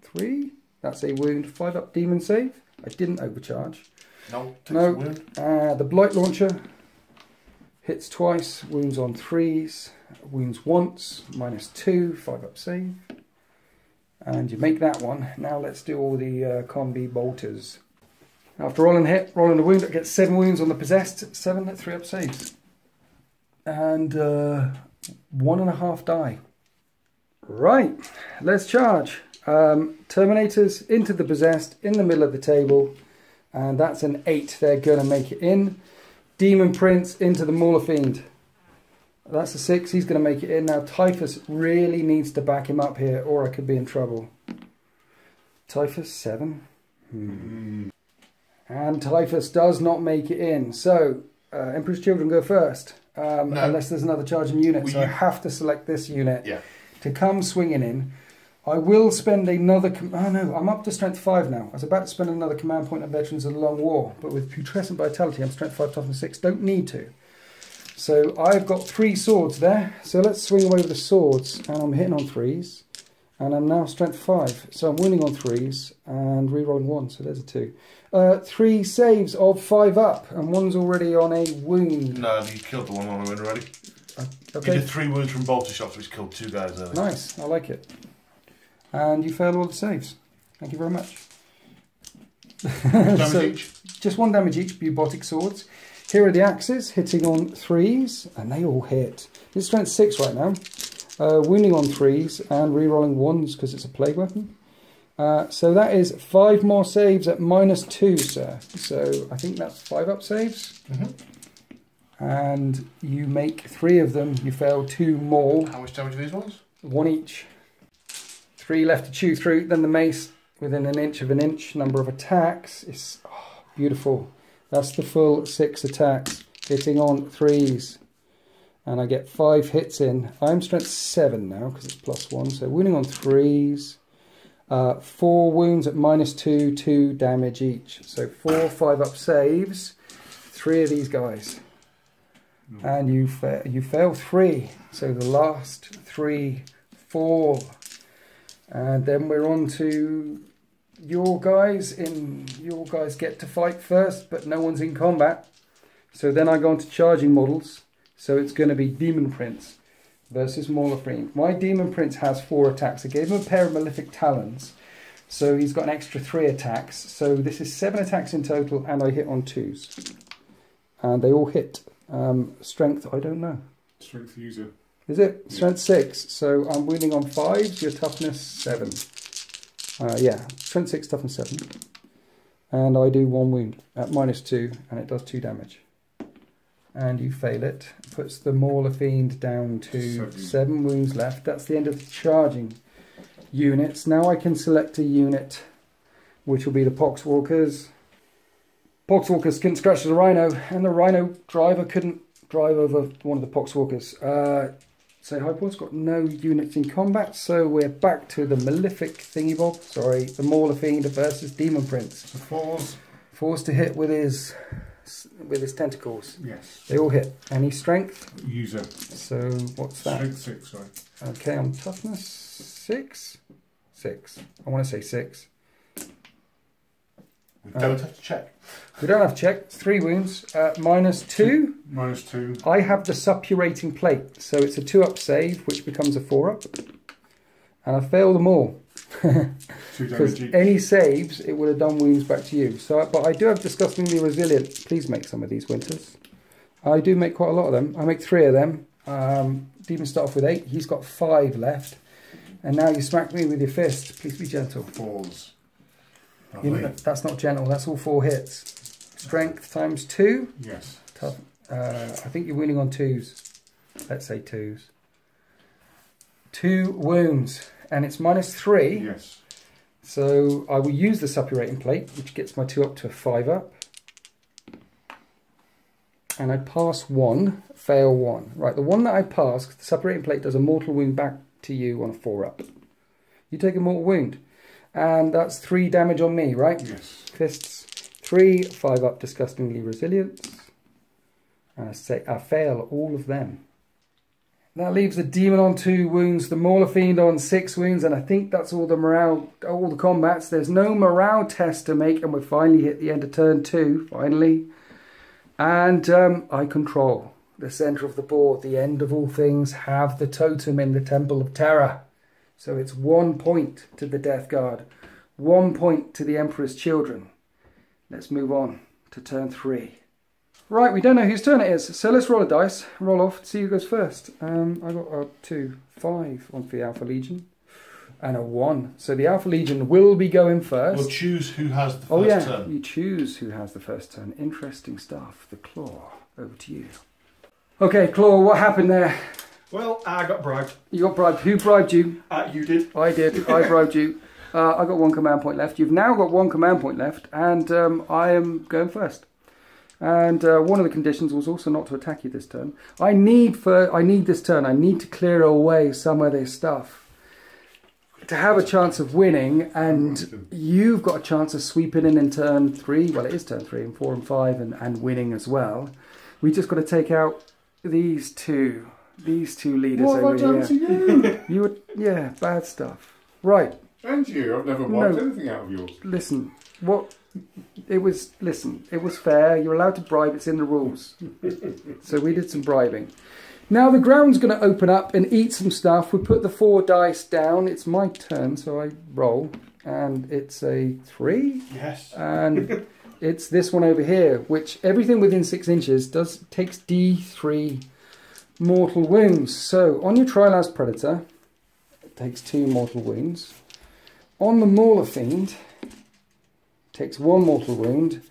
three. That's a wound. Five up demon save. I didn't overcharge. No, No. Uh, the blight launcher hits twice, wounds on threes, wounds once, minus two, five up save. And you make that one. Now let's do all the uh, combi bolters. After rolling hit, rolling a wound, it gets seven wounds on the possessed, seven at three up saves. And uh, one and a half die. Right, let's charge. Um, Terminators into the possessed in the middle of the table and that's an 8. They're going to make it in. Demon Prince into the Mauler Fiend. That's a 6. He's going to make it in. Now, Typhus really needs to back him up here, or I could be in trouble. Typhus, 7. Hmm. And Typhus does not make it in. So, uh, Emperor's Children go first. Um, No. Unless there's another charging unit. Well, so I have to select this unit Yeah. to come swinging in. I will spend another. Com- oh no, I'm up to strength five now. I was about to spend another command point on Veterans of the Long War, but with putrescent vitality, I'm strength five, toughness six. Don't need to. So I've got three swords there. So let's swing away with the swords, and I'm hitting on threes, and I'm now strength five. So I'm winning on threes and rerolling one. So there's a two. Uh, three saves of five up, and one's already on a wound. No, you killed the one on the win already. You Okay, did three wounds from bolter shots, which killed two guys earlier. nice. I like it. And you failed all the saves. Thank you very much. Damage So- each. Just one damage each, bubotic swords. Here are the axes, hitting on threes, and they all hit. It's strength six right now. Uh, wounding on threes and re-rolling ones because it's a plague weapon. Uh, so that is five more saves at minus two, sir. So I think that's five up saves. Mhm. And you make three of them. You fail two more. How much damage are these ones? One each. Three left to chew through. Then the mace within an inch of an inch. Number of attacks is oh, beautiful. That's the full six attacks. Hitting on threes. And I get five hits in. I'm strength seven now because it's plus one. So wounding on threes. Uh, four wounds at minus two, two damage each. So four five up saves. Three of these guys. And you, fa- you fail three. So the last three four. And then we're on to your guys. In your guys get to fight first, but no one's in combat. So then I go on to charging models. So it's going to be Demon Prince versus Fiend. My Demon Prince has four attacks. I gave him a pair of Malefic Talons. So he's got an extra three attacks. So this is seven attacks in total, and I hit on twos. And they all hit. Um, strength, I don't know. Strength user. Is it? Strength six. So I'm wounding on fives, your toughness seven. Uh, yeah, strength six, toughness seven. And I do one wound at minus two, and it does two damage. And you fail it. Puts the Mauler Fiend down to Seven. seven wounds left. That's the end of the charging units. Now I can select a unit, which will be the Poxwalkers. Poxwalkers couldn't scratch the Rhino, and the Rhino driver couldn't drive over one of the Poxwalkers. Uh, Say hi, Paul's got no units in combat, so we're back to the Malefic thingy bob. Sorry, the Mauler Fiend versus Demon Prince. So fours. Forced to hit with his with his tentacles. Yes. They all hit. Any strength? User. So what's that? Strength six. Sorry. Okay, on toughness six, six. I want to say six. We don't have to check. We don't have to check. Three wounds. Uh, minus two. Minus two. I have the suppurating plate, so it's a two up save, which becomes a four up, and I fail them all. Because any saves, it would have done wounds back to you. So, but I do have disgustingly resilient. Please make some of these winters. I do make quite a lot of them. I make three of them. Um, Demon start off with eight. He's got five left. And now you smack me with your fist. Please be gentle. Fours. You know, that's not gentle. That's all four hits. Strength times two. Yes. Tough. Uh, I think you're winning on twos. Let's say twos. Two wounds, and it's minus three. Yes. So I will use the suppurating plate, which gets my two up to a five up. And I pass one, fail one. Right, the one that I pass, the suppurating plate does a mortal wound back to you on a four up. You take a mortal wound. And that's three damage on me, right? Yes. Fists. Three, five up, disgustingly resilient. And I say I fail all of them. That leaves the demon on two wounds, the Mauler Fiend on six wounds, and I think that's all the morale, all the combats. There's no morale test to make, and we finally hit the end of turn two, finally. And um, I control the centre of the board, the end of all things, have the totem in the Temple of Terror. So it's one point to the Death Guard, one point to the Emperor's children. Let's move on to turn three. Right, we don't know whose turn it is, so let's roll a dice, roll off, see who goes first. Um, I got a two, five on for the Alpha Legion, and a one. So the Alpha Legion will be going 1st We'll choose who has the first oh yeah, turn. you choose who has the first turn. Interesting stuff. The Claw, over to you. Okay, Claw, what happened there? Well, I got bribed. You got bribed. Who bribed you? Uh, you did. I did. I bribed you. Uh, I got one command point left. You've now got one command point left, and um, I am going first. And uh, one of the conditions was also not to attack you this turn. I need for I need this turn. I need to clear away some of this stuff to have a chance of winning. And you've got a chance of sweeping in in turn three. Well, it is turn three and four and five, and, and winning as well. We just got to take out these two. These two leaders What have I over done to here. you? You were yeah, bad stuff. Right. and you. I've never wiped No. anything out of yours. listen, what it was listen, it was fair, you're allowed to bribe, it's in the rules. so we did some bribing. Now the ground's gonna open up and eat some stuff. We put the four dice down. It's my turn, so I roll. and it's a three. Yes. and it's this one over here, which everything within six inches does takes D3 mortal wounds. So on your Trilas Predator, it takes two mortal wounds. On the Mauler Fiend, takes one mortal wound.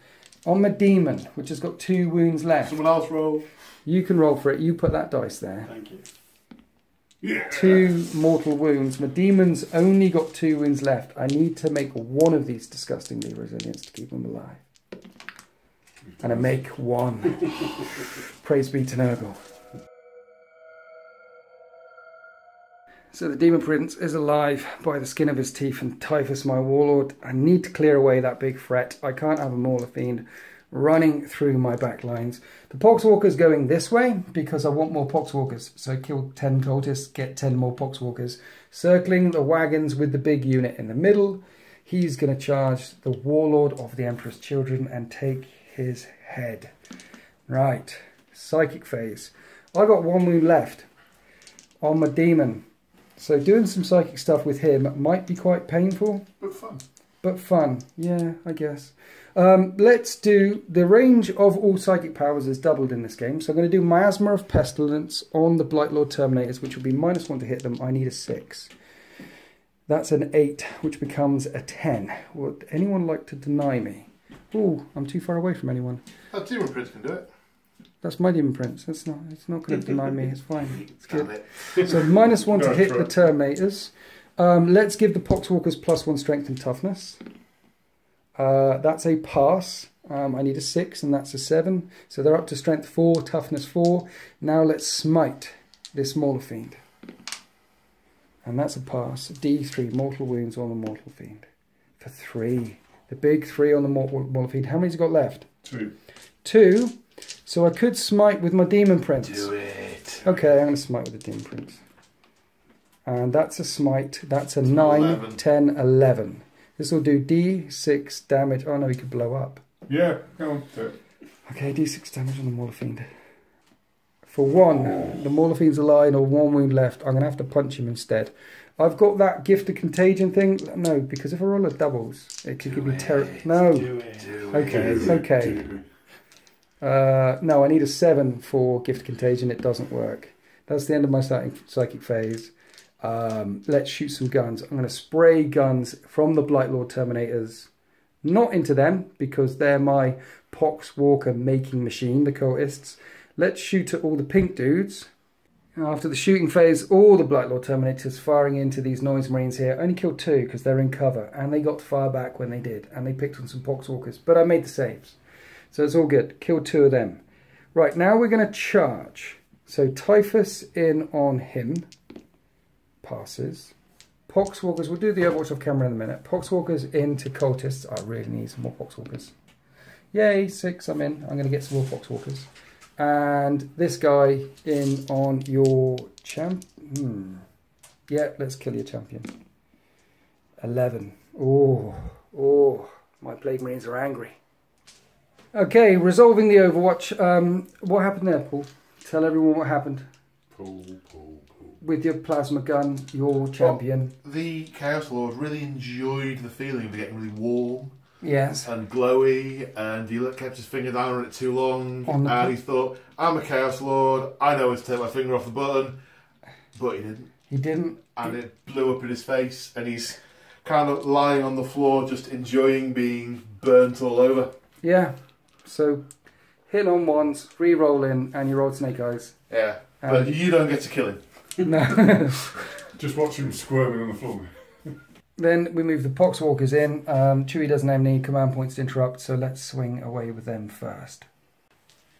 On the Demon, which has got two wounds left, Someone else roll. you can roll for it. You put that dice there. Thank you. Yeah. Two mortal wounds. My demon's only got two wounds left. I need to make one of these disgustingly resilience to keep them alive. And I make one. Praise be to Nurgle. So the demon prince is alive by the skin of his teeth, and Typhus, my warlord. I need to clear away that big threat. I can't have a Mauler Fiend running through my back lines. The Poxwalker's going this way because I want more Poxwalkers. So kill 10 cultists, get 10 more Poxwalkers. Circling the wagons with the big unit in the middle. He's going to charge the Warlord of the Emperor's Children and take his head. Right, Psychic phase. I got one wound left on my demon. So doing some psychic stuff with him might be quite painful But fun. but fun. Yeah, I guess. Um, let's do the range of all psychic powers is doubled in this game. So I'm going to do Miasma of Pestilence on the Blight Lord Terminators, which will be minus one to hit them. I need a six. That's an eight, which becomes a ten. Would anyone like to deny me? Oh, I'm too far away from anyone. That Demon Prince can do it. That's my demon prince. It's not. It's not going to deny me. It's fine. It's good. it. So minus one to hit the. Terminators. Um, let's give the Poxwalkers plus one strength and toughness. Uh, that's a pass. Um, I need a six, and that's a seven. So they're up to strength four, toughness four. Now let's smite this Mauler Fiend. And that's a pass. D3, mortal wounds on the Maulerfiend. For three. The big three on the Mortal, mortal Fiend. How many's he got left? Two. Two. So I could smite with my Demon Prince. Do it. Okay, I'm going to smite with the Demon Prince. And that's a smite. That's a 9, 11. 10, 11. This will do d6 damage. Oh no, he could blow up. Yeah, go on. Do it. Okay, d6 damage on the Mauler Fiend. For one, the Mauler Fiend's alive or one wound left. I'm going to have to punch him instead. I've got that gift of contagion thing. No, because if I roll a doubles, it could give me terror. No. Do it. Do Okay, it. okay. Uh, no, I need a seven for gift contagion. It doesn't work. That's the end of my starting psychic phase. Um, let's shoot some guns. I'm going to spray guns from the Blight Lord Terminators, not into them because they're my Pox Walker making machine, the cultists. Let's shoot at all the pink dudes. After the shooting phase, all the Blight Lord Terminators firing into these Noise Marines here only killed two because they're in cover and they got to fire back when they did and they picked on some Pox Walkers. But I made the saves. So it's all good. Kill two of them. Right, now we're going to charge. So Typhus in on him. Passes. Poxwalkers, we'll do the Overwatch off camera in a minute. Poxwalkers into cultists. I really need some more Poxwalkers. Yay, six, I'm in. I'm going to get some more Poxwalkers. And this guy in on your champ. Hmm. Yeah, let's kill your champion. 11. Oh, oh, my Plague Marines are angry. Okay, resolving the Overwatch. Um, what happened there, Paul? Tell everyone what happened Pull, pull, pull. with your plasma gun, your champion. The Chaos Lord really enjoyed the feeling of getting really warm Yes. and glowy, and he kept his finger down on it too long. On the- and he thought, "I'm a Chaos Lord. I know when to take my finger off the button," but he didn't, He didn't. and it blew up in his face, and he's kind of lying on the floor, just enjoying being burnt all over. Yeah. So hit on once, re-roll in, and you roll snake eyes. Yeah, Um, but you don't get to kill him. No. Just watch him squirming on the floor. then we move the Poxwalkers in. Um, Chewie doesn't have any command points to interrupt, so let's swing away with them first.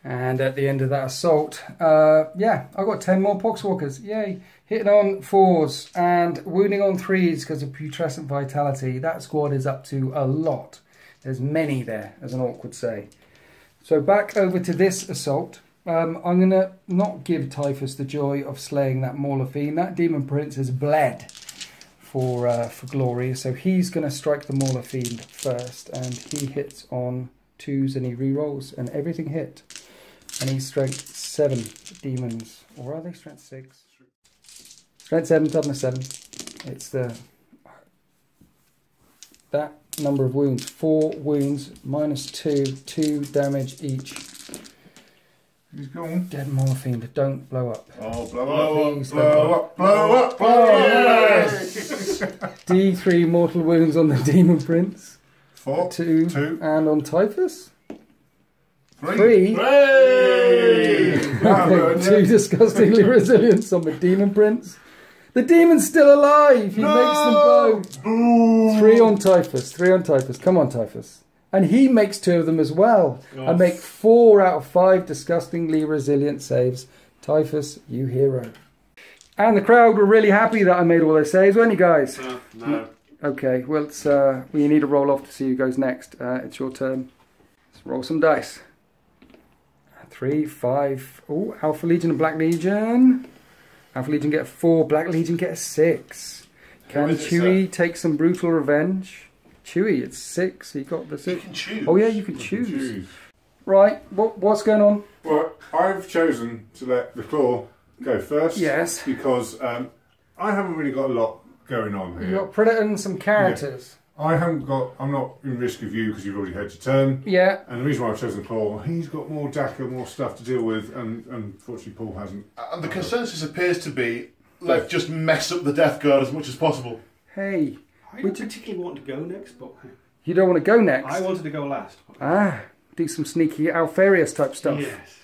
And at the end of that assault, uh, yeah, I got 10 more Poxwalkers. Yay. Hitting on fours and wounding on threes because of putrescent vitality. That squad is up to a lot. There's many there, as an orc would say. So back over to this assault. Um, I'm going to not give Typhus the joy of slaying that Mauler Fiend. That Demon Prince has bled for uh, for glory. So he's going to strike the Mauler Fiend first, and he hits on twos and he re-rolls, and everything hit. And he's strength seven demons, or are they strength six? Strength seven, toughness seven. It's the that number of wounds. Four wounds, minus two, two damage each. He's gone. Dead Maulerfiend, don't blow up. Oh, blow Blow up, Please blow don't up, blow up, blow up. Yes! D3 mortal wounds on the Demon Prince. Four, Two. two, And on Typhus? three. Three. Hey! Now, Okay, uh, two disgustingly resilient on the Demon Prince. The demon's still alive! He makes them both. Three on Typhus. Three on Typhus. Come on, Typhus. And he makes two of them as well. Oh. I make four out of five disgustingly resilient saves. Typhus, you hero. And the crowd were really happy that I made all those saves, weren't you guys? No, no. Okay, well, it's, uh, we need to roll off to see who goes next. Uh, it's your turn. Let's roll some dice. Three, five. Oh, Alpha Legion and Black Legion. Alpha Legion get a four, Black Legion get a six. Can Who is it, Chewie take some brutal revenge? Chewie, it's six. He got the You six. can choose. Oh, yeah, you can You can choose. choose. Right, what, what's going on? Well, I've chosen to let the claw go first. Yes. Because um, I haven't really got a lot going on here. You here. got Predator and some characters. I haven't got. I'm not in risk of you because you've already had your turn. Yeah. And the reason why I've chosen Claw, he's got more DACA, more stuff to deal with, and, and unfortunately Paul hasn't. And the consensus appears to be let's just mess up the Death Guard as much as possible. Hey, I don't particularly want to go next, but you don't want to go next? I wanted to go last. Ah, do some sneaky Alpharius type stuff. Yes.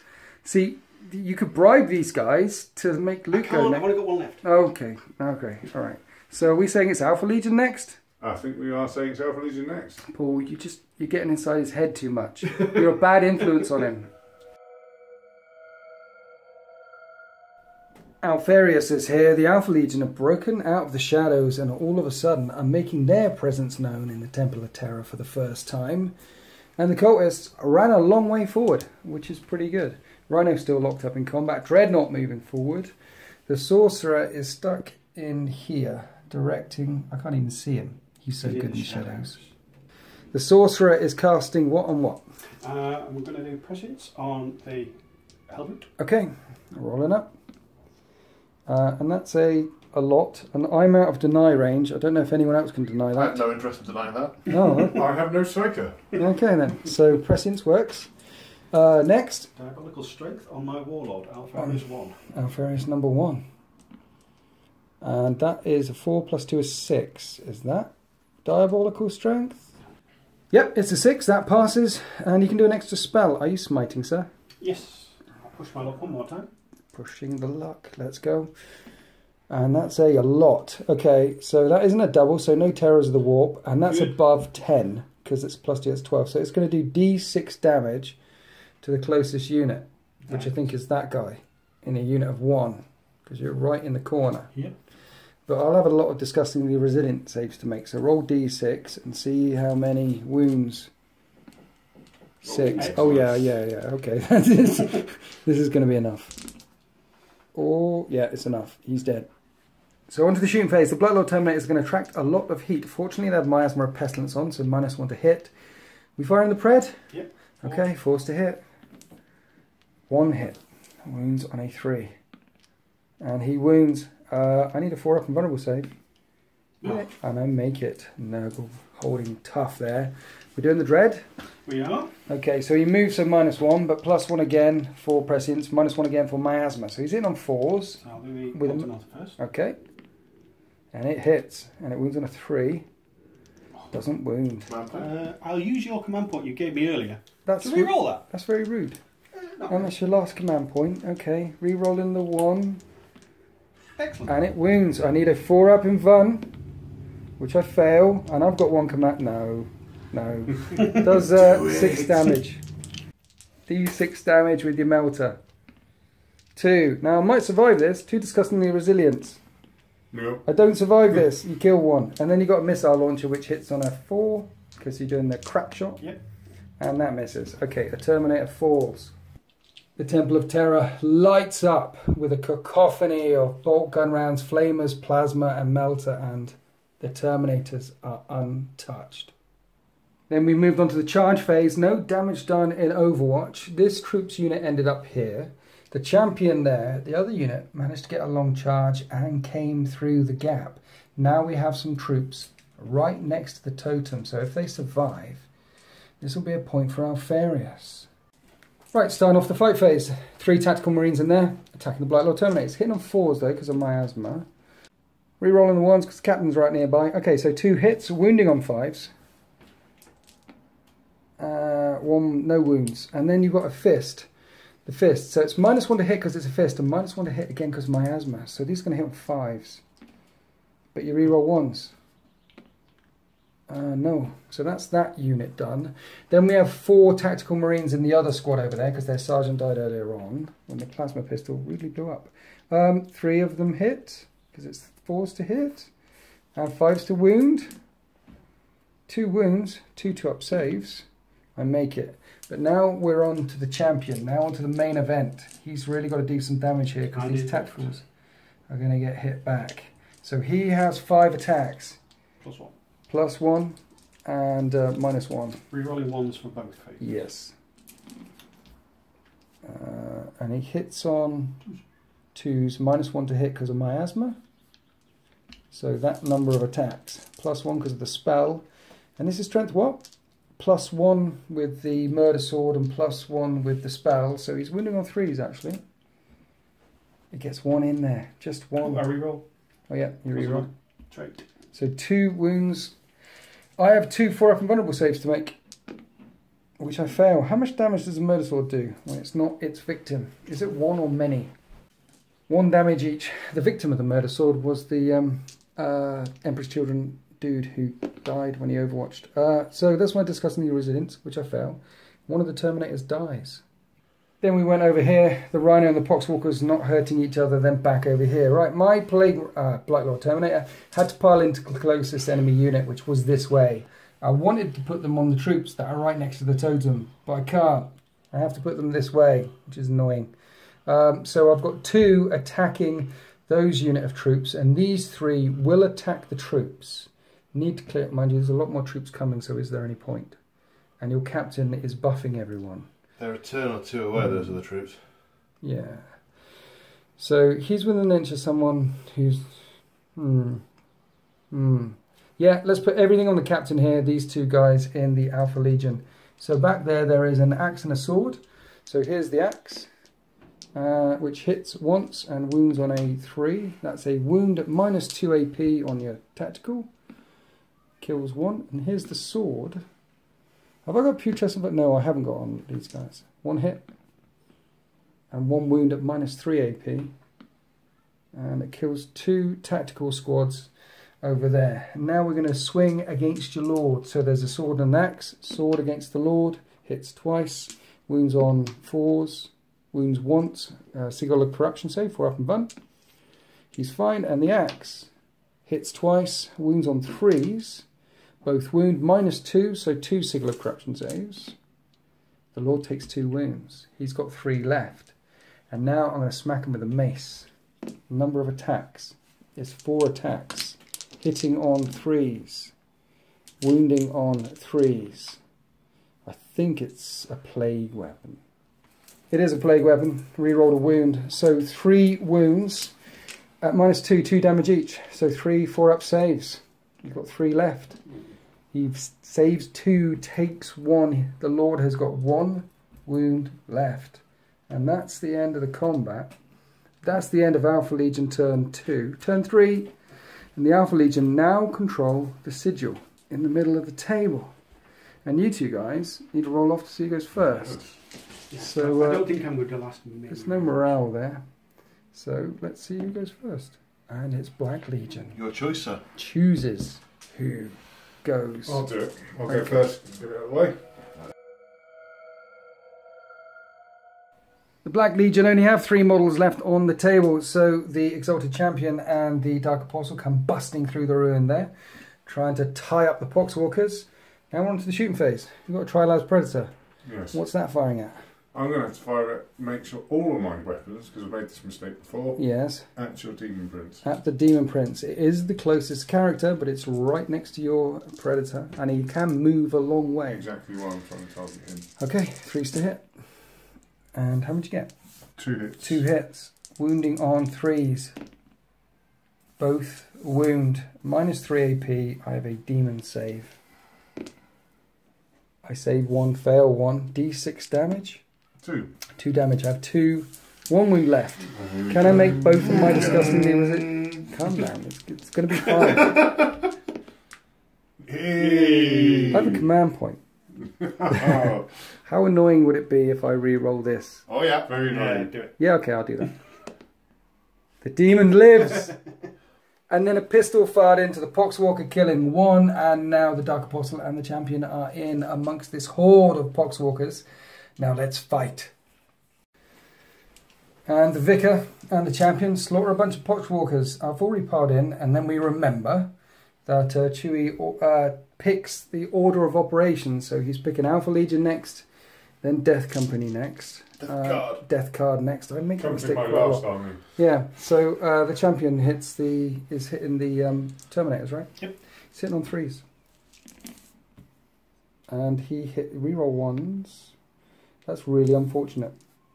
See, you could bribe these guys to make I Luke go can't. I've next. only got one left. Okay, okay, all right. So are we saying it's Alpha Legion next? I think we are saying Alpha Legion next. Paul, you just you're getting inside his head too much. You're a bad influence on him. Alpharius is here. The Alpha Legion have broken out of the shadows and all of a sudden are making their presence known in the Temple of Terror for the first time. And the cultists ran a long way forward, which is pretty good. Rhino still locked up in combat. Dreadnought moving forward. The sorcerer is stuck in here, directing. I can't even see him. He's so He's good in the the shadows. The sorcerer is casting what on what? Uh, and we're going to do prescience on the helmet. Okay, rolling up. Uh, and that's a, a lot. And I'm out of deny range. I don't know if anyone else can deny that. I have no interest in denying that. Oh, I have no striker. okay then. So prescience works. Uh, next, Diabolical strength on my warlord. Alpha is one. Alpharius number one. And that is a 4 plus 2 is 6. Is that diabolical strength? Yep, it's a 6. That passes. And you can do an extra spell. Are you smiting, sir? Yes. I'll push my luck one more time. Pushing the luck. Let's go. And that's a, a lot. Okay, so that isn't a double, so no terrors of the warp. And that's Good. above 10, because it's plus 2, it's 12. So it's going to do d6 damage to the closest unit, which I think is that guy, in a unit of 1, because you're right in the corner. Yeah. But I'll have a lot of disgustingly resilient saves to make. So roll d6 and see how many wounds. Six. Oh yeah, yeah, yeah. Okay, this is, going to be enough. Oh yeah, it's enough. He's dead. So onto the shooting phase. The Blightlord Terminator is going to attract a lot of heat. Fortunately, they have Miasma of Pestilence on, so minus one to hit. We fire in the pred. Yep. Okay, force to hit. One hit. Wounds on a three. And he wounds. Uh, I need a four up invulnerable save. No. And I make it. Nurgle holding tough there. We're doing the dread. We are. Okay, so he moves so minus one, but plus one again for prescience, minus one again for miasma. So he's in on fours. So I'll do the With a- Okay. And it hits. And it wounds on a three. Doesn't wound. Uh, I'll use your command point you gave me earlier. That's Should we roll that? that's very rude. No. And that's your last command point. Okay. Rerolling the one. Excellent. And it wounds. I need a four up invuln, which I fail, and I've got one command. No, no. Does uh, six damage. D6 damage with your melta. Two. Now I might survive this. Two disgustingly resilient. No. I don't survive this. You kill one, and then you got a missile launcher which hits on a four because you're doing the crack shot. Yep. And that misses. Okay, a Terminator falls. The Temple of Terror lights up with a cacophony of bolt gun rounds, flamers, plasma, and melta, and the Terminators are untouched. Then we moved on to the charge phase. No damage done in Overwatch. This troops unit ended up here. The champion there, the other unit, managed to get a long charge and came through the gap. Now we have some troops right next to the totem. So if they survive, this will be a point for Alpharius. Right, starting off the fight phase. Three tactical marines in there, attacking the Blight Lord Terminators. Hitting on fours though, because of miasma. Rerolling the ones because the captain's right nearby. Okay, so two hits, wounding on fives. Uh, one, no wounds. And then you've got a fist. The fist. So it's minus one to hit because it's a fist, and minus one to hit again because of miasma. So these are going to hit on fives. But you reroll ones. Uh, no. So that's that unit done. Then we have four tactical marines in the other squad over there because their sergeant died earlier on when the plasma pistol really blew up. Um, three of them hit because it's fours to hit and fives to wound. Two wounds, two to up saves. I make it. But now we're on to the champion. Now on to the main event. He's really got to do some damage here because these tacticals are going to get hit back. So he has five attacks Plus one. Plus one and uh, minus one. Rerolling ones for both phases. Yes. Uh, and he hits on twos, minus one to hit because of miasma. So that number of attacks. Plus one because of the spell. And this is strength what? Plus one with the murder sword and plus one with the spell. So he's wounding on threes actually. It gets one in there. Just one. A reroll. Oh yeah, you reroll. Trait. So two wounds. I have two four up invulnerable saves to make, which I fail. How much damage does a murder sword do when it's not its victim? Is it one or many? One damage each. The victim of the murder sword was the um, uh, Emperor's Children dude who died when he overwatched. Uh, so that's when discussing the resilience, which I fail. One of the Terminators dies. Then we went over here, the Rhino and the Poxwalkers not hurting each other, then back over here. Right, my Plague, uh, Blight Lord Terminator had to pile into the closest enemy unit, which was this way. I wanted to put them on the troops that are right next to the totem, but I can't. I have to put them this way, which is annoying. Um, so I've got two attacking those unit of troops, and these three will attack the troops. Need to clear, mind you, there's a lot more troops coming, so is there any point? And your captain is buffing everyone. They're a turn or two away, those are the troops. Yeah. So he's within an inch of someone who's. Hmm. Hmm. Yeah, let's put everything on the captain here, these two guys in the Alpha Legion. So back there, there is an axe and a sword. So here's the axe, uh, which hits once and wounds on a 3. That's a wound at minus 2 AP on your tactical. Kills one. And here's the sword. Have I got putrescent? But no, I haven't got on these guys. One hit and one wound at minus 3 AP. And it kills two tactical squads over there. Now we're going to swing against your lord. So there's a sword and an axe. Sword against the lord, hits twice, wounds on fours, wounds once. Uh, of Corruption save, four up invuln. He's fine. And the axe hits twice, wounds on threes. Both wound minus two, so two Sigil of Corruption saves. The Lord takes two wounds. He's got three left. And now I'm going to smack him with a mace. Number of attacks is four attacks. Hitting on threes. Wounding on threes. I think it's a plague weapon. It is a plague weapon. Rerolled a wound. So three wounds at minus two, two damage each. So three, four up saves. You've got three left. He saves two, takes one. The Lord has got one wound left. And that's the end of the combat. That's the end of Alpha Legion turn two. Turn three, and the Alpha Legion now control the sigil in the middle of the table. And you two guys need to roll off to see who goes first. Yeah. So, I uh, don't think I'm going to last minute. There's no morale there. So let's see who goes first. And it's Black Legion. Your choice, sir. Chooses who goes. I'll do it. I'll go Okay. first. Get it out of the way. The Black Legion only have three models left on the table, so the Exalted Champion and the Dark Apostle come busting through the ruin there, trying to tie up the Poxwalkers. Now we're on to the shooting phase. We've got a Trilas Predator. Yes. What's that firing at? I'm going to have to fire it, make sure all of my weapons, because I've made this mistake before, Yes, at your demon prince. at the Demon Prince. It is the closest character, but it's right next to your Predator, and he can move a long way. Exactly why I'm trying to target him. Okay, threes to hit. And how much you get? Two hits. Two hits. Wounding on threes. both wound. Minus 3 AP. I have a demon save. I save one, fail one. D6 damage. Two. Two damage. I have two. One wound left. Can I make both of my disgusting demons? Calm down. It's, it's going to be fine. hey. I have a command point. oh, How annoying would it be if I re-roll this? oh yeah, very Yeah, nice. do it. Yeah, okay, I'll do that. The demon lives. and then a pistol fired into the Poxwalker, killing one. And now the Dark Apostle and the champion are in amongst this horde of Poxwalkers. Now let's fight. And the vicar and the champion slaughter a bunch of Poxwalkers. I've already piled in, and then we remember that uh, Chewie uh, picks the order of operations. So he's picking Alpha Legion next, then Death Company next. Death uh, Guard. Death Guard next. I make a Comes mistake Yeah, so uh, the champion hits the is hitting the um, Terminators, right? Yep. He's hitting on threes. And he hit reroll ones. That's really unfortunate.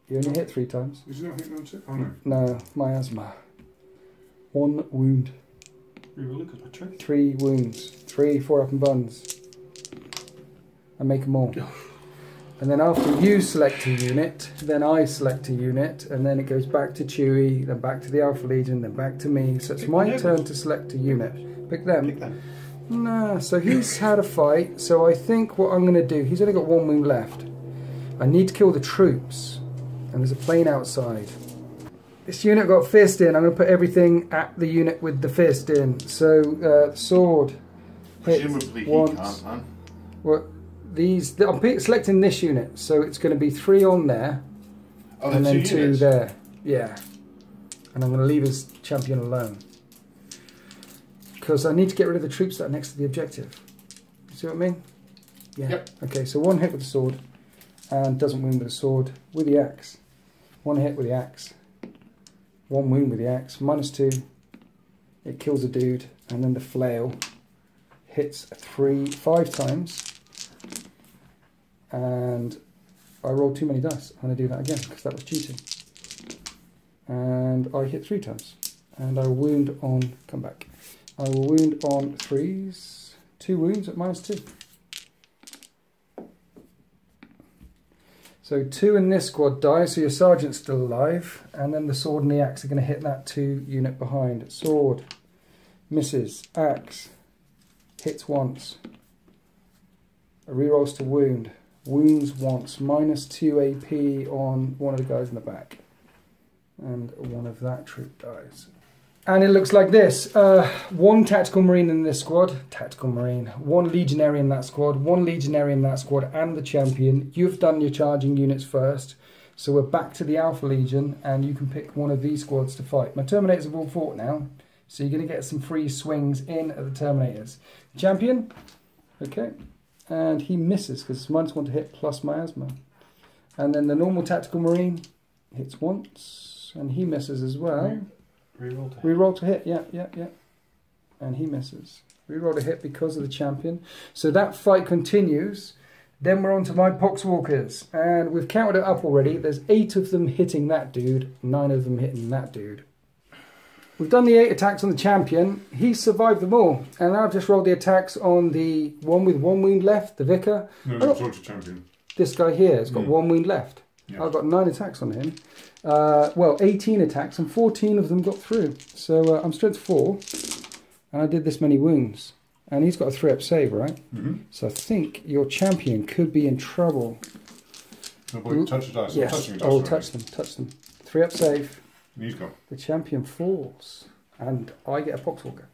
You only hit three times. Is it not hitting on two? Oh no. No, miasma. One wound. Reroll it 'cause my truth. Three wounds. Three four up invulns. And make them all. And then after you select a unit, then I select a unit, and then it goes back to Chewie, then back to the Alpha Legion, then back to me. So it's Pick my turn to select a unit. Pick them. Pick them. Nah, so he's had a fight, so I think what I'm going to do, he's only got one wound left. I need to kill the troops, and there's a plane outside. This unit got fist in, I'm going to put everything at the unit with the fist in. So, uh, sword. Presumably he once. can't, man. What these? th- I'm selecting this unit, so it's going to be three on there, Oh, and then two two there. Yeah, and I'm going to leave his champion alone because I need to get rid of the troops that are next to the objective. See what I mean? Yeah. Yep. Okay, so one hit with the sword, and doesn't wound with the sword with the axe. One hit with the axe. One wound with the axe. Minus two. It kills a dude, and then the flail hits three, five times. And I rolled too many dice. I'm going to do that again because that was cheating. And I hit three times. And I wound on, come back. I wound on threes. Two wounds at minus two. So two in this squad die, so your sergeant's still alive. And then the sword and the axe are going to hit that two unit behind. Sword, misses, axe, hits once. Rerolls to wound. Wounds once. Minus 2 AP on one of the guys in the back. And one of that troop dies. And it looks like this. Uh, one tactical marine in this squad. Tactical marine. One legionary in that squad. One legionary in that squad. And the champion. You've done your charging units first. So we're back to the Alpha Legion. And you can pick one of these squads to fight. My Terminators have all fought now. So you're going to get some free swings in at the Terminators. Champion. Okay and he misses because it's minus one to hit plus miasma. And then the normal tactical marine hits once, and he misses as well. Reroll to Reroll to hit, yeah, yeah, yeah. And he misses. Reroll to hit because of the champion. So that fight continues. Then we're on to my Poxwalkers, and we've counted it up already. There's eight of them hitting that dude, nine of them hitting that dude. We've done the eight attacks on the champion. He survived them all. And now I've just rolled the attacks on the one with one wound left, the vicar. No, Oh. no, Georgia champion. This guy here has got Mm. one wound left. Yeah. I've got nine attacks on him. Uh, well, 18 attacks, and 14 of them got through. So uh, I'm strength four, and I did this many wounds. And he's got a three up save, right? Mm-hmm. So I think your champion could be in trouble. No boy, touch the dice. Yes. dice Oh, touch them, touch them. Three up save. And He's got. The champion falls, and I get a Poxwalker.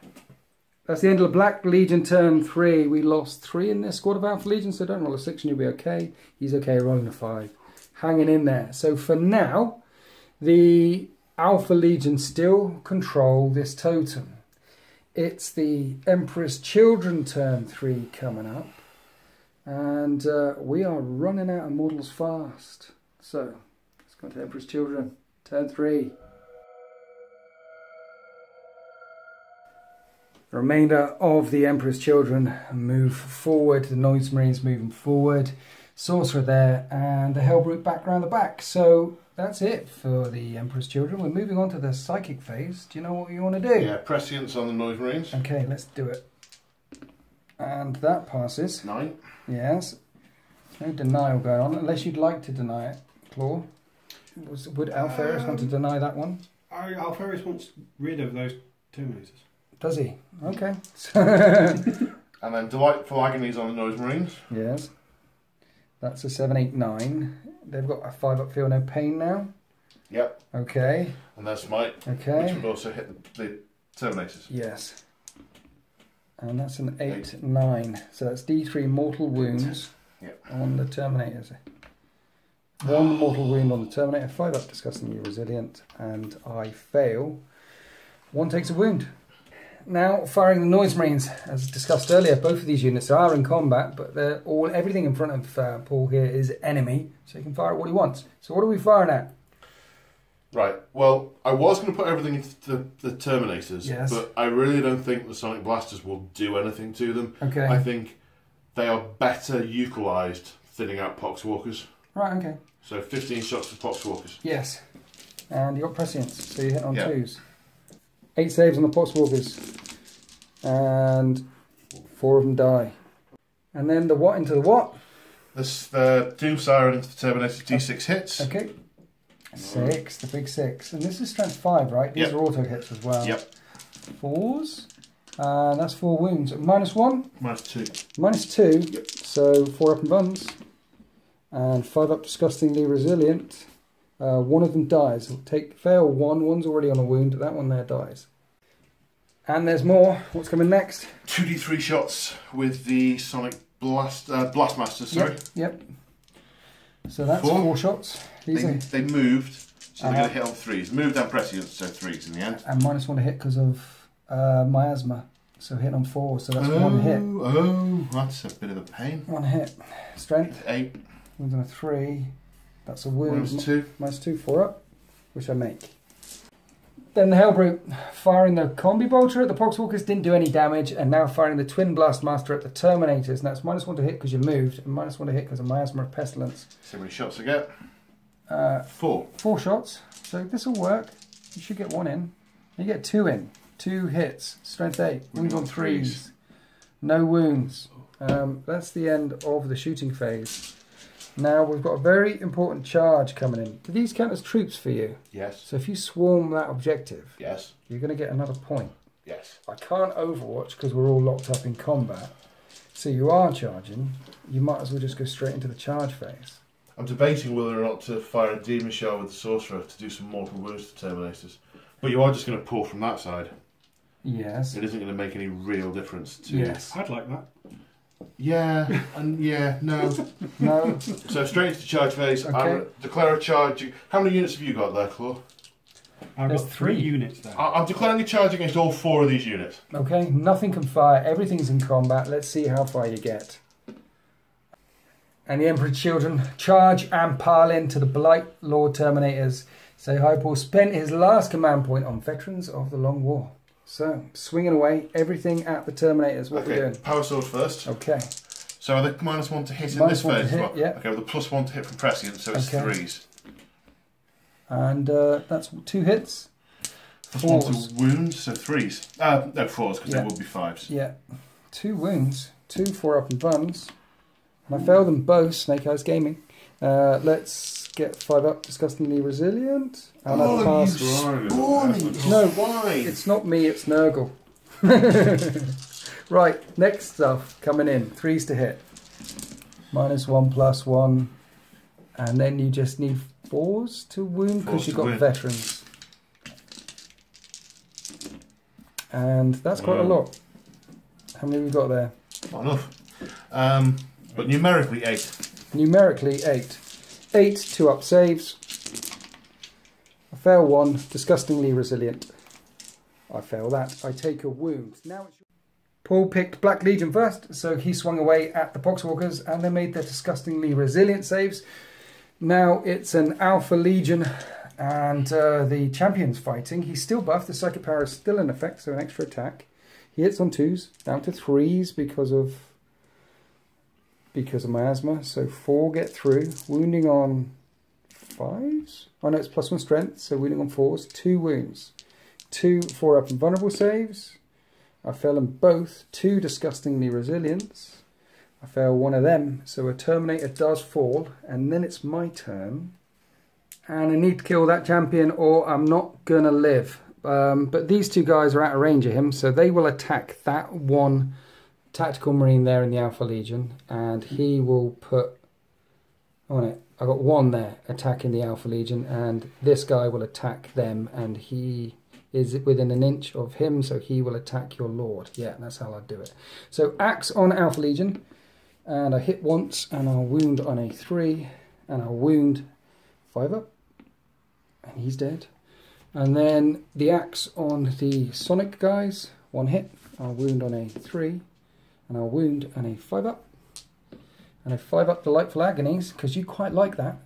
That's the end of the Black Legion turn three. We lost three in this squad of Alpha Legion, so don't roll a six and you'll be okay. He's okay rolling a five. Hanging in there. So for now, the Alpha Legion still control this totem. It's the Emperor's Children turn three coming up. And uh, we are running out of models fast. So let's go to Emperor's Children. Turn three. The remainder of the Emperor's Children move forward. The Noise Marines moving forward. Sorcerer there, and the Hellbrute back round the back. So that's it for the Emperor's Children. We're moving on to the psychic phase. Do you know what you want to do? Yeah, prescience on the noise marines. Okay, let's do it. And that passes. Nine. Yes. No denial going on, unless you'd like to deny it, Claw. Was, would Alpharius want to Um, deny that one? Alpharius wants rid of those Terminators. Does he? Okay. And then delightful agonies on the noise marines. yes. That's a seven, eight, nine. They've got a 5 up feel no pain now. Yep. Okay. And smite, which Okay. would also hit the, the terminators. Yes. And that's an 8, 9. So that's D3 mortal wounds Yep. on the Terminators. One mortal wound on the Terminator, 5 up disgustingly resilient, and I fail. One takes a wound. Now, firing the Noise Marines, as discussed earlier, both of these units are in combat, but they're all everything in front of uh, Paul here is enemy, so he can fire at what he wants. So, what are we firing at? Right. Well, I was going to put everything into the, the terminators, Yes. but I really don't think the sonic blasters will do anything to them. Okay. I think they are better equalised thinning out poxwalkers. Right, okay. So 15 shots for poxwalkers. Yes. And you got prescience, so you hit on twos. Eight saves on the Poxwalkers. And four of them die. And then the what into the what? This the Doom Siren into the Terminator D6 hits. Okay. Six, the big six. And this is strength five, right? These Yep. are auto hits as well. Yep. Fours. And that's four wounds. Minus one, Minus two. minus two. Yep. So four up invulns. And five up disgustingly resilient. Uh, one of them dies. Take fail one. One's already on a wound. That one there dies. And there's more. What's coming next? 2d3 shots with the Sonic Blast uh, Blastmaster, sorry. Yep. Yep. So that's Four. four, shots. These They, are, they moved, so they're Uh-huh. going to hit on threes. Moved and prescient, so threes in the end. and minus one to hit because of uh, miasma. So hit on four. So that's one hit. Oh, that's a bit of a pain. One hit. Strength. Eight, Wounds on a three. That's a wound. minus two. Minus two, four up, which I make. Then the Hellbrute, firing the Combi Bolter at the Poxwalkers didn't do any damage, and now firing the Twin Blast Master at the Terminators. And that's minus one to hit because you moved, and minus one to hit because of Miasma of Pestilence. See how many shots I get? Uh, Four. four shots, so this will work. You should get one in. You get two in. Two hits. Strength eight. Wounds on threes. No wounds. Um, that's the end of the shooting phase. Now we've got a very important charge coming in. Do these count as troops for you? Yes. So if you swarm that objective, Yes. you're going to get another point. Yes. I can't overwatch because we're all locked up in combat. So you are charging. You might as well just go straight into the charge phase. I'm debating whether or not to fire a demon shell with the sorcerer to do some mortal wounds to Terminators. But you are just going to pull from that side. Yes. It isn't going to make any real difference to Yes. I'd like that. Yeah, and yeah, no. No. so straight into charge phase. I'm Okay. gonna declare a charge. How many units have you got there, Claw? I've There's got three three. units there. I- I'm declaring a charge against all four of these units. Okay, nothing can fire. Everything's in combat. Let's see how far you get. And the Emperor's children charge and pile into the Blight Lord Terminators. Say hi, Paul spent his last command point on veterans of the Long War. So, swinging away, everything at the Terminators. What okay, we doing? power sword first. Okay, So are they minus one to hit in Minus this phase? hit, well? yeah. Okay, with a plus one to hit from prescient, so it's Okay. threes. and uh, that's two hits. Plus one Fours. to wound, so threes. Uh, no, fours, because Yeah. they will be fives. Yeah, two wounds, two four up invulns. And I failed them both, Snake Eyes Gaming. Uh, let's get five up, disgustingly resilient. And I passed. No, Why? It's not me, it's Nurgle. right, next stuff coming in. Threes to hit. Minus one, plus one. And then you just need fours to wound because you've got wound. veterans. And that's quite a lot. How many have we got there? Not enough. Um, but numerically, eight. Numerically, eight. Eight two up saves. I fail one, disgustingly resilient. I fail that. I take a wound. Now it's Paul picked Black Legion first, so he swung away at the Poxwalkers and they made their disgustingly resilient saves. Now it's an Alpha Legion and uh, the champion's fighting. He's still buffed, the psychic power is still in effect, so an extra attack. He hits on twos, down to threes because of because of miasma. So four get through, wounding on fives. Oh no, it's plus one strength, so wounding on fours. Two wounds. Two four up invulnerable saves. I fail them both. Two disgustingly resilience. I fail one of them, so a Terminator does fall, and then it's my turn. And I need to kill that champion or I'm not gonna live. Um, but these two guys are out of range of him, so they will attack that one tactical marine there in the Alpha Legion, and he will put oh, on it. I've got one there attacking the Alpha Legion, and this guy will attack them, and he is within an inch of him, so he will attack your lord. Yeah, that's how I do it. So axe on Alpha Legion, and I hit once, and I'll wound on a three, and I'll wound five up, and he's dead. And then the axe on the Sonic guys, one hit, I'll wound on a three, and I'll wound on a five up, and a five up delightful agonies because you quite like that.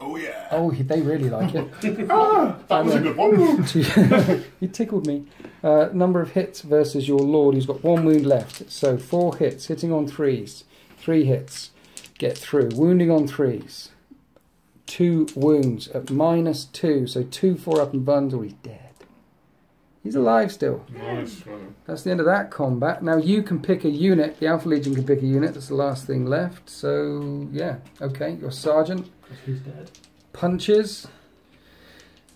Oh yeah. Oh, they really like it. Ah, that was a good one. he tickled me. Uh, number of hits versus your lord, who's got one wound left. So four hits, hitting on threes, three hits, get through. Wounding on threes, two wounds at minus two. So two four up invulns, or he's dead. He's alive still. Nice. That's the end of that combat. Now you can pick a unit. The Alpha Legion can pick a unit. That's the last thing left. So yeah, okay. Your sergeant Who's dead? punches,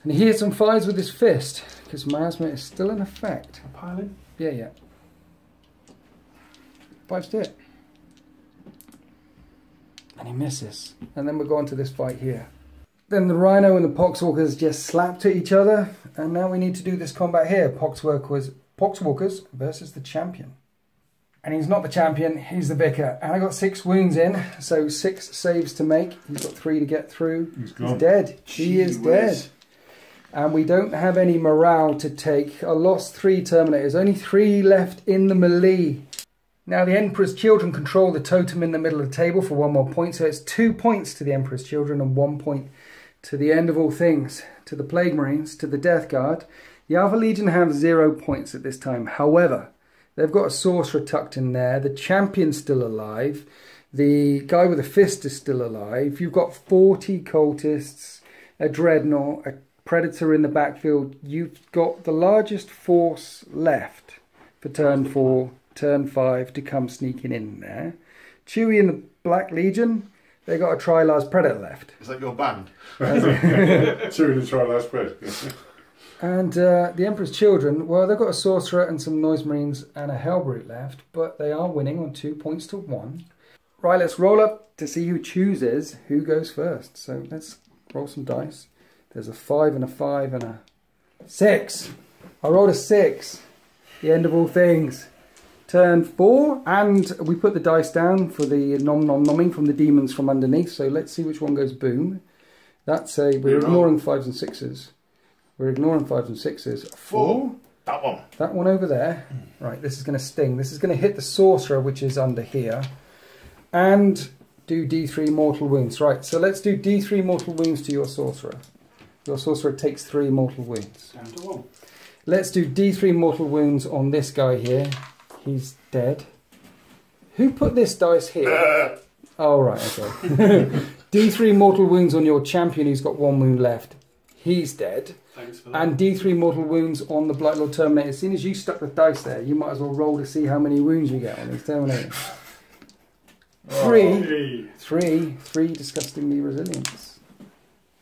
and he hits on fives with his fist because miasma is still in effect. A piling? Yeah, yeah. Fives to it, and he misses. And then we're going to this fight here. Then the Rhino and the Poxwalkers just slapped at each other, and now we need to do this combat here. Poxwalkers, Poxwalkers versus the champion. And he's not the champion, he's the vicar. And I got six wounds in, so six saves to make. He's got three to get through. He's He's dead. He is Gee dead. And we don't have any morale to take. I lost three Terminators, only three left in the melee. Now the Emperor's Children control the totem in the middle of the table for one more point, so it's two points to the Emperor's Children and one point to the end of all things, to the Plague Marines, to the Death Guard. The Alpha Legion have zero points at this time. However, they've got a Sorcerer tucked in there. The Champion's still alive. The guy with the fist is still alive. You've got 40 cultists, a Dreadnought, a Predator in the backfield. You've got the largest force left for turn four, turn five to come sneaking in there. Chewie and the Black Legion, they got a Trilas Predator left. Is that your band? Two in the try last spread. And uh, the Emperor's Children, well, they've got a Sorcerer and some Noise Marines and a Hellbrute left, but they are winning on two points to one. Right, let's roll up to see who chooses who goes first. So let's roll some dice. There's a five and a five and a six. I rolled a six. The end of all things. Turn four, and we put the dice down for the nom nom nomming from the demons from underneath. So let's see which one goes boom. That's a we're You roll. ignoring fives and sixes. We're ignoring fives and sixes. Four. That one. That one over there. Hmm. Right, this is going to sting. This is going to hit the sorcerer, which is under here, and do D3 mortal wounds. Right, so let's do D3 mortal wounds to your sorcerer. Your sorcerer takes three mortal wounds. Down to one. Let's do D3 mortal wounds on this guy here. He's dead. Who put this dice here? Oh, right, okay. D3 mortal wounds on your champion who's got one wound left. He's dead. Thanks for that. And D3 mortal wounds on the Blight Lord Terminator. As soon as you stuck the dice there, you might as well roll to see how many wounds you get on these Terminators. Three. Oh, hey. Three. Three disgustingly resilience.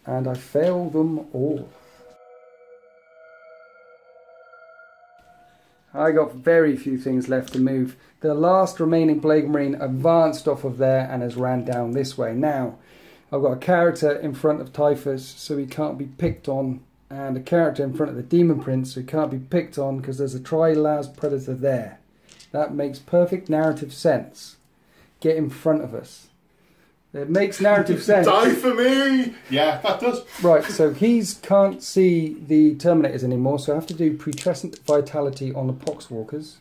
And I fail them all. I got very few things left to move. The last remaining Plague Marine advanced off of there and has ran down this way. Now, I've got a character in front of Typhus, so he can't be picked on, and a character in front of the Demon Prince, who can't be picked on because there's a Trilas Predator there. That makes perfect narrative sense. Get in front of us. It makes narrative sense. Die for me! Yeah, that does. Right, so he's can't see the Terminators anymore, so I have to do putrescent vitality on the Poxwalkers.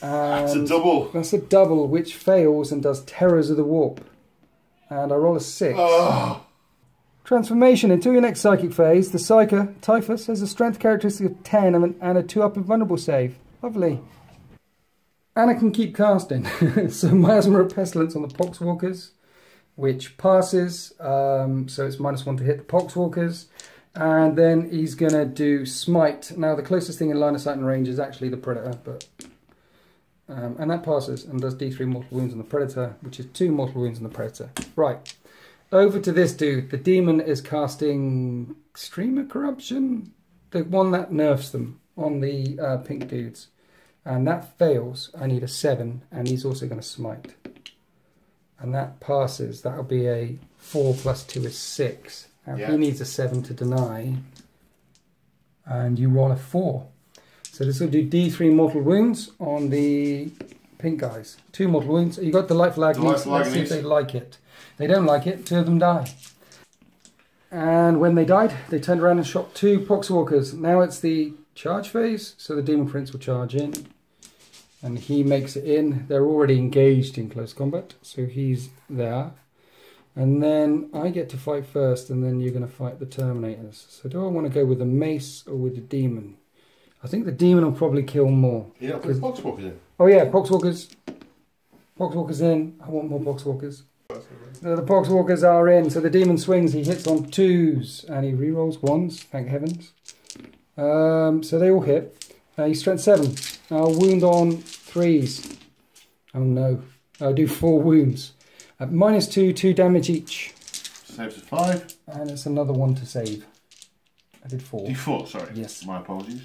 That's a double. that's a double, which fails and does Terrors of the Warp. And I roll a six. Oh, Transformation. Until your next psychic phase, the Psyker, Typhus, has a strength characteristic of 10 and, an, and a 2 up invulnerable save. Lovely. And I can keep casting. so Miasma of Pestilence on the Poxwalkers. Which passes. Um, so it's minus one to hit the Poxwalkers. And then he's going to do Smite. Now, the closest thing in line of sight and range is actually the Predator, but. Um, and that passes and does d3 mortal wounds on the Predator, which is two mortal wounds on the Predator. Right. Over to this dude. The demon is casting Stream of Corruption, the one that nerfs them on the uh, pink dudes. And that fails. I need a 7, and he's also going to smite. And that passes. That'll be a 4 plus 2 is 6. Now Yeah. he needs a 7 to deny. And you roll a 4. So this will do D3 mortal wounds on the pink guys. Two mortal wounds. You got the Delightful Agonies. Delightful Let's see if they like it. They don't like it. Two of them die. And when they died, they turned around and shot two Poxwalkers. Now it's the charge phase, so the Demon Prince will charge in. And he makes it in. They're already engaged in close combat, so he's there. And then I get to fight first, and then you're going to fight the Terminators. So do I want to go with the Mace or with the Demon? I think the Demon will probably kill more. Yeah, put Poxwalkers in. Oh yeah, Poxwalkers. Poxwalkers in. I want more Poxwalkers. The, the Poxwalkers are in. So the demon swings. He hits on twos and he rerolls ones. Thank heavens. Um, so they all hit. Uh, he's strength seven. I'll wound on threes. Oh no! I'll do four wounds. At minus two, two damage each, Saves five. and it's another one to save. I did four. D4, sorry. Yes. My apologies.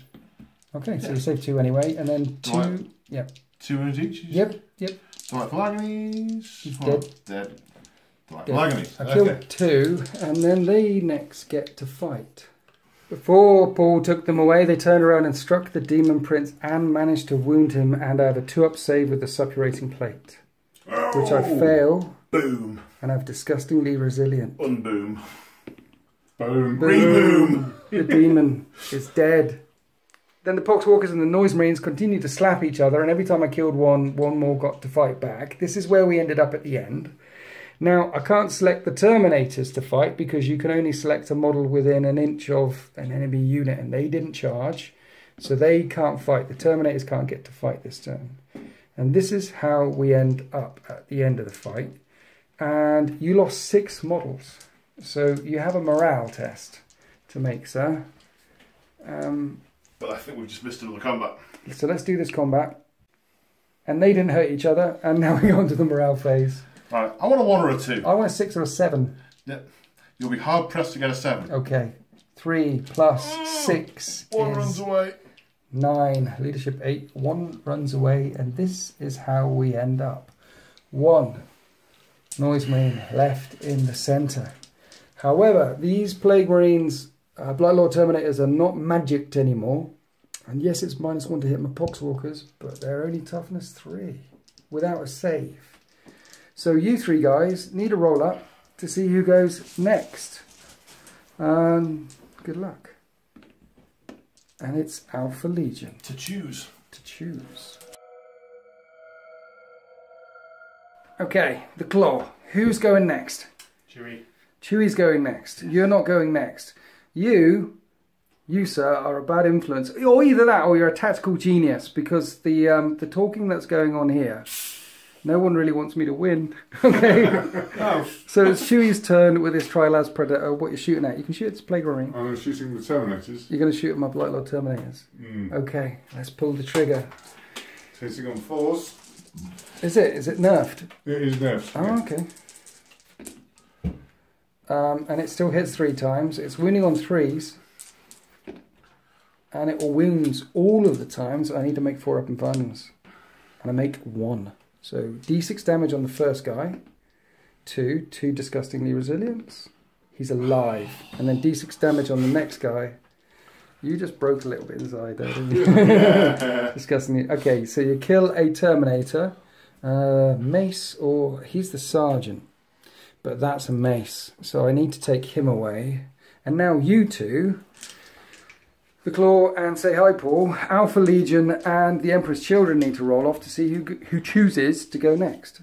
Okay, so you save two anyway, and then two. Right. Yep. Two wounds each. Yep. Yep. Delightful agonies. He's dead. Dead. Delightful Dead. agonies. I killed Okay. two, and then they next get to fight. Before Paul took them away, they turned around and struck the demon prince and managed to wound him and I have a two up save with the suppurating plate, which I Oh. fail Boom. and I'm disgustingly resilient. Unboom. Boom. Reboom. The demon is dead. Then the Poxwalkers and the Noise Marines continued to slap each other, and every time I killed one, one more got to fight back. This is where we ended up at the end. Now, I can't select the Terminators to fight because you can only select a model within an inch of an enemy unit, and they didn't charge, so they can't fight. The Terminators can't get to fight this turn. And this is how we end up at the end of the fight. And you lost six models, so you have a morale test to make, sir. Um, But I think we've just missed another combat. so let's do this combat. And they didn't hurt each other, and now we go on to the morale phase. Right, I want a one or a two. I want a six or a seven. Yep, You'll be hard pressed to get a seven. Okay. Three plus six One runs away. nine. Leadership eight. One runs away, and this is how we end up. One. Noise Marine left in the centre. However, these Plague Marines, uh, Blightlord Terminators, are not magicked anymore. And yes, it's minus one to hit my Poxwalkers, but they're only toughness three without a save. So you three guys need a roll up to see who goes next. Um, good luck. And it's Alpha Legion To choose. to choose. Okay, the claw. Who's going next? Chewie. Chewie's going next. You're not going next. You, you sir, are a bad influence, or either that, or you're a tactical genius. Because the um, the talking that's going on here, no one really wants me to win. Okay, Oh, so it's Chewie's turn with his Trilas Predator. What you're shooting at? You can shoot at this plague ring. I'm shooting the Terminators. You're going to shoot at my Blightlord Terminators. Mm. Okay, let's pull the trigger. Hitting on fours. Is it? Is it nerfed? It is nerfed. Oh, okay. Um, and it still hits three times. It's wounding on threes. And it wounds all of the times. I need to make four up invulns. And I make one. So d6 damage on the first guy. Two. Two disgustingly resilience. He's alive. And then d6 damage on the next guy. You just broke a little bit inside there, didn't you? disgustingly. Okay, so you kill a Terminator. Uh, mace, or he's the sergeant, but that's a mace. So I need to take him away. And now you two, the Claw and say hi, Paul. Alpha Legion and the Emperor's Children need to roll off to see who who chooses to go next.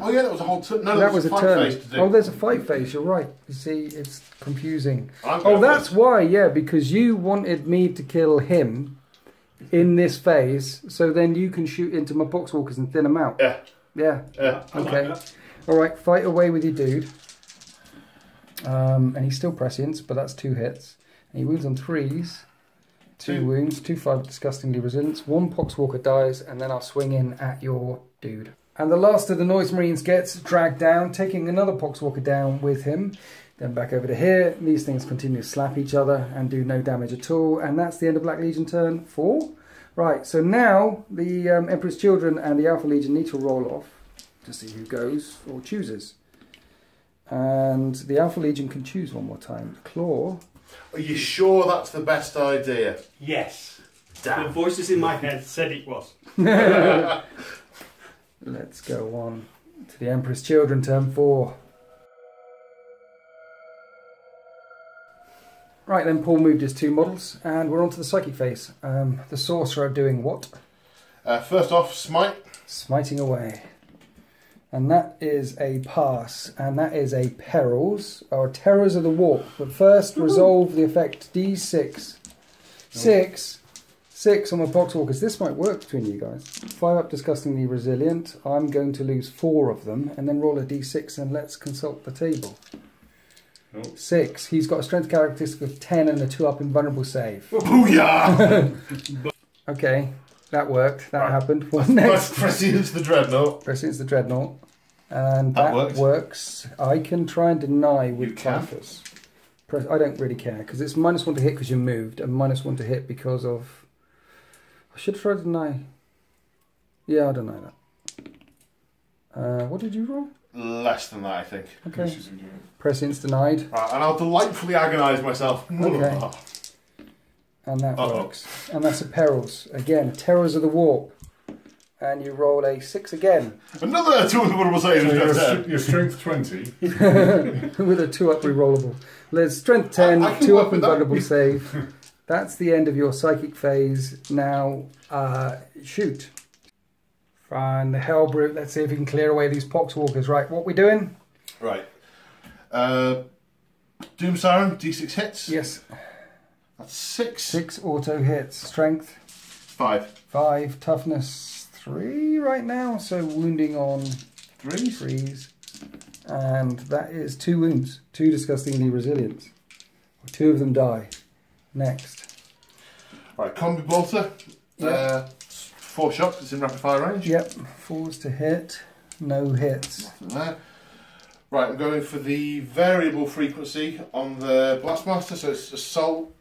Oh yeah, that was a whole turn. No, that was a fight turn. phase to do. Oh, there's a fight phase. You're right. You see, it's confusing. Oh, that's first. why. Yeah, because you wanted me to kill him in this phase, so then you can shoot into my poxwalkers and thin them out. Yeah. Yeah. Yeah. I like Okay. All right, fight away with your dude. Um, and he's still prescient, but that's two hits. And he wounds on threes. Two, Two. wounds, two five disgustingly resilience. One Poxwalker dies, and then I'll swing in at your dude. And the last of the Noise Marines gets dragged down, taking another Poxwalker down with him. Then back over to here. These things continue to slap each other and do no damage at all. And that's the end of Black Legion turn four. Right, so now the um, Emperor's Children and the Alpha Legion need to roll off to see who goes or chooses. And the Alpha Legion can choose one more time. Claw. Are you sure that's the best idea? Yes. Damn. The voices in my head said it was. Let's go on to the Emperor's Children, turn four. Right then, Paul moved his two models, and we're on to the psychic phase. Um, the sorcerer doing what? Uh, first off, smite. Smiting away. And that is a pass, and that is a perils, or terrors of the warp. But first, resolve the effect D6. Six. Six on my Poxwalkers. This might work between you guys. Five up disgustingly resilient. I'm going to lose four of them, and then roll a D6 and let's consult the table. Oh. Six. He's got a strength characteristic of 10 and a 2 up invulnerable save. Booyah! Okay, that worked. That Right. happened. What Next? Prescience the Dreadnought. Prescience the Dreadnought. And That that, worked. works. I can try and deny with. Typhus. I don't really care because it's minus one to hit because you moved and minus one to hit because of. I should try to deny. Yeah, I deny that. Uh, what did you roll? Less than that, I think. Okay. She's enjoying it. Prescience denied. Right, and I'll delightfully agonise myself. Okay. And that Uh-oh. works. And that's a perils. Again, terrors of the warp. And you roll a six again Another two vulnerable saves. So your, Just, your strength 20. with a two up rerollable. There's strength 10, I- I can two work up with that. invulnerable save. That's the end of your psychic phase. Now, uh, shoot. Fine, the hellbrute. Let's see if we can clear away these poxwalkers. Right, what we doing? Right. Uh, Doom Siren, D6 hits. Yes, That's six. six auto hits. Strength Five. five, toughness three right now. So wounding on Threes. threes, and that is two wounds. Two disgustingly resilient. Two of them die. Next. All right, Combi Bolter. Yeah. Uh, four shots, it's in rapid fire range. Yep, fours to hit, no hits. Right, I'm going for the variable frequency on the Blastmaster, so it's assault.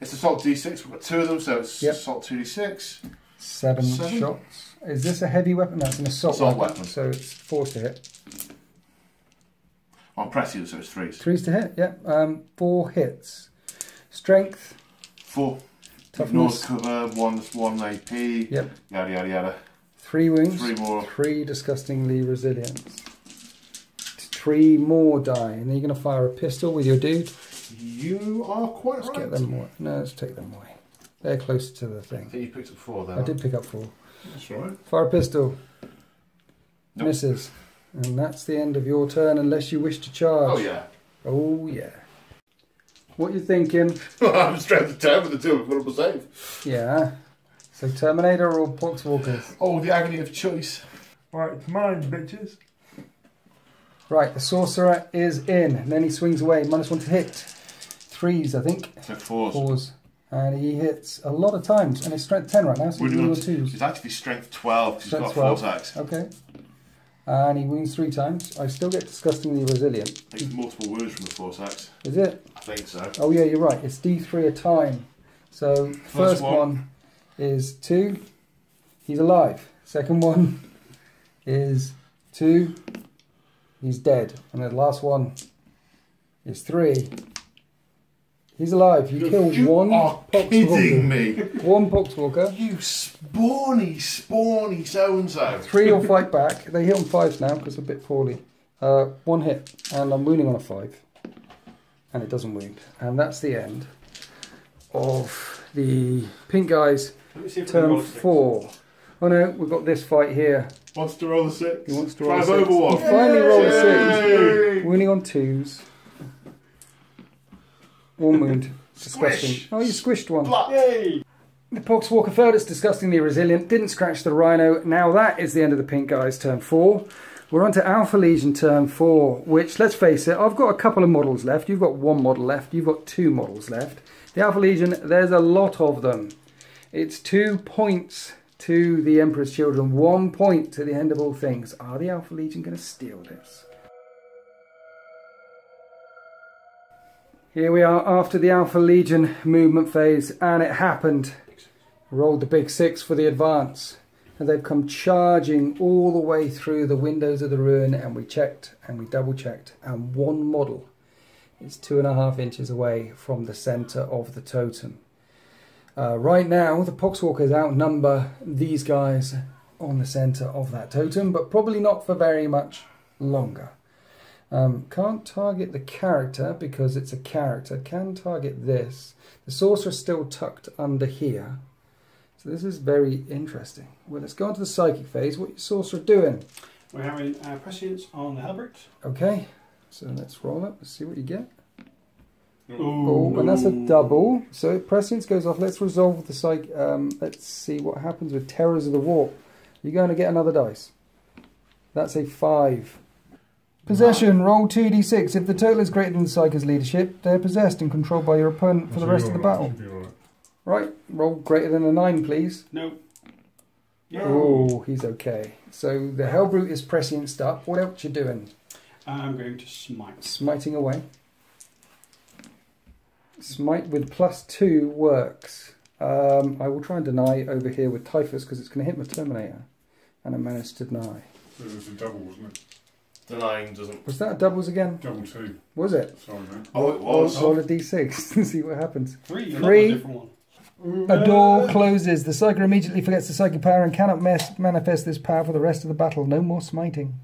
It's assault D6. We've got two of them, so it's Yep. assault 2D6. Seven, Seven? shots. Is this a heavy weapon? That's an assault, Assault weapon. So it's fours to hit. On Prescient, so it's threes. Threes to hit, yep. Um, four hits. Strength, Four. Ignores toughness, cover, one, one AP, Yep. yada yada yada. three wounds, Three more. three disgustingly resilient. Three more die, and then you're going to fire a pistol with your dude. You are quite Let's right. get them away. No, let's take them away. They're closer to the thing. I thing. think you picked up four there. I did pick up four. That's all right. Fire a pistol. Nope. Misses. And that's the end of your turn unless you wish to charge. Oh yeah. Oh, yeah. What you thinking? I'm strength to 10 with the two of vulnerable save. Yeah. So Terminator or Poxwalkers? Oh, the agony of choice. Right, mine, bitches. Right, the sorcerer is in. And then he swings away. Minus one to hit. Threes, I think. So fours. Fours. And he hits a lot of times. And it's strength 10 right now, so he's doing twos. It's actually strength 12 because he's got four 12. attacks. Okay. And he wounds three times. I still get disgustingly resilient. Multiple wounds from the four attacks. Is it? I think so. Oh yeah, you're right. It's D3 a time. So first, one. one. is two. He's alive. Second one is two. He's dead. And the last one is three. He's alive. You kill you one are kidding poxwalker. me. One poxwalker. You spawny, spawny so-and-so. Three will fight back. They hit on fives now because they're a bit poorly. Uh, one hit, and I'm wounding on a five, and it doesn't wound. And that's the end of the pink guys Let me see if I can roll turn a six. four. Oh no, we've got this fight here. Wants to roll a six. He wants to roll a six. over one. He finally rolled a six. Yay! Wounding on twos. One wound. Disgusting. Squish. Oh, you squished one. Blah. Yay! The Poxwalker failed. It's disgustingly resilient. Didn't scratch the Rhino. Now that is the end of the pink guys. Turn four. We're on to Alpha Legion turn four, which, let's face it, I've got a couple of models left. You've got one model left. You've got two models left. The Alpha Legion, there's a lot of them. It's two points to the Emperor's Children, one point to the end of all things. Are the Alpha Legion going to steal this? Here we are after the Alpha Legion movement phase, and it happened. Rolled the big six for the advance. And they've come charging all the way through the windows of the ruin, and we checked and we double checked, and one model is two and a half inches away from the centre of the totem. Uh, right now, the Poxwalkers outnumber these guys on the centre of that totem, but probably not for very much longer. Um, can't target the character because it's a character. Can target this. The sorcerer's still tucked under here. So this is very interesting. Well, let's go on to the psychic phase. What your sorcerer doing? We're having uh, prescience on the Hellbrute. Okay, so let's roll it. Let's see what you get. Ooh. Oh, and that's a double. So prescience goes off. Let's resolve the psych. Um, let's see what happens with terrors of the warp. You're going to get another dice. That's a five. Possession. Roll two d6. If the total is greater than the psychic leadership, they're possessed and controlled by your opponent for the rest of the battle. Right. Roll greater than a nine, please. No. Yeah. Oh, he's okay. So the Hell Hellbrute is prescient up. What else you doing? I'm going to smite. Smiting away. Smite with plus two works. Um, I will try and deny over here with Typhus because it's going to hit my Terminator. And I managed to deny. It was a double, wasn't it? Denying doesn't. Was that doubles again? Double two. Was it? Sorry, mate. Oh, it was. Roll a d6 and see what happens. Three. Three. Another different one. A door closes. The Psyker immediately forgets the psychic power and cannot mes- manifest this power for the rest of the battle. No more smiting.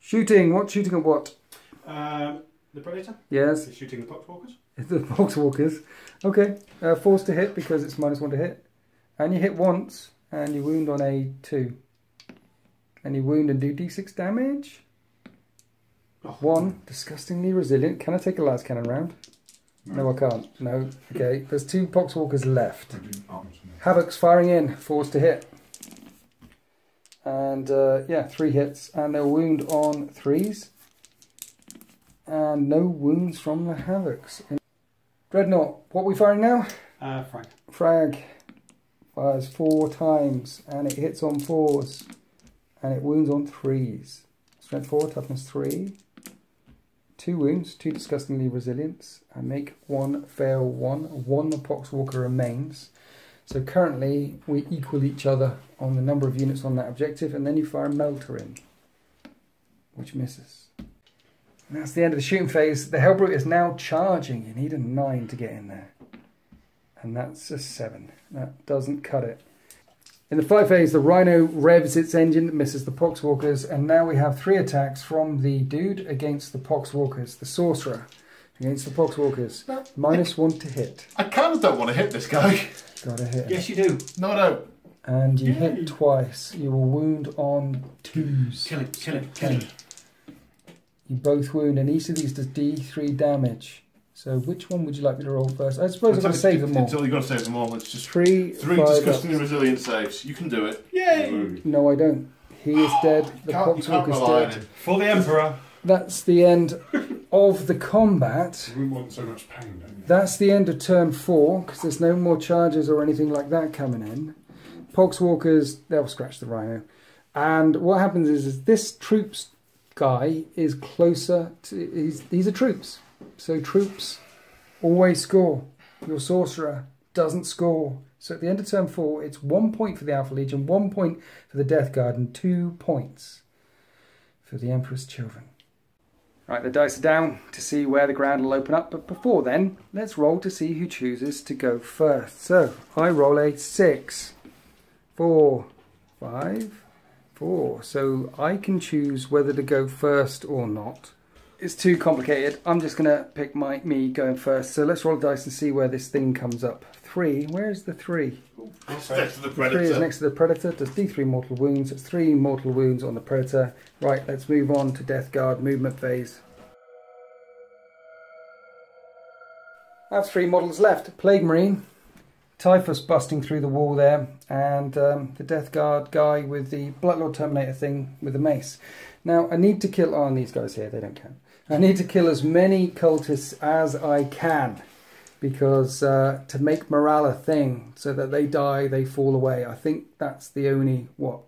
Shooting. What shooting at what? Um, the Predator Yes. is shooting the Poxwalkers. The Boxwalkers. Okay. Uh, forced to hit because it's minus one to hit. And you hit once and you wound on a two. And you wound and do d6 damage. Oh. One. Disgustingly resilient. Can I take a lascannon round? No, I can't. No. Okay. There's two Poxwalkers left. I didn't answer. Havoc's firing in, forced to hit. And uh, yeah, three hits, and they'll wound on threes. And no wounds from the Havocs. Dreadnought, what are we firing now? Uh, Frank. Frag fires four times, and it hits on fours, and it wounds on threes. Strength four, toughness three. Two wounds, two disgustingly resilience, and make one fail one. One Poxwalker remains. So currently we equal each other on the number of units on that objective, and then you fire Melta in, which misses. And that's the end of the shooting phase. The Hellbrute is now charging. You need a nine to get in there, and that's a seven. That doesn't cut it. In the fight phase, the Rhino revs its engine, misses the Poxwalkers, and now we have three attacks from the dude against the Poxwalkers, the Sorcerer against the Poxwalkers. No. Minus one to hit. I kind of don't want to hit this guy. Gotta hit. him. Yes, you do. No, I don't. And you Yay. hit twice. You will wound on twos. Kill him. Kill him. Kill him. You both wound, and each of these does D3 damage. So which one would you like me to roll first? I suppose I'm going to save them all. Until you've got to save them all. It's just Three, three five, disgustingly up. resilient saves. You can do it. Yay! No, I don't. He is dead. The Can't, you can't Poxwalker's rely on dead. For the Emperor. That's the end of the combat. You wouldn't want so much pain, don't you? That's the end of turn four because there's no more charges or anything like that coming in. Poxwalkers, they'll scratch the rhino. And what happens is, is this troops guy is closer to. He's, these are troops. So troops always score. Your sorcerer doesn't score. So at the end of turn four, it's one point for the Alpha Legion, one point for the Death Guard, and two points for the Emperor's Children. Right, the dice are down to see where the ground will open up, but before then, let's roll to see who chooses to go first. So, I roll a six, four, five, four. So I can choose whether to go first or not. It's too complicated. I'm just gonna pick my me going first. So let's roll the dice and see where this thing comes up. Three. Where's the three? It's next to the The Three is next to the predator. Does D3 mortal wounds. It's three mortal wounds on the predator. Right, let's move on to Death Guard movement phase. I have three models left. Plague Marine, Typhus busting through the wall there, and um, the Death Guard guy with the Blightlord Terminator thing with the mace. Now, I need to kill on oh, these guys here, they don't count. I need to kill as many cultists as I can because uh, to make morale a thing so that they die, they fall away. I think that's the only what.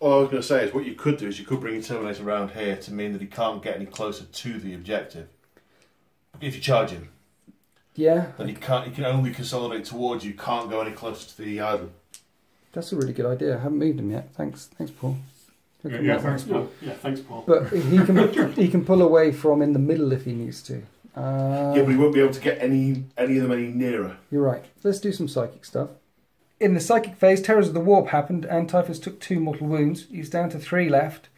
All I was going to say is what you could do is you could bring your Terminator around here to mean that he can't get any closer to the objective. If you charge him, Yeah, then he can't. He can only consolidate towards you. Can't go any closer to the island. that's a really good idea. I haven't moved him yet. Thanks, thanks, Paul. Look Yeah, yeah, thanks, Paul. Yeah, thanks, Paul. But he can he can pull away from in the middle if he needs to. Uh, yeah, but he won't be able to get any any of them any nearer. You're right. Let's do some psychic stuff. In the psychic phase, Terrors of the Warp happened, and Typhus took two mortal wounds. He's down to three left.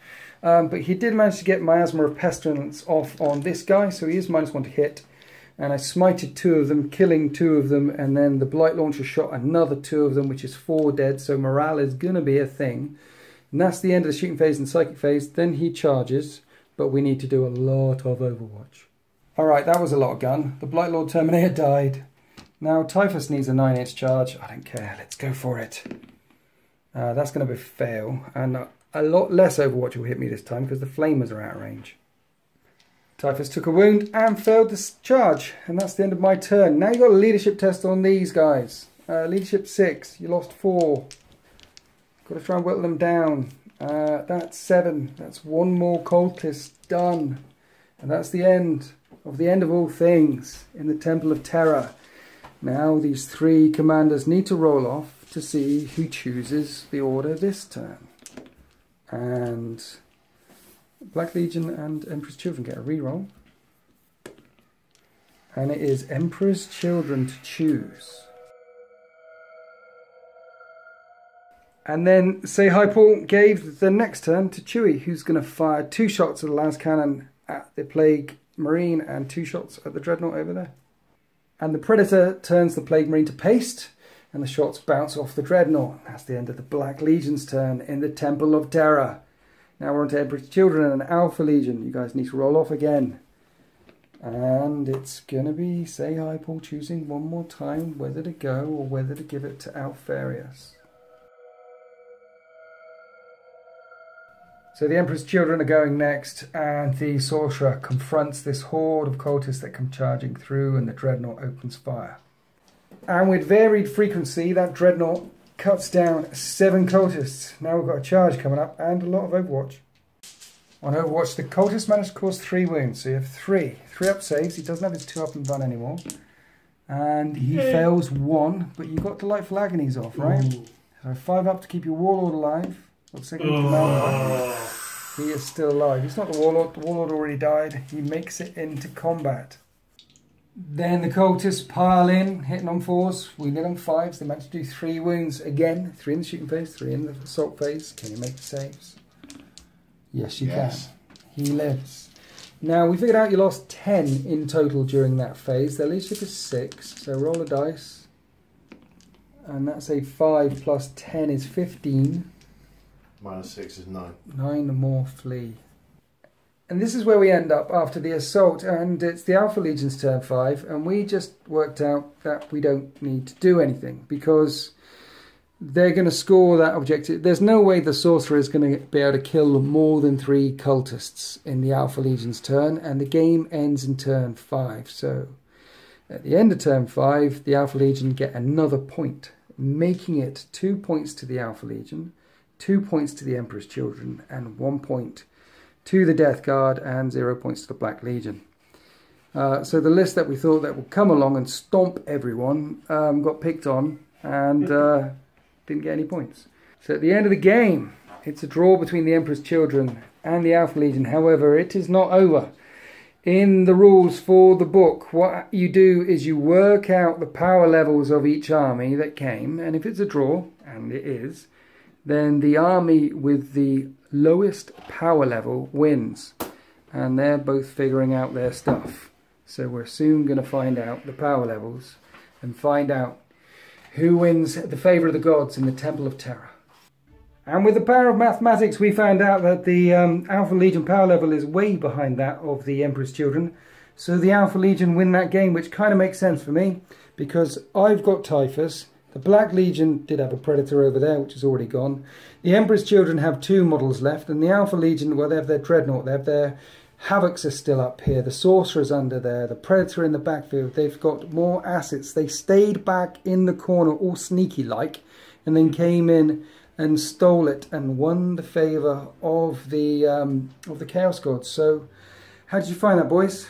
Um, but he did manage to get Miasma of Pestilence off on this guy, so he is minus one to hit. And I smited two of them, killing two of them, and then the Blight Launcher shot another two of them, which is four dead, so morale is going to be a thing. And that's the end of the shooting phase and psychic phase. Then he charges, but we need to do a lot of Overwatch. Alright, that was a lot of gun. The Blightlord Terminator died. Now Typhus needs a 9 inch charge. I don't care, let's go for it. Uh, that's going to be fail, and a lot less Overwatch will hit me this time because the flamers are out of range. Typhus took a wound and failed the charge, and that's the end of my turn. Now you've got a leadership test on these guys. Uh, leadership 6, you lost 4. Got to try and whittle them down. Uh, that's 7. That's one more cultist done. And that's the end of the end of all things in the Temple of Terror. Now these three commanders need to roll off to see who chooses the order this turn. And Black Legion and Emperor's Children get a reroll. And it is Emperor's Children to choose. And then Say Hi Paul gave the next turn to Chewie, who's going to fire two shots of the lascannon at the Plague Marine and two shots at the Dreadnought over there. And the Predator turns the Plague Marine to paste, and the shots bounce off the Dreadnought. That's the end of the Black Legion's turn in the Temple of Terror. Now we're on to Emperor's Children and Alpha Legion. You guys need to roll off again. And it's going to be Say Hi Paul choosing one more time whether to go or whether to give it to Alpharius. So the Emperor's children are going next, and the sorcerer confronts this horde of cultists that come charging through, and the dreadnought opens fire. And with varied frequency, that dreadnought cuts down seven cultists. Now we've got a charge coming up and a lot of Overwatch. On Overwatch, the cultist managed to cause three wounds, so you have three. Three up saves, he doesn't have his two up and done anymore. And he hmm. fails one, but you've got delightful agonies off, right? So five up to keep your warlord alive. Looks like we can. He is still alive. He's not the warlord. The warlord already died. He makes it into combat. Then the cultists pile in, hitting on fours. We hit on fives. They managed to do three wounds again. Three in the shooting phase, three in the assault phase. Can you make the saves? Yes, you Yes. can. He lives. Now we figured out you lost ten in total during that phase. Their leadership is six, so roll a dice. And that's a five plus ten is fifteen. Minus six is nine. Nine more flee. And this is where we end up after the assault, and it's the Alpha Legion's turn five, and we just worked out that we don't need to do anything because they're going to score that objective. There's no way the sorcerer is going to be able to kill more than three cultists in the Alpha Legion's turn, and the game ends in turn five. So at the end of turn five, the Alpha Legion get another point, making it two points to the Alpha Legion two points to the Emperor's Children, and one point to the Death Guard, and zero points to the Black Legion. Uh, so the list that we thought that would come along and stomp everyone um, got picked on and uh, didn't get any points. So at the end of the game, it's a draw between the Emperor's Children and the Alpha Legion. However, it is not over. In the rules for the book, what you do is you work out the power levels of each army that came, and if it's a draw, and it is, then the army with the lowest power level wins. And they're both figuring out their stuff. So we're soon going to find out the power levels and find out who wins the favour of the gods in the Temple of Terror. And with the power of mathematics, we found out that the um, Alpha Legion power level is way behind that of the Emperor's Children. So the Alpha Legion win that game, which kind of makes sense for me because I've got Typhus. The Black Legion did have a Predator over there, which is already gone. The Emperor's Children have two models left, and the Alpha Legion, well, they have their Dreadnought, they have their Havocs are still up here, the Sorcerer's under there, the Predator in the backfield. They've got more assets. They stayed back in the corner, all sneaky like, and then came in and stole it and won the favour of the um, of the Chaos Gods. So, how did you find that, boys?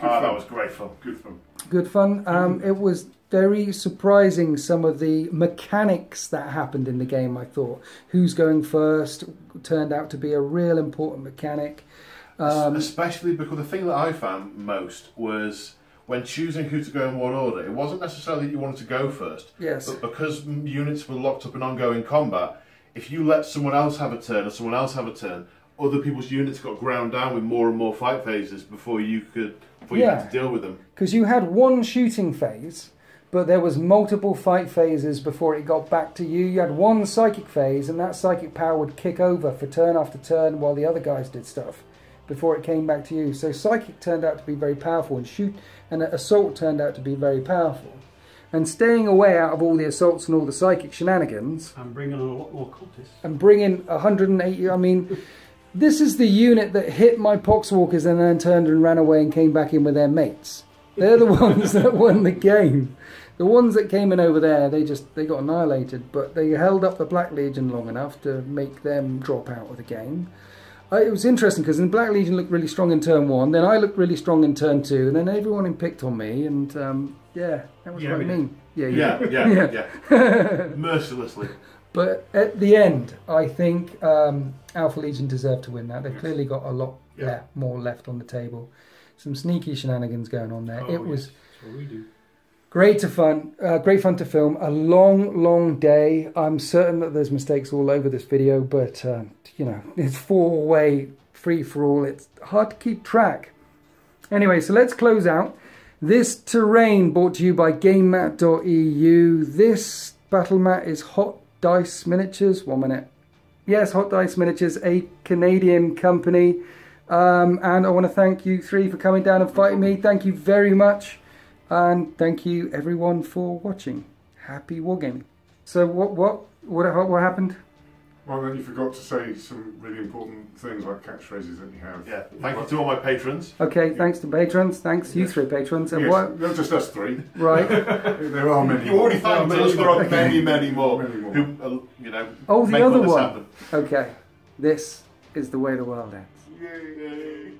Ah, that was great fun. Good fun. Good fun. Um, it was very surprising some of the mechanics that happened in the game. I thought who's going first turned out to be a real important mechanic. Um, Especially because the thing that I found most was when choosing who to go in what order, it wasn't necessarily that you wanted to go first, yes. but because units were locked up in ongoing combat, if you let someone else have a turn or someone else have a turn, other people's units got ground down with more and more fight phases before you could before you had to deal with them. because you had one shooting phase, but there was multiple fight phases before it got back to you. You had one psychic phase, and that psychic power would kick over for turn after turn while the other guys did stuff before it came back to you. So psychic turned out to be very powerful, and shoot and assault turned out to be very powerful. And staying away out of all the assaults and all the psychic shenanigans, I'm bringing a lot more cultists. and bring in 180. I mean, this is the unit that hit my poxwalkers and then turned and ran away and came back in with their mates. They're the ones that won the game. The ones that came in over there, they just they got annihilated. But they held up the Black Legion long enough to make them drop out of the game. Uh, it was interesting because the Black Legion looked really strong in turn one, then I looked really strong in turn two, and then everyone picked on me, and um, yeah, that was Yeah, quite we did. mean. Yeah, Yeah, yeah, Yeah. yeah. Mercilessly. But at the end, I think um, Alpha Legion deserved to win that. They've clearly got a lot Yeah. le- more left on the table. Some sneaky shenanigans going on there. Oh, it was yes. That's what we do. Great to fun, uh, great fun to film. A long, long day. I'm certain that there's mistakes all over this video, but uh, you know, it's four-way free for all. It's hard to keep track. Anyway, so let's close out. This terrain brought to you by GameMat.eu. This battle mat is Hot Dice Miniatures. One minute. Yes, Hot Dice Miniatures, a Canadian company. Um, and I want to thank you three for coming down and fighting me. Thank you very much. And thank you everyone for watching. Happy wargaming. So what what what what happened? Well, then you forgot to say some really important things like catchphrases that you have. Yeah. Thank you to all my patrons. Okay, thanks to patrons. Thanks you three patrons. And Yes, what not just us three. right? There are many. You already more. thanked us. There are many, many more Many more. who, uh, you know, Oh, the make other one. happen. Okay, this is the way the world ends. Yay.